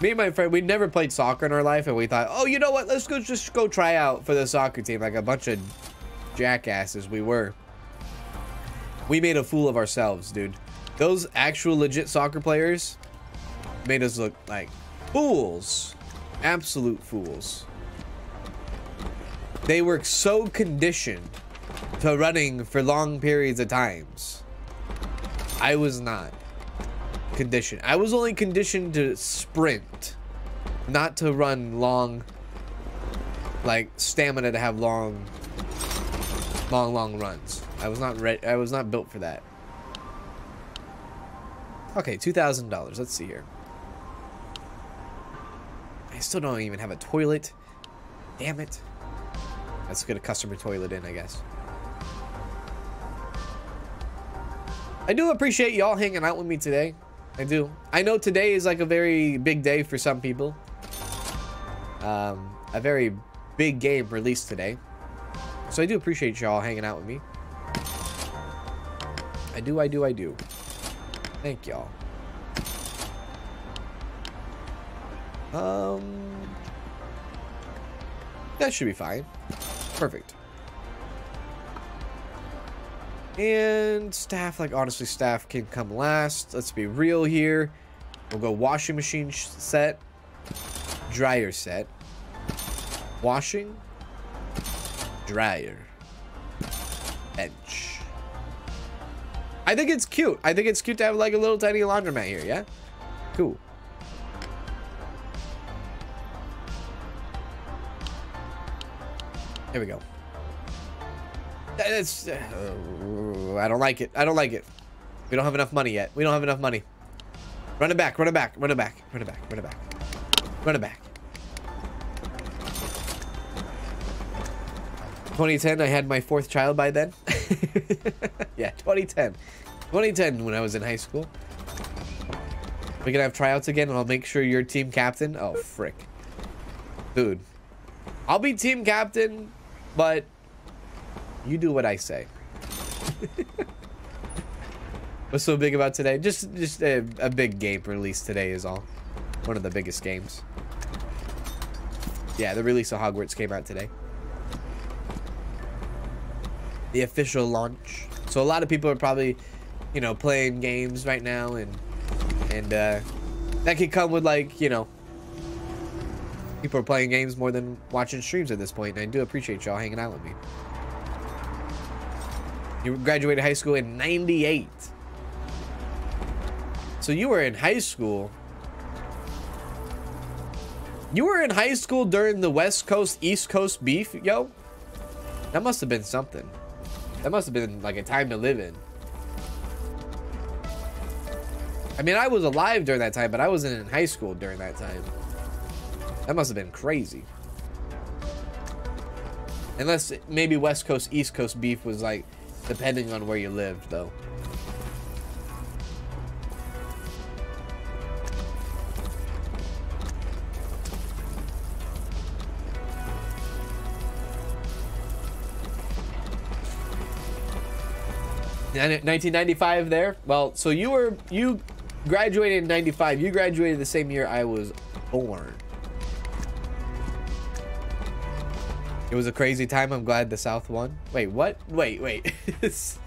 S1: me and my friend, we never played soccer in our life, and we thought, oh, you know what? Let's go just go try out for the soccer team, like a bunch of jackasses we were. We made a fool of ourselves, dude. Those actual legit soccer players made us look like fools. Absolute fools. They were so conditioned to running for long periods of times. I was not conditioned. I was only conditioned to sprint, not to run long, like stamina to have long, long, long runs. I was not ready. I was not built for that. Okay, two thousand dollars. Let's see here. I still don't even have a toilet. Damn it. Let's get a customer toilet in, I guess. I do appreciate y'all hanging out with me today. I do. I know today is like a very big day for some people. Um, a very big game released today. So I do appreciate y'all hanging out with me. I do, I do, I do. Thank y'all. Um, that should be fine. Perfect. And staff, like honestly, staff can come last. Let's be real here. We'll go washing machine set, dryer set, washing, dryer, bench. I think it's cute. I think it's cute to have like a little tiny laundromat here, yeah? Cool. Here we go. It's, uh, I don't like it. I don't like it. We don't have enough money yet. We don't have enough money. Run it back. Run it back. Run it back. Run it back. Run it back. Run it back. 2010, I had my fourth child by then. yeah, 2010. 2010 when I was in high school. We're gonna have tryouts again and I'll make sure you're team captain. Oh, frick. Dude. I'll be team captain, but you do what I say. What's so big about today? Just just a, a big game release today is all. One of the biggest games. Yeah, the release of Hogwarts came out today. The official launch. So a lot of people are probably, you know, playing games right now and and uh that could come with like, you know, people are playing games more than watching streams at this point, and I do appreciate y'all hanging out with me. You graduated high school in 98. So you were in high school. You were in high school during the West Coast, East Coast beef, yo? That must have been something. That must have been like a time to live in. I mean, I was alive during that time, but I wasn't in high school during that time. That must have been crazy. Unless maybe West Coast, East Coast beef was like, depending on where you lived, though. Nin- 1995 there. Well, so you were you graduated in 95. You graduated the same year I was born. It was a crazy time. I'm glad the South won. Wait, what? Wait, wait.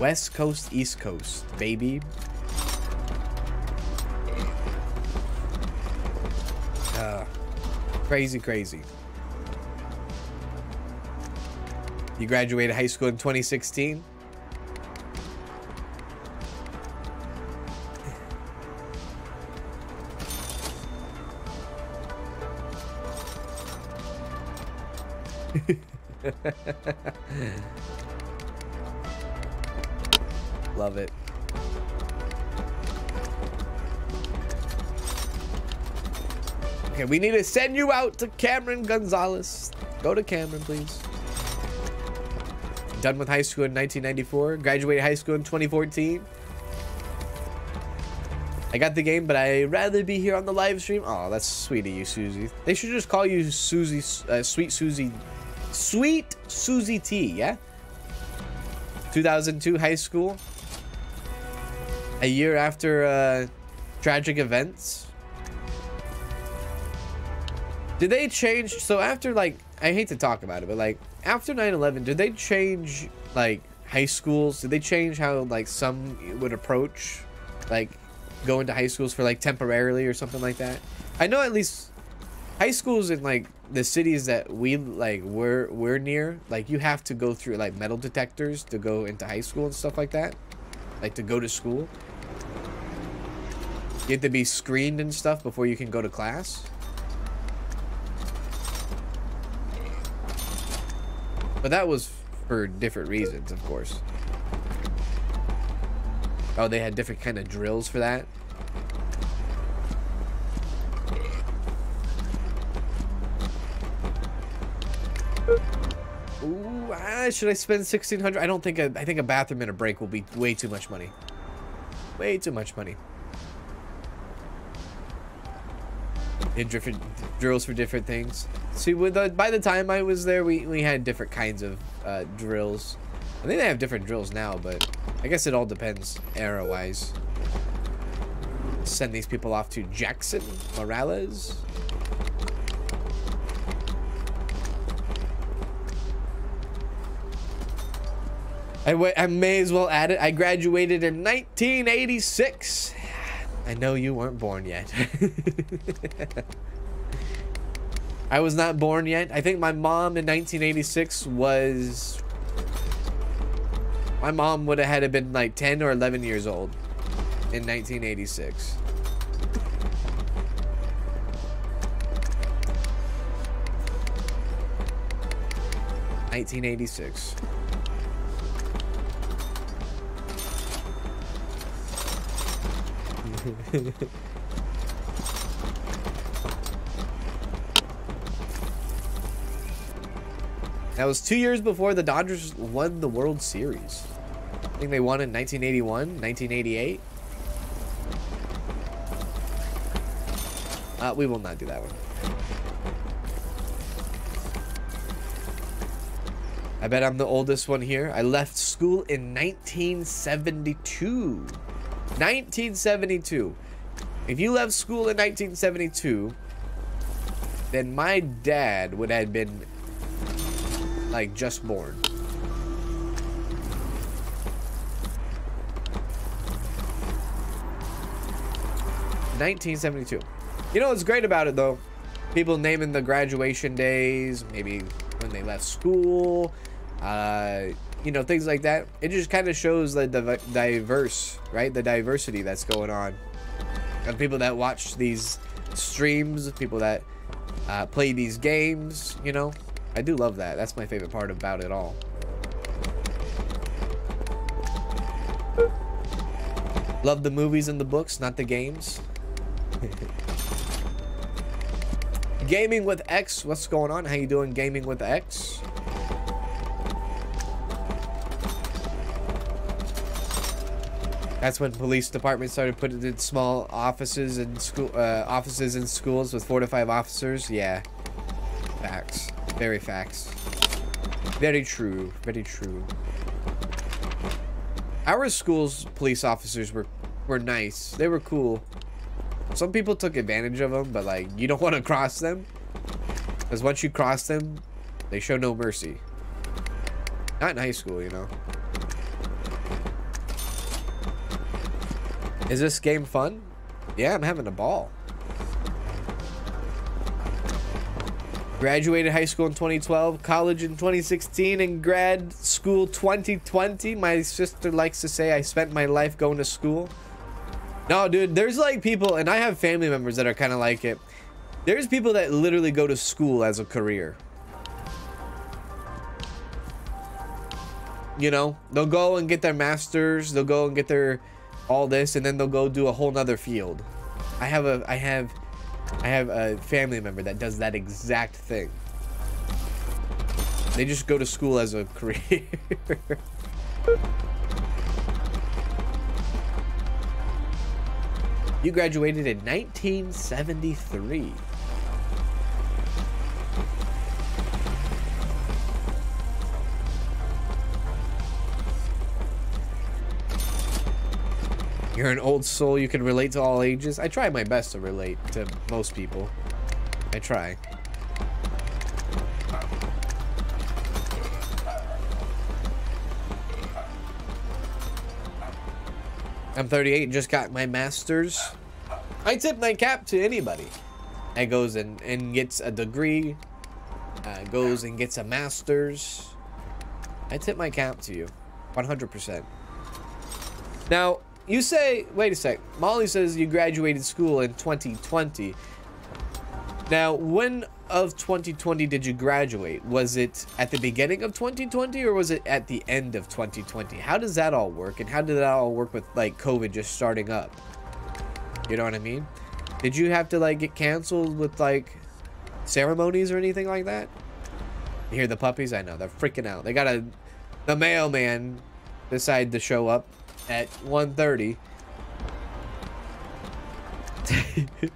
S1: West Coast, East Coast, baby. Uh, crazy, crazy. You graduated high school in 2016? Love it. Okay, we need to send you out to Cameron Gonzalez. Go to Cameron, please. Done with high school in 1994. Graduated high school in 2014. I got the game, but I'd rather be here on the live stream. Oh, that's sweet of you, Susie. They should just call you Susie, uh, Sweet Susie, Sweet Susie T, yeah? 2002 high school. A year after uh, tragic events. Did they change? So after like, I hate to talk about it, but like after 9/11, did they change like high schools? Did they change how like some would approach like going to high schools for like temporarily or something like that? I know at least high schools in like the cities that we like we're we're near, like you have to go through like metal detectors to go into high school and stuff like that. Like to go to school. You have to be screened and stuff before you can go to class. But that was for different reasons, of course. Oh, they had different kind of drills for that. Ooh, ah, should I spend 1600 I don't think a, I think a bathroom and a break will be way too much money. Way too much money. In different drills for different things. See, the, by the time I was there, we, we had different kinds of uh, drills. I think they have different drills now, but I guess it all depends era-wise. Send these people off to Jackson Morales. I, may as well add it. I graduated in 1986. I know you weren't born yet. I was not born yet. I think my mom in 1986 was... My mom would have had to been like 10 or 11 years old in 1986. Nineteen eighty six. That was two years before the Dodgers won the World Series. I think they won in 1981, 1988. Uh, we will not do that one. I bet I'm the oldest one here. I left school in 1972. 1972. If you left school in 1972, then my dad would have been like just born. Nineteen seventy-two. You know what's great about it though? People naming the graduation days, maybe when they left school, uh, you know, things like that. It just kind of shows the div diverse, right? The diversity that's going on. And people that watch these streams, people that uh, play these games, you know. I do love that. That's my favorite part about it all. Love the movies and the books, not the games. Gaming with X, what's going on? How you doing Gaming with X? That's when police departments started putting in small offices and school uh, offices in schools with four to five officers. Yeah, facts, very facts, very true, very true. Our school's police officers were were nice. They were cool. Some people took advantage of them, but like you don't want to cross them because once you cross them, they show no mercy. Not in high school, you know. Is this game fun? Yeah, I'm having a ball. Graduated high school in 2012, college in 2016, and grad school 2020. My sister likes to say I spent my life going to school. No, dude, there's like people, and I have family members that are kind of like it. There's people that literally go to school as a career. You know, they'll go and get their masters, they'll go and get their all this and then they'll go do a whole nother field. I have a I have I have a family member that does that exact thing. They just go to school as a career. you graduated in 1973. You're an old soul. You can relate to all ages. I try my best to relate to most people. I try. I'm 38 just got my master's. I tip my cap to anybody that goes and, and gets a degree, uh, goes and gets a master's. I tip my cap to you. 100%. Now, you say, wait a sec. Molly says you graduated school in 2020. Now, when of 2020 did you graduate? Was it at the beginning of 2020 or was it at the end of 2020? How does that all work? And how did that all work with like COVID just starting up? You know what I mean? Did you have to like get canceled with like ceremonies or anything like that? You hear the puppies? I know they're freaking out. They got a the mailman decide to show up at 1.30.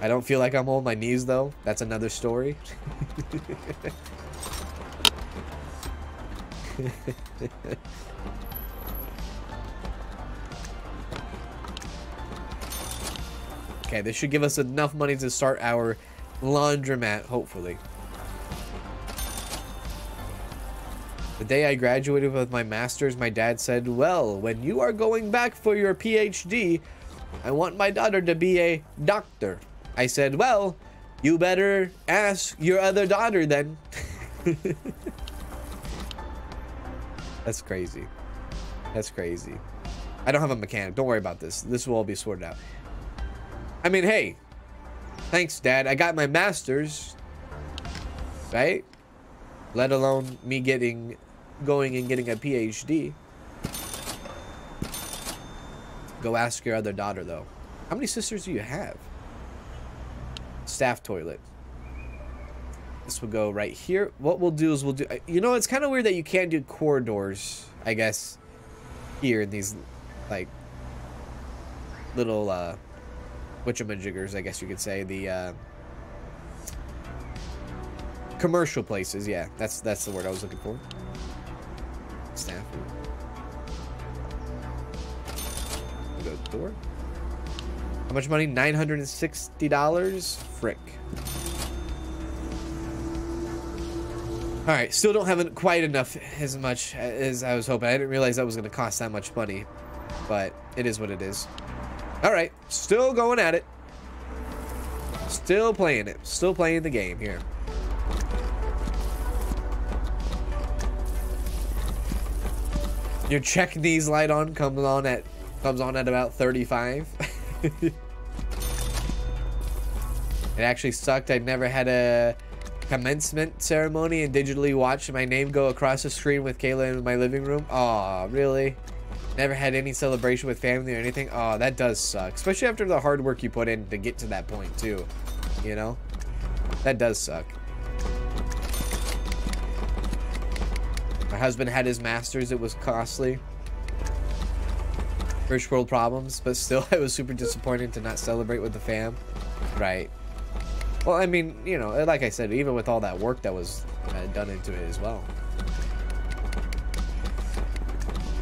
S1: I don't feel like I'm on my knees though. That's another story. okay, this should give us enough money to start our laundromat, hopefully. The day I graduated with my master's, my dad said, well, when you are going back for your PhD, I want my daughter to be a doctor. I said, well, you better ask your other daughter then. That's crazy. That's crazy. I don't have a mechanic. Don't worry about this. This will all be sorted out. I mean, hey, thanks, Dad. I got my master's, right? Let alone me getting going and getting a PhD. Go ask your other daughter, though. How many sisters do you have? Staff toilet. This will go right here. What we'll do is we'll do... You know, it's kind of weird that you can't do corridors, I guess, here in these, like, little, uh, whatchamajiggers, I guess you could say. The, uh, commercial places, yeah. That's, that's the word I was looking for. Staff. We'll go. How much money? $960? Frick. Alright, still don't have quite enough as much as I was hoping. I didn't realize that was going to cost that much money. But it is what it is. Alright, still going at it. Still playing it. Still playing the game here. Your check knees light on comes on at comes on at about 35. it actually sucked. I never had a commencement ceremony and digitally watched my name go across the screen with Kayla in my living room. Aw, really? Never had any celebration with family or anything. Oh, that does suck. Especially after the hard work you put in to get to that point, too. You know? That does suck. My husband had his master's. It was costly. First world problems, but still, I was super disappointed to not celebrate with the fam. Right. Well, I mean, you know, like I said, even with all that work that was uh, done into it as well.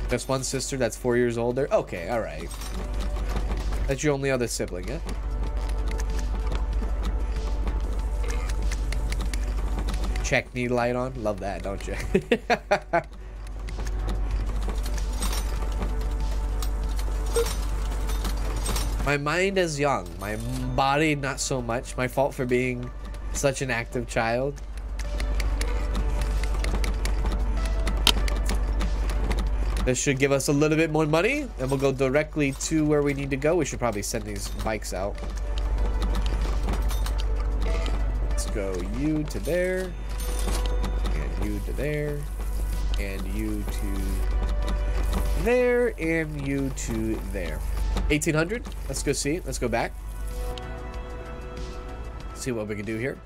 S1: Just one sister that's four years older? Okay, alright. That's your only other sibling, yeah? Check need light on? Love that, don't you? my mind is young. My body, not so much. My fault for being such an active child. This should give us a little bit more money, and we'll go directly to where we need to go. We should probably send these bikes out. Let's go you to there, you to there, and you to there, and you to there. 1800. Let's go see. Let's go back. See what we can do here.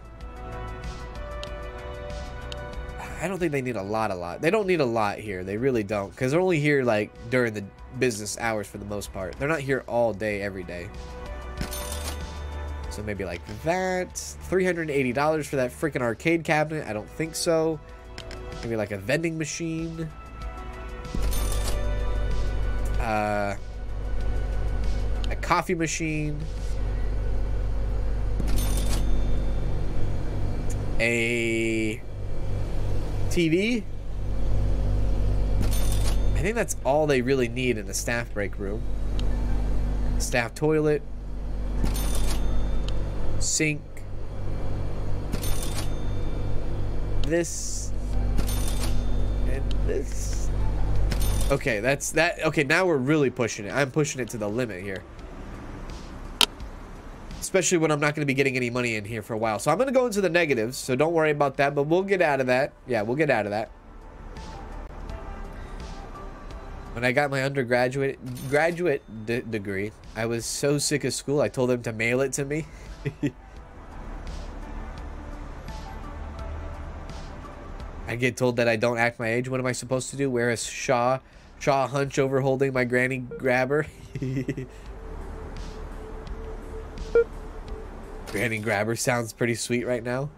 S1: I don't think they need a lot, a lot. They don't need a lot here. They really don't. Because they're only here, like, during the business hours for the most part. They're not here all day, every day. So maybe like that. $380 for that freaking arcade cabinet. I don't think so. Maybe like a vending machine. Uh, a coffee machine. A TV. I think that's all they really need in a staff break room. Staff toilet. Sink. This. This. Okay, that's that. Okay, now we're really pushing it. I'm pushing it to the limit here especially when I'm not going to be getting any money in here for a while. So I'm going to go into the negatives, so don't worry about that, but we'll get out of that. Yeah, we'll get out of that. When I got my undergraduate graduate degree, I was so sick of school, I told them to mail it to me. I get told that I don't act my age. What am I supposed to do? Wear a Shaw, Shaw hunch over holding my granny grabber? Granny Grabber sounds pretty sweet right now.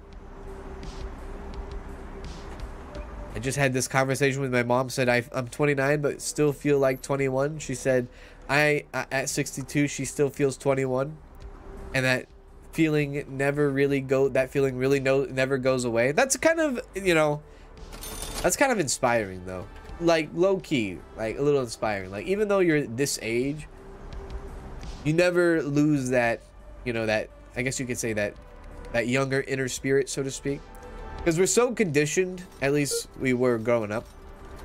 S1: I just had this conversation with my mom. Said I, am 29, but still feel like 21. She said, I at 62, she still feels 21, and that feeling never really go. That feeling really no never goes away. That's kind of you know, that's kind of inspiring though. Like low key, like a little inspiring. Like even though you're this age, you never lose that you know that I guess you could say that that younger inner spirit, so to speak. Because we're so conditioned, at least we were growing up.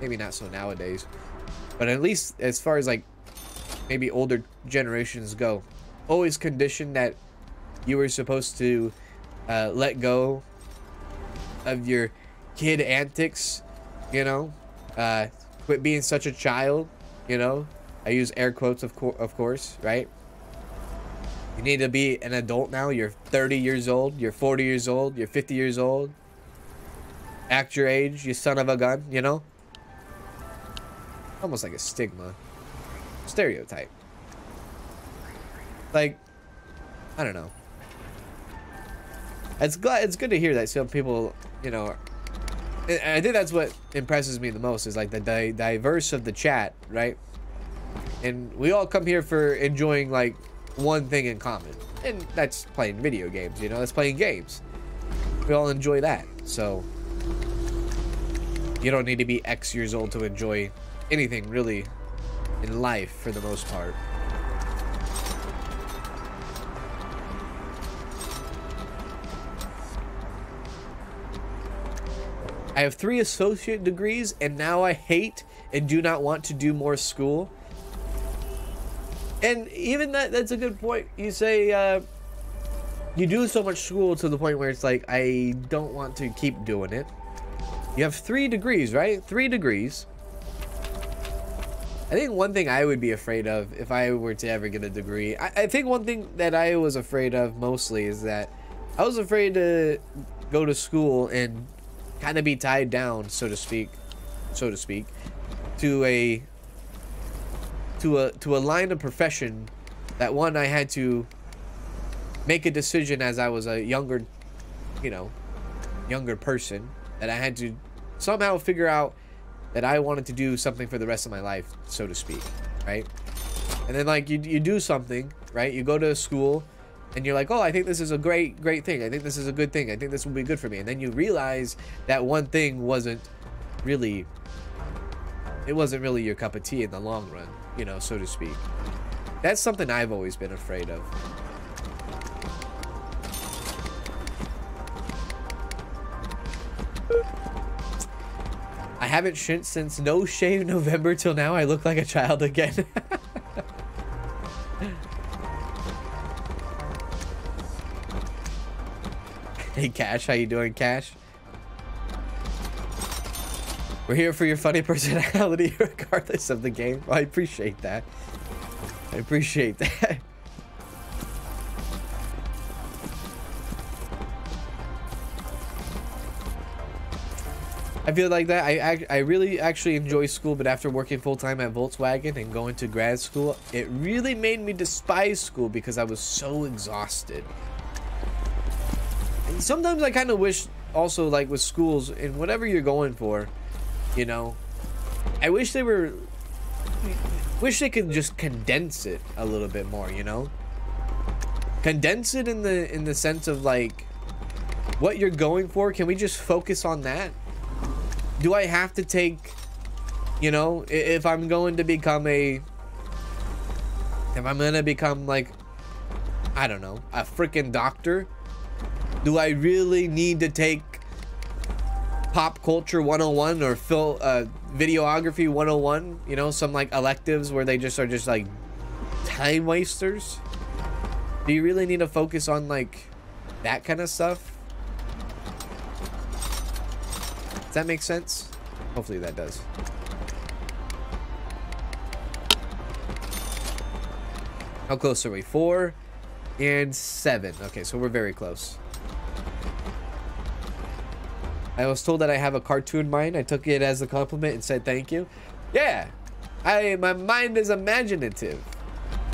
S1: Maybe not so nowadays. But at least as far as like maybe older generations go, always conditioned that you were supposed to uh, let go of your kid antics, you know? Uh, quit being such a child, you know? I use air quotes, of, co of course, right? You need to be an adult now. You're 30 years old. You're 40 years old. You're 50 years old. Act your age, you son of a gun, you know? Almost like a stigma. Stereotype. Like, I don't know. It's glad it's good to hear that some people, you know, I think that's what impresses me the most is like the di diverse of the chat, right? And we all come here for enjoying like one thing in common, and that's playing video games, you know, that's playing games. We all enjoy that, so you don't need to be X years old to enjoy anything really in life for the most part. I have three associate degrees and now I hate and do not want to do more school. And even that, that's a good point. You say, uh, you do so much school to the point where it's like, I don't want to keep doing it. You have three degrees, right? Three degrees. I think one thing I would be afraid of if I were to ever get a degree, I, I think one thing that I was afraid of mostly is that I was afraid to go to school and kind of be tied down, so to speak, so to speak, to a to a to a line of profession that one I had to make a decision as I was a younger, you know, younger person that I had to somehow figure out that I wanted to do something for the rest of my life, so to speak, right? And then like you, you do something, right? You go to school and you're like, oh, I think this is a great, great thing. I think this is a good thing. I think this will be good for me. And then you realize that one thing wasn't really, it wasn't really your cup of tea in the long run, you know, so to speak. That's something I've always been afraid of. I haven't since no shave November till now. I look like a child again. hey Cash, how you doing, Cash? We're here for your funny personality regardless of the game. Well, I appreciate that. I appreciate that. I feel like that. I, I, I really actually enjoy school, but after working full time at Volkswagen and going to grad school, it really made me despise school because I was so exhausted. Sometimes I kind of wish also like with schools and whatever you're going for, you know, I wish they were wish they could just condense it a little bit more, you know? Condense it in the in the sense of like what you're going for, can we just focus on that? do I have to take, you know, if I'm going to become a, if I'm going to become like, I don't know, a freaking doctor, do I really need to take pop culture 101 or film, uh, videography 101, you know, some like electives where they just are just like time wasters? Do you really need to focus on like that kind of stuff? Does that make sense? Hopefully that does. How close are we? Four and seven. Okay, so we're very close. I was told that I have a cartoon mind. I took it as a compliment and said thank you. Yeah, I my mind is imaginative.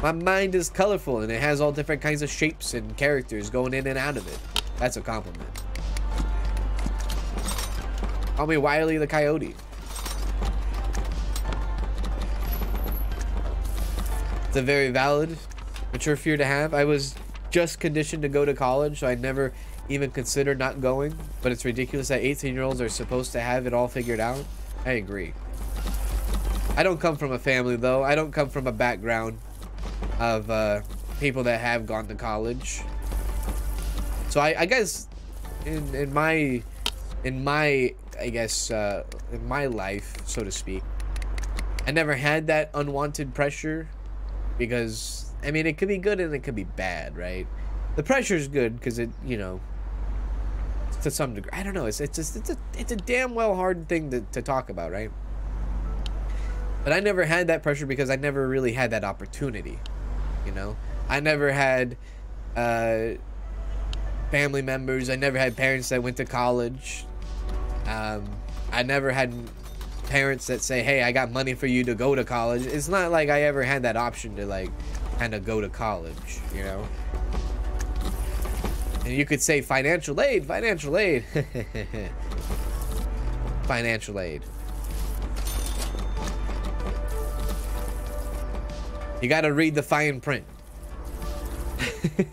S1: My mind is colorful and it has all different kinds of shapes and characters going in and out of it. That's a compliment. Call me Wiley the Coyote. It's a very valid, mature fear to have. I was just conditioned to go to college, so I never even consider not going. But it's ridiculous that 18-year-olds are supposed to have it all figured out. I agree. I don't come from a family, though. I don't come from a background of uh, people that have gone to college. So I, I guess in, in my in my I guess, uh, in my life, so to speak, I never had that unwanted pressure because, I mean, it could be good and it could be bad, right? The pressure is good because it, you know, to some degree. I don't know. It's it's just it's a it's a damn well hard thing to, to talk about, right? But I never had that pressure because I never really had that opportunity. You know, I never had uh, family members. I never had parents that went to college. Um, I never had parents that say, "Hey, I got money for you to go to college." It's not like I ever had that option to like kind of go to college, you know. And you could say financial aid, financial aid, financial aid. You got to read the fine print.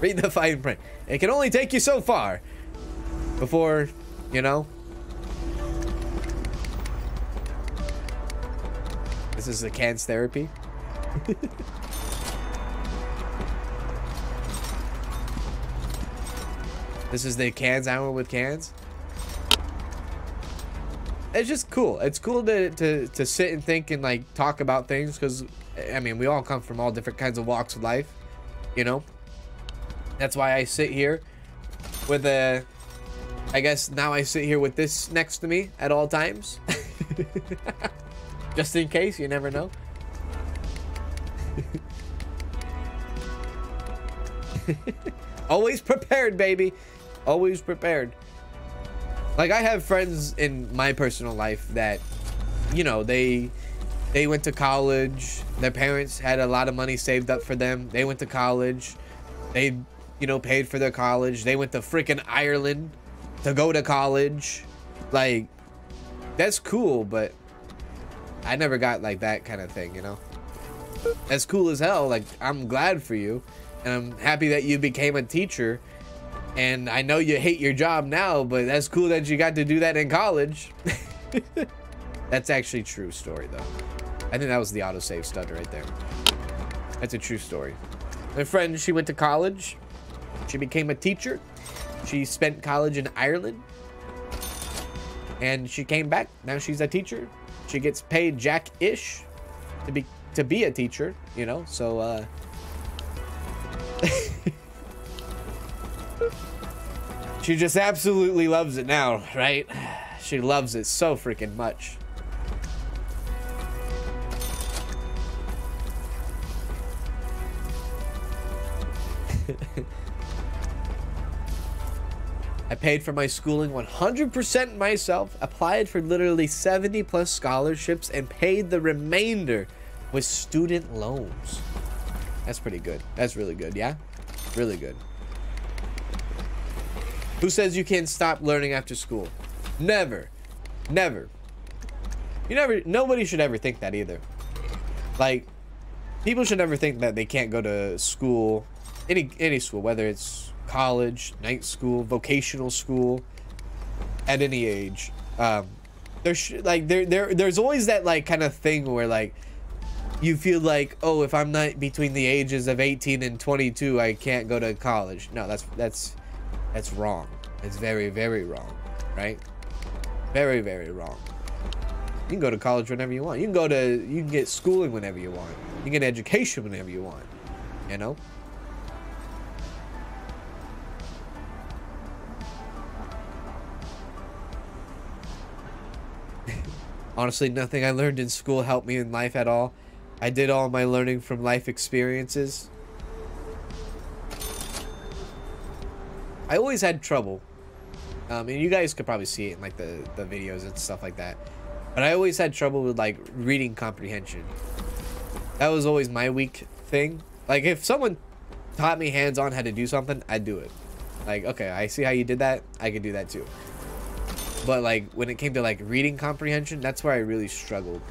S1: read the fine print. It can only take you so far before you know? This is the Kanz therapy. this is the Kanz hour with Kanz. It's just cool. It's cool to, to, to sit and think and like talk about things because, I mean, we all come from all different kinds of walks of life, you know? That's why I sit here with a I guess now I sit here with this next to me at all times. Just in case, you never know. Always prepared, baby. Always prepared. Like I have friends in my personal life that, you know, they they went to college. Their parents had a lot of money saved up for them. They went to college. They, you know, paid for their college. They went to freaking Ireland to go to college. Like, that's cool, but I never got like that kind of thing, you know? That's cool as hell. Like, I'm glad for you. And I'm happy that you became a teacher. And I know you hate your job now, but that's cool that you got to do that in college. that's actually true story, though. I think that was the autosave stutter right there. That's a true story. My friend, she went to college. She became a teacher. She spent college in Ireland. And she came back. Now she's a teacher. She gets paid jack-ish to be to be a teacher, you know? So uh She just absolutely loves it now, right? She loves it so freaking much. I paid for my schooling 100% myself, applied for literally 70 plus scholarships, and paid the remainder with student loans. That's pretty good. That's really good, yeah? Really good. Who says you can't stop learning after school? Never. Never. You never, nobody should ever think that either. Like, people should never think that they can't go to school, any, any school, whether it's college, night school, vocational school, at any age. Um, there's like there there there's always that like kind of thing where like you feel like oh if I'm not between the ages of 18 and 22 I can't go to college. No, that's that's that's wrong. It's very very wrong, right? Very very wrong. You can go to college whenever you want. You can go to you can get schooling whenever you want. You can get education whenever you want. You know? Honestly, nothing I learned in school helped me in life at all. I did all my learning from life experiences. I always had trouble. Um, and you guys could probably see it in like the, the videos and stuff like that. But I always had trouble with like reading comprehension. That was always my weak thing. Like if someone taught me hands-on how to do something, I'd do it. Like, okay, I see how you did that. I could do that too. But like when it came to like reading comprehension, that's where I really struggled.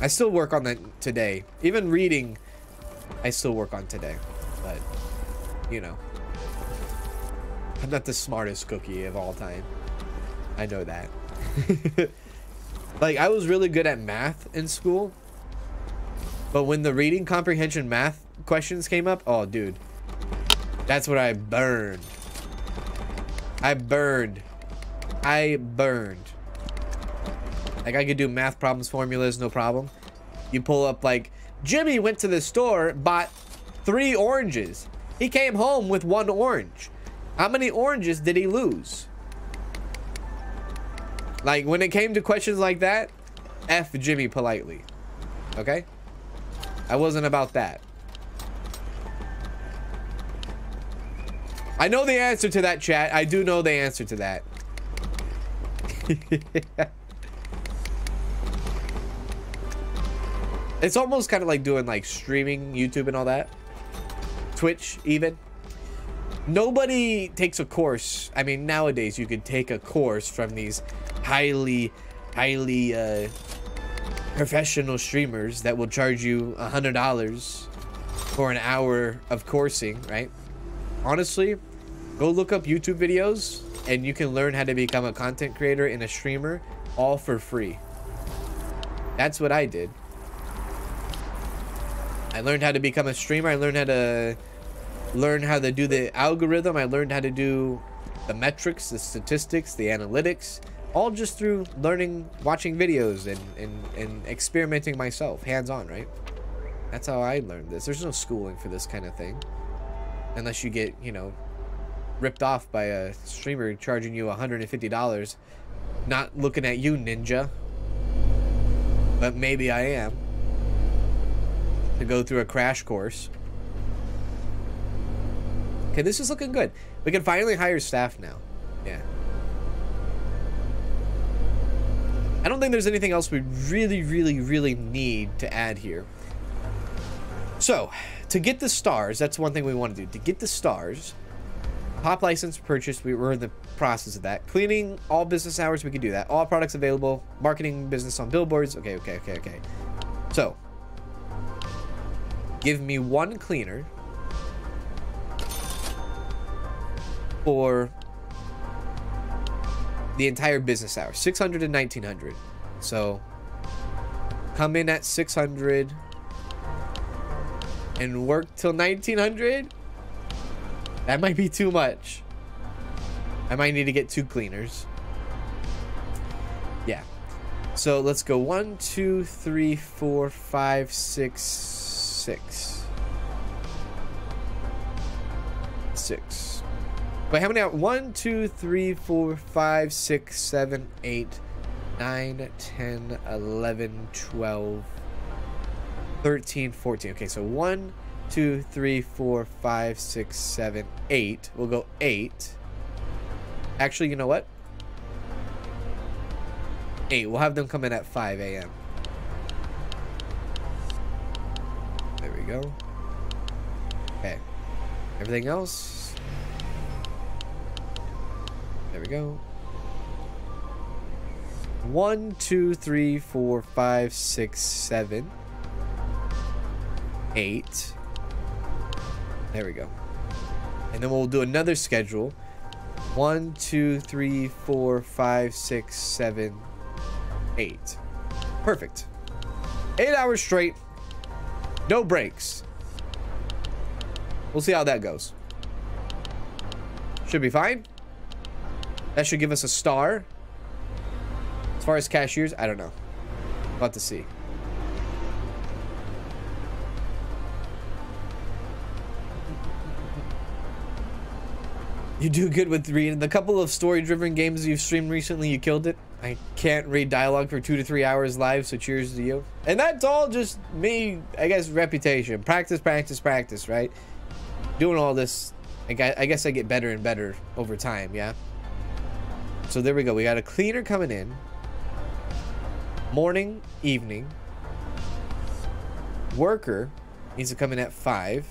S1: I still work on that today. Even reading, I still work on today. But, you know. I'm not the smartest cookie of all time. I know that. like, I was really good at math in school. But when the reading comprehension math questions came up, oh, dude. That's what I burned. I burned. I burned. Like I could do math problems, formulas, no problem. You pull up like, Jimmy went to the store, bought three oranges. He came home with one orange. How many oranges did he lose? Like when it came to questions like that, F Jimmy politely. Okay? I wasn't about that. I know the answer to that chat. I do know the answer to that. it's almost kind of like doing like streaming YouTube and all that. Twitch even. Nobody takes a course. I mean, nowadays you could take a course from these highly, highly uh, professional streamers that will charge you a hundred dollars for an hour of coursing, right? Honestly, go look up YouTube videos and you can learn how to become a content creator and a streamer all for free. That's what I did. I learned how to become a streamer. I learned how to learn how to do the algorithm. I learned how to do the metrics, the statistics, the analytics, all just through learning, watching videos and, and, and experimenting myself, hands-on, right? That's how I learned this. There's no schooling for this kind of thing. Unless you get, you know, ripped off by a streamer charging you $150 Not looking at you, ninja. But maybe I am. To go through a crash course. Okay, this is looking good. We can finally hire staff now. Yeah. I don't think there's anything else we really, really, really need to add here. So, to get the stars, that's one thing we want to do. To get the stars, pop license purchased, we were in the process of that. Cleaning all business hours, we can do that. All products available, marketing business on billboards. Okay, okay, okay, okay. So, give me one cleaner for the entire business hour 600 and 1900 so come in at 600 and work till 1900 that might be too much. I might need to get two cleaners. Yeah. So let's go one two three four five six six six Wait, how many are one, two, three, four, five, six, seven, eight, nine, ten, eleven, twelve, thirteen, fourteen. Okay, so one, two, three, four, five, six, seven, eight. We'll go eight. Actually, you know what? Eight. We'll have them come in at 5 a.m. go. Okay. Everything else there we go. One, two, three, four, five, six, seven, eight. There we go. And then we'll do another schedule. One, two, three, four, five, six, seven, eight. Perfect. Eight hours straight. No breaks. We'll see how that goes. Should be fine. That should give us a star. As far as cashiers, I don't know. About to see. You do good with reading. The couple of story-driven games you've streamed recently, you killed it. I can't read dialogue for two to three hours live, so cheers to you. And that's all just me, I guess, reputation. Practice, practice, practice, right? Doing all this, I guess I get better and better over time, yeah? So there we go. We got a cleaner coming in. Morning, evening. Worker needs to come in at 5.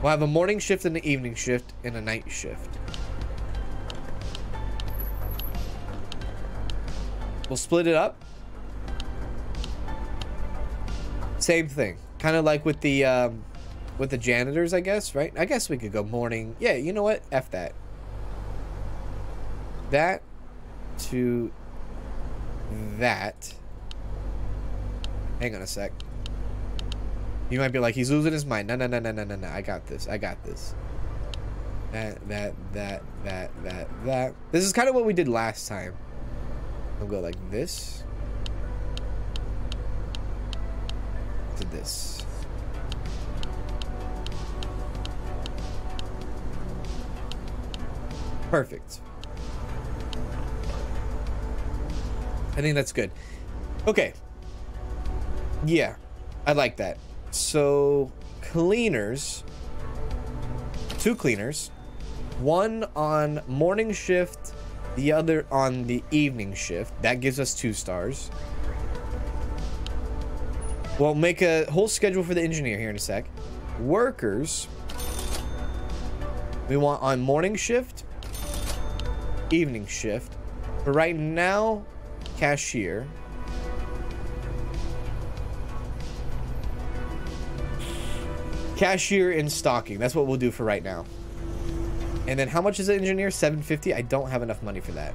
S1: We'll have a morning shift and an evening shift and a night shift. We'll split it up. Same thing. Kind of like with the um, with the janitors, I guess, right? I guess we could go morning. Yeah, you know what? F that. That to that. Hang on a sec. You might be like, he's losing his mind. No, no, no, no, no, no, no. I got this. I got this. That, that, that, that, that, that. This is kind of what we did last time. We'll go like this. To this. Perfect. I think that's good. Okay. Yeah, I like that. So, cleaners. Two cleaners. One on morning shift, the other on the evening shift. That gives us two stars. We'll make a whole schedule for the engineer here in a sec. Workers. We want on morning shift, evening shift. But right now, cashier. Cashier and stocking. That's what we'll do for right now. And then how much is the engineer? 750? I don't have enough money for that.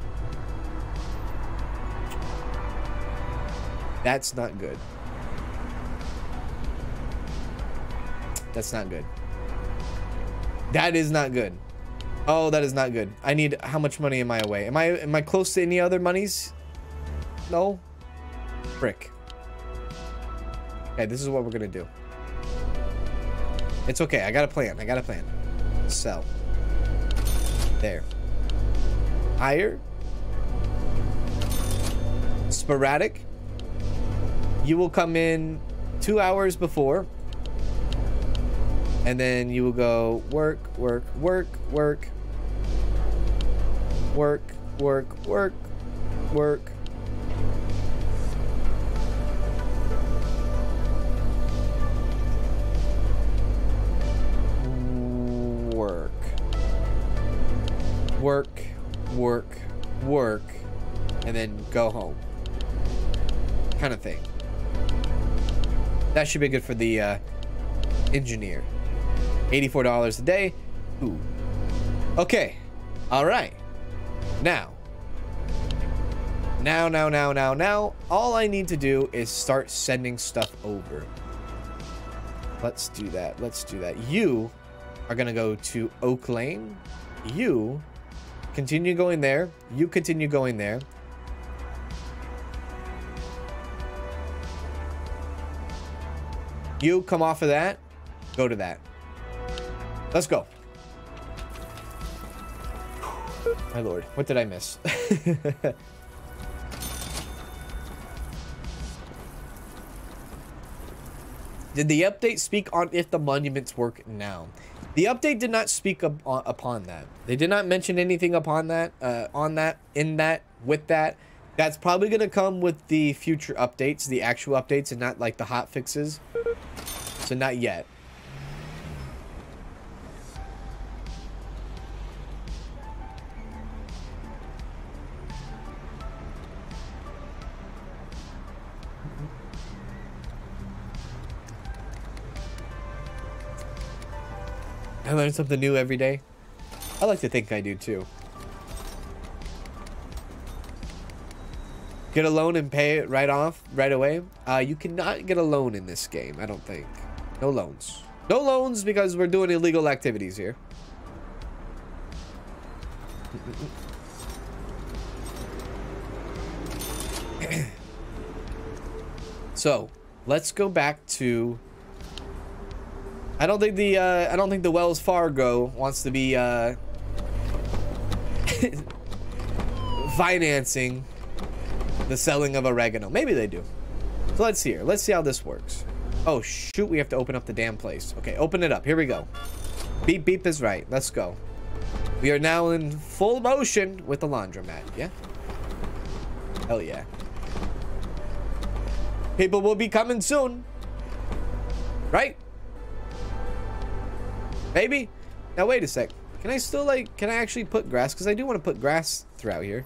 S1: That's not good. That's not good. That is not good. Oh, that is not good. I need how much money am I away? Am I am I close to any other monies? No. Frick. Okay, this is what we're gonna do. It's okay. I got a plan. I got a plan. Sell. There. Higher. Sporadic. You will come in two hours before. And then you will go work, work, work, work. Work, work, work, work. Work. Go home. Kind of thing. That should be good for the uh, engineer. $84 a day. Ooh. Okay. All right. Now. Now, now, now, now, now. All I need to do is start sending stuff over. Let's do that. Let's do that. You are going to go to Oak Lane. You continue going there. You continue going there. You come off of that. Go to that. Let's go. My lord, what did I miss? did the update speak on if the monuments work now? The update did not speak up, uh, upon that. They did not mention anything upon that, uh, on that, in that, with that. That's probably going to come with the future updates, the actual updates, and not like the hot fixes. So not yet. I learn something new every day. I like to think I do too. Get a loan and pay it right off, right away. Uh, you cannot get a loan in this game, I don't think. No loans. No loans because we're doing illegal activities here. so, let's go back to I don't think the uh, I don't think the Wells Fargo wants to be uh, financing the selling of oregano. Maybe they do. So let's see here. Let's see how this works. Oh shoot, we have to open up the damn place. Okay, open it up. Here we go. Beep beep is right. Let's go. We are now in full motion with the laundromat. Yeah. Hell yeah. People will be coming soon. Right? Maybe? Now, wait a sec. Can I still, like, can I actually put grass? Because I do want to put grass throughout here.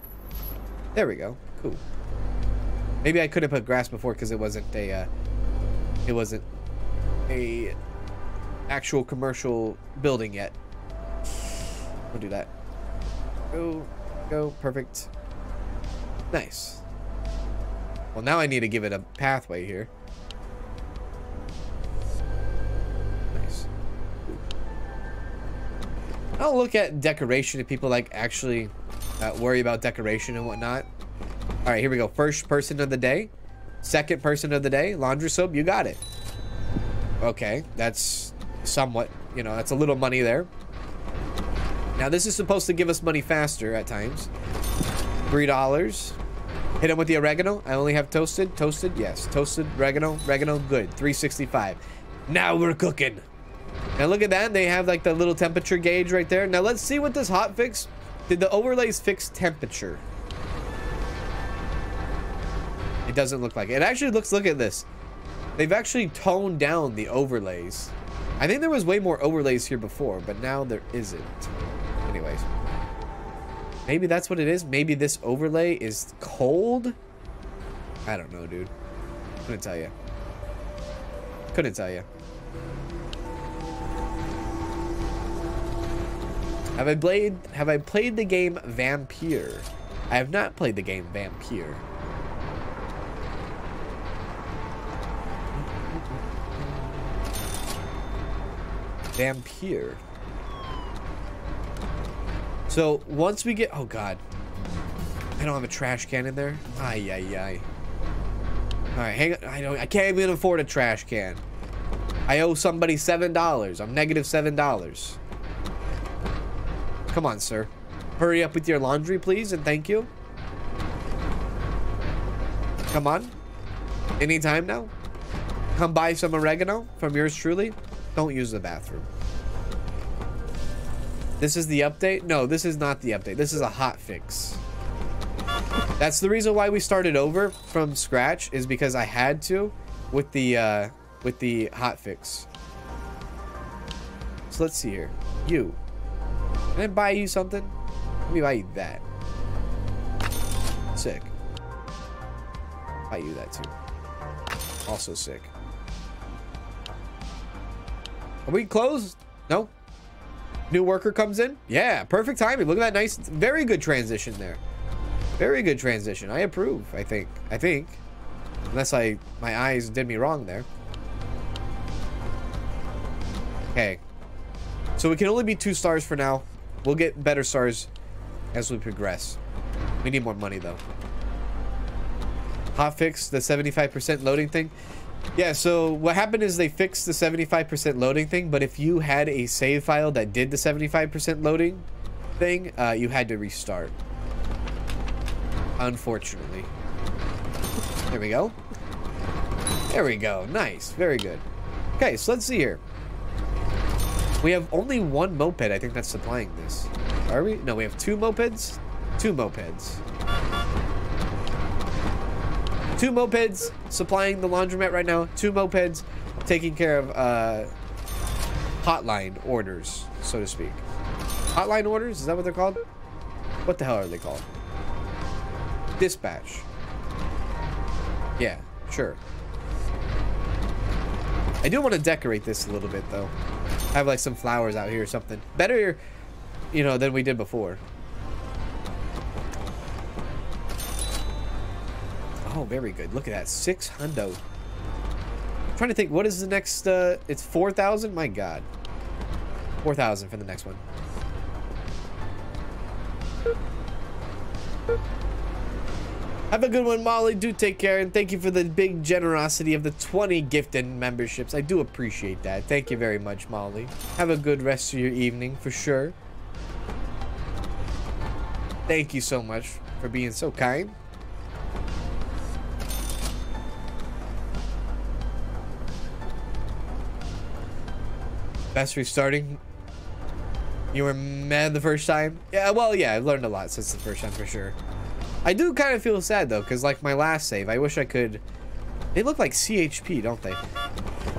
S1: There we go. Cool. Maybe I couldn't put grass before because it wasn't a, uh, it wasn't a actual commercial building yet. We'll do that. Go, go, perfect. Nice. Well, now I need to give it a pathway here. Nice. I don't look at decoration if people like actually uh, worry about decoration and whatnot. All right, here we go. First person of the day. Second person of the day. Laundry soap, you got it. Okay, that's somewhat, you know, that's a little money there. Now, this is supposed to give us money faster at times. $3. Hit him with the oregano. I only have toasted. Toasted, yes. Toasted, oregano, oregano, good. 365. Now we're cooking. Now look at that. They have like the little temperature gauge right there. Now let's see what this hot fix. Did the overlays fix temperature? It doesn't look like it. It actually looks, look at this. They've actually toned down the overlays. I think there was way more overlays here before, but now there isn't. Anyways. Maybe that's what it is. Maybe this overlay is cold? I don't know, dude. Couldn't tell you. Couldn't tell you. Have I played have I played the game Vampyr? I have not played the game Vampyr. Vampyr. So once we get oh god. I don't have a trash can in there. Ay ay ay. Alright, hang on. I don't I can't even afford a trash can. I owe somebody seven dollars. I'm negative seven dollars. Come on, sir. Hurry up with your laundry, please, and thank you. Come on. Anytime now. Come buy some oregano from yours truly. Don't use the bathroom. This is the update? No, this is not the update. This is a hot fix. That's the reason why we started over from scratch is because I had to with the uh, with the hot fix. So let's see here. You. Can I buy you something? Let me buy you that. Sick. Buy you that too. Also sick. Are we closed? No? New worker comes in? Yeah, perfect timing. Look at that nice, very good transition there. Very good transition. I approve, I think. I think. Unless I, my eyes did me wrong there. Okay. So we can only be two stars for now. We'll get better stars as we progress. We need more money though. Hot fix the 75% loading thing. Yeah, so what happened is they fixed the 75% loading thing, but if you had a save file that did the 75% loading thing, uh, you had to restart. Unfortunately. There we go. There we go. Nice. Very good. Okay, so let's see here. We have only one moped, I think, that's supplying this. Are we? No, we have two mopeds? Two mopeds. Two mopeds supplying the laundromat right now. Two mopeds taking care of uh, hotline orders, so to speak. Hotline orders? Is that what they're called? What the hell are they called? Dispatch. Yeah, sure. I do want to decorate this a little bit, though. Have, like, some flowers out here or something. Better, you know, than we did before. Oh, very good. Look at that. Six hundo. I'm trying to think, what is the next, uh, it's 4,000? My God. 4,000 for the next one. Have a good one, Molly. Do take care, and thank you for the big generosity of the 20 gifted memberships. I do appreciate that. Thank you very much, Molly. Have a good rest of your evening, for sure. Thank you so much for being so kind. Best restarting. You were mad the first time? Yeah, well, yeah, I've learned a lot since the first time for sure. I do kind of feel sad though, because like my last save, I wish I could... They look like CHP, don't they?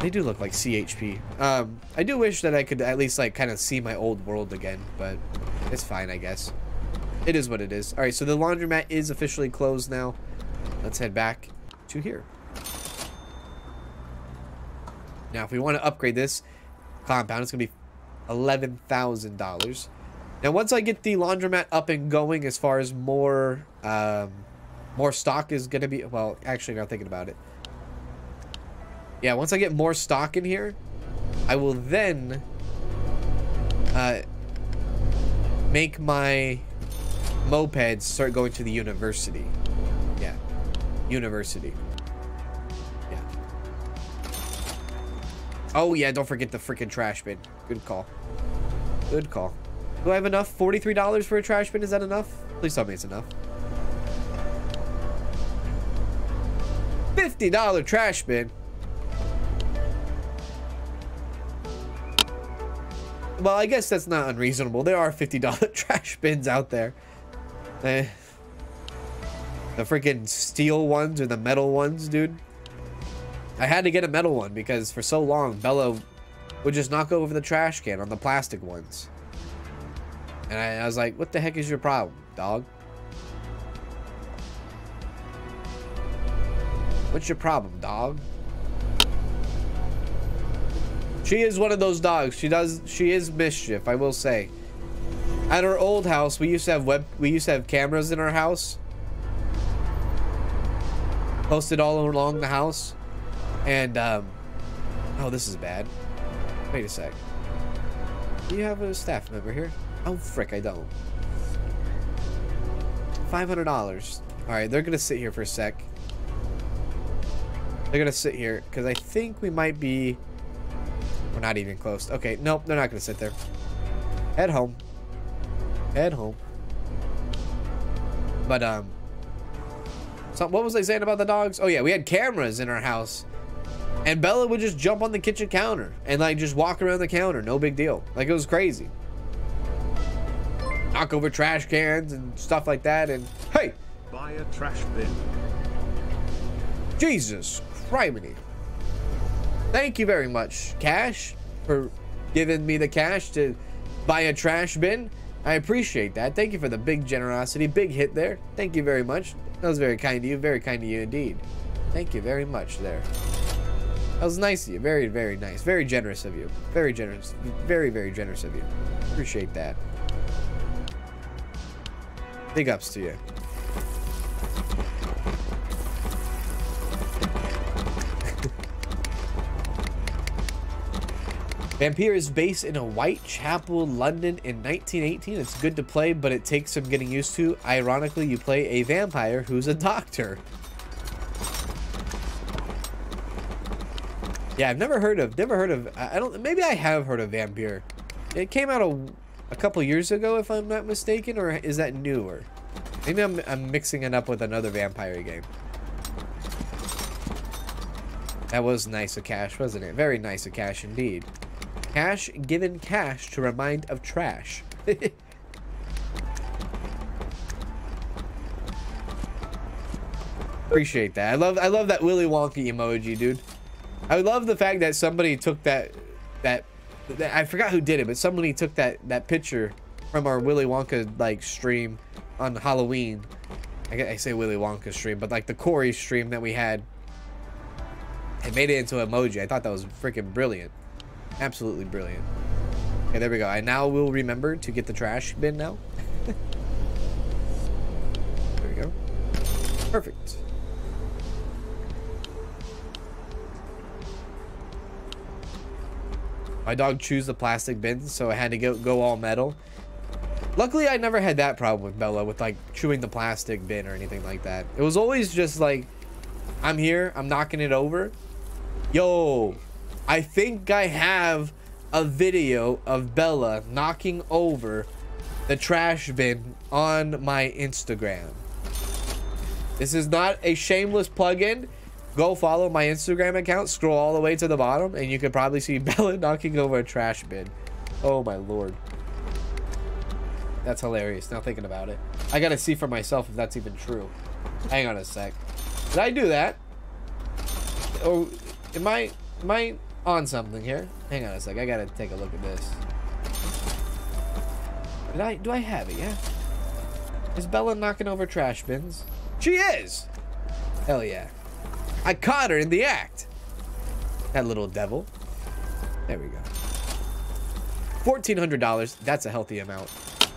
S1: They do look like CHP. Um, I do wish that I could at least like kind of see my old world again, but it's fine, I guess. It is what it is. All right, so the laundromat is officially closed now. Let's head back to here. Now, if we want to upgrade this compound, it's going to be $11,000. Now, once I get the laundromat up and going as far as more um, more stock is going to be... Well, actually, now thinking about it. Yeah, once I get more stock in here, I will then uh, make my mopeds start going to the university. Yeah, university. Oh, yeah, don't forget the freaking trash bin. Good call. Good call. Do I have enough? $43 for a trash bin? Is that enough? Please tell me it's enough. $50 trash bin. Well, I guess that's not unreasonable. There are $50 trash bins out there. Eh. The freaking steel ones or the metal ones, dude. I had to get a metal one because for so long, Bella would just knock over the trash can on the plastic ones. And I, I was like, what the heck is your problem, dog? What's your problem, dog? She is one of those dogs. She does she is mischief, I will say. At our old house, we used to have web we used to have cameras in our house. Posted all along the house. And um Oh, this is bad. Wait a sec. Do you have a staff member here? Oh frick, I don't. $500. Alright, they're gonna sit here for a sec. They're gonna sit here because I think we might be. We're not even close. Okay, nope, they're not gonna sit there. Head home. Head home. But um, so what was I saying about the dogs? Oh yeah, we had cameras in our house, and Bella would just jump on the kitchen counter and like just walk around the counter, no big deal. Like it was crazy. Knock over trash cans and stuff like that, and hey,
S3: Buy a trash bin.
S1: Jesus criminy. Thank you very much, Cash, for giving me the cash to buy a trash bin. I appreciate that. Thank you for the big generosity. Big hit there. Thank you very much. That was very kind of you. Very kind of you indeed. Thank you very much there. That was nice of you. Very, very nice. Very generous of you. Very generous. Very, very generous of you. Appreciate that. Big ups to you. Vampyr is based in a Whitechapel, London in 1918. It's good to play, but it takes some getting used to. Ironically, you play a vampire who's a doctor. Yeah, I've never heard of, never heard of, I don't, maybe I have heard of Vampyr. It came out a, a couple years ago, if I'm not mistaken, or is that newer? Maybe I'm, I'm mixing it up with another vampire game. That was nice of Cash, wasn't it? Very nice of Cash indeed. Cash given cash to remind of trash. Appreciate that. I love I love that Willy Wonka emoji, dude. I love the fact that somebody took that that, that I forgot who did it, but somebody took that that picture from our Willy Wonka like stream on Halloween. I, I say Willy Wonka stream, but like the Corey stream that we had. and made it into an emoji. I thought that was freaking brilliant. Absolutely brilliant. Okay, there we go. I now will remember to get the trash bin now. there we go. Perfect. My dog chews the plastic bins, so I had to go, go all metal. Luckily, I never had that problem with Bella, with like chewing the plastic bin or anything like that. It was always just like, I'm here, I'm knocking it over. Yo, I think I have a video of Bella knocking over the trash bin on my Instagram. This is not a shameless plug-in. Go follow my Instagram account, scroll all the way to the bottom, and you can probably see Bella knocking over a trash bin. Oh my lord. That's hilarious, now thinking about it. I gotta see for myself if that's even true. Hang on a sec. Did I do that? Or am I am I on something here? Hang on a sec, I gotta take a look at this. Did I do I have it, yeah? Is Bella knocking over trash bins? She is! Hell yeah. I caught her in the act. That little devil. There we go. $1,400. That's a healthy amount.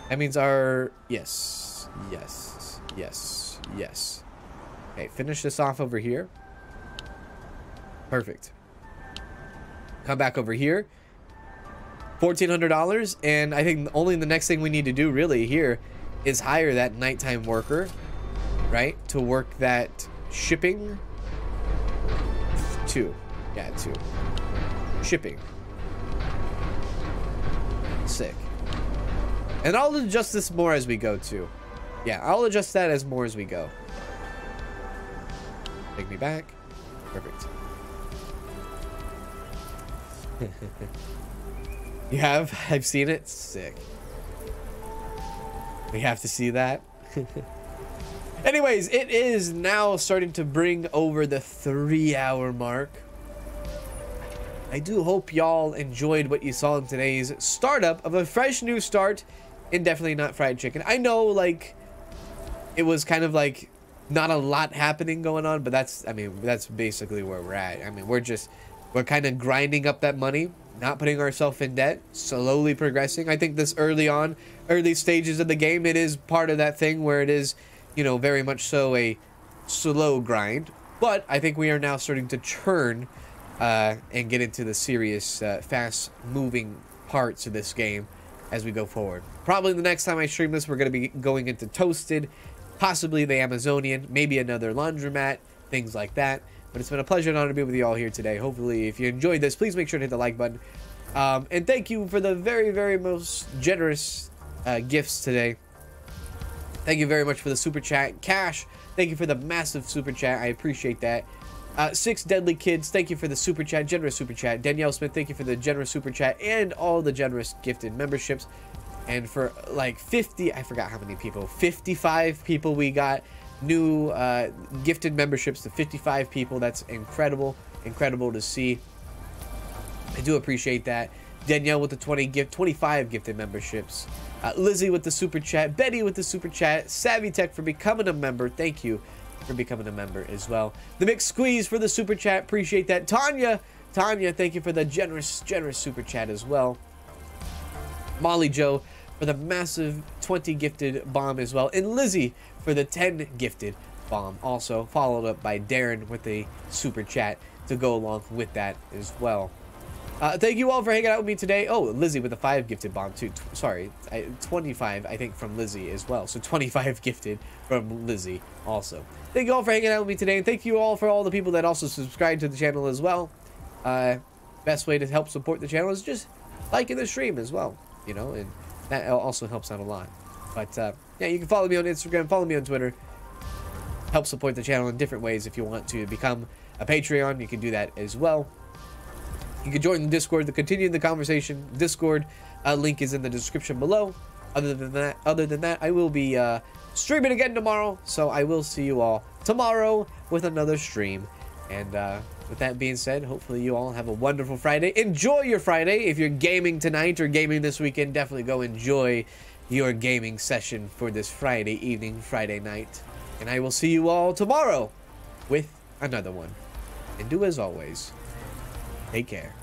S1: That means our... Yes. Yes. Yes. Yes. Okay, finish this off over here. Perfect. Come back over here. $1,400. And I think only the next thing we need to do really here is hire that nighttime worker, right? To work that shipping. Two. Yeah, two. Shipping. Sick. And I'll adjust this more as we go too. Yeah, I'll adjust that as more as we go. Take me back. Perfect. you have? I've seen it? Sick. We have to see that. Anyways, it is now starting to bring over the three hour mark. I do hope y'all enjoyed what you saw in today's startup of a fresh new start in Definitely Not Fried Chicken. I know, like, it was kind of like not a lot happening going on, but that's, I mean, that's basically where we're at. I mean, we're just, we're kind of grinding up that money, not putting ourselves in debt, slowly progressing. I think this early on, early stages of the game, it is part of that thing where it is, you know, very much so a slow grind. But I think we are now starting to churn uh, and get into the serious, uh, fast-moving parts of this game as we go forward. Probably the next time I stream this, we're going to be going into Toasted, possibly the Amazonian, maybe another laundromat, things like that. But it's been a pleasure and honor to be with you all here today. Hopefully, if you enjoyed this, please make sure to hit the like button. Um, and thank you for the very, very most generous uh, gifts today. Thank you very much for the super chat. Cash, thank you for the massive super chat. I appreciate that. Uh, Six Deadly Kids, thank you for the super chat, generous super chat. Danielle Smith, thank you for the generous super chat and all the generous gifted memberships. And for like 50, I forgot how many people, 55 people we got new uh, gifted memberships to 55 people. That's incredible, incredible to see. I do appreciate that. Danielle with the 20 gift, 25 gifted memberships. Uh, Lizzie with the super chat. Betty with the super chat. Savvy Tech for becoming a member. Thank you for becoming a member as well. The McSqueeze for the super chat. Appreciate that. Tanya, Tanya, thank you for the generous, generous super chat as well. Molly Joe for the massive 20 gifted bomb as well. And Lizzie for the 10 gifted bomb. Also followed up by Darren with a super chat to go along with that as well. Uh, thank you all for hanging out with me today. Oh, Lizzie with a 5 gifted bomb too. T sorry, I, 25 I think from Lizzie as well. So 25 gifted from Lizzie also. Thank you all for hanging out with me today. And thank you all for all the people that also subscribe to the channel as well. Uh, best way to help support the channel is just liking the stream as well. You know, and that also helps out a lot. But uh, yeah, you can follow me on Instagram, follow me on Twitter. Help support the channel in different ways if you want to become a Patreon. You can do that as well. You can join the Discord to continue the conversation. Discord uh, link is in the description below. Other than that, other than that, I will be uh, streaming again tomorrow. So I will see you all tomorrow with another stream. And uh, with that being said, hopefully you all have a wonderful Friday. Enjoy your Friday. If you're gaming tonight or gaming this weekend, definitely go enjoy your gaming session for this Friday evening, Friday night. And I will see you all tomorrow with another one. And do as always, take care.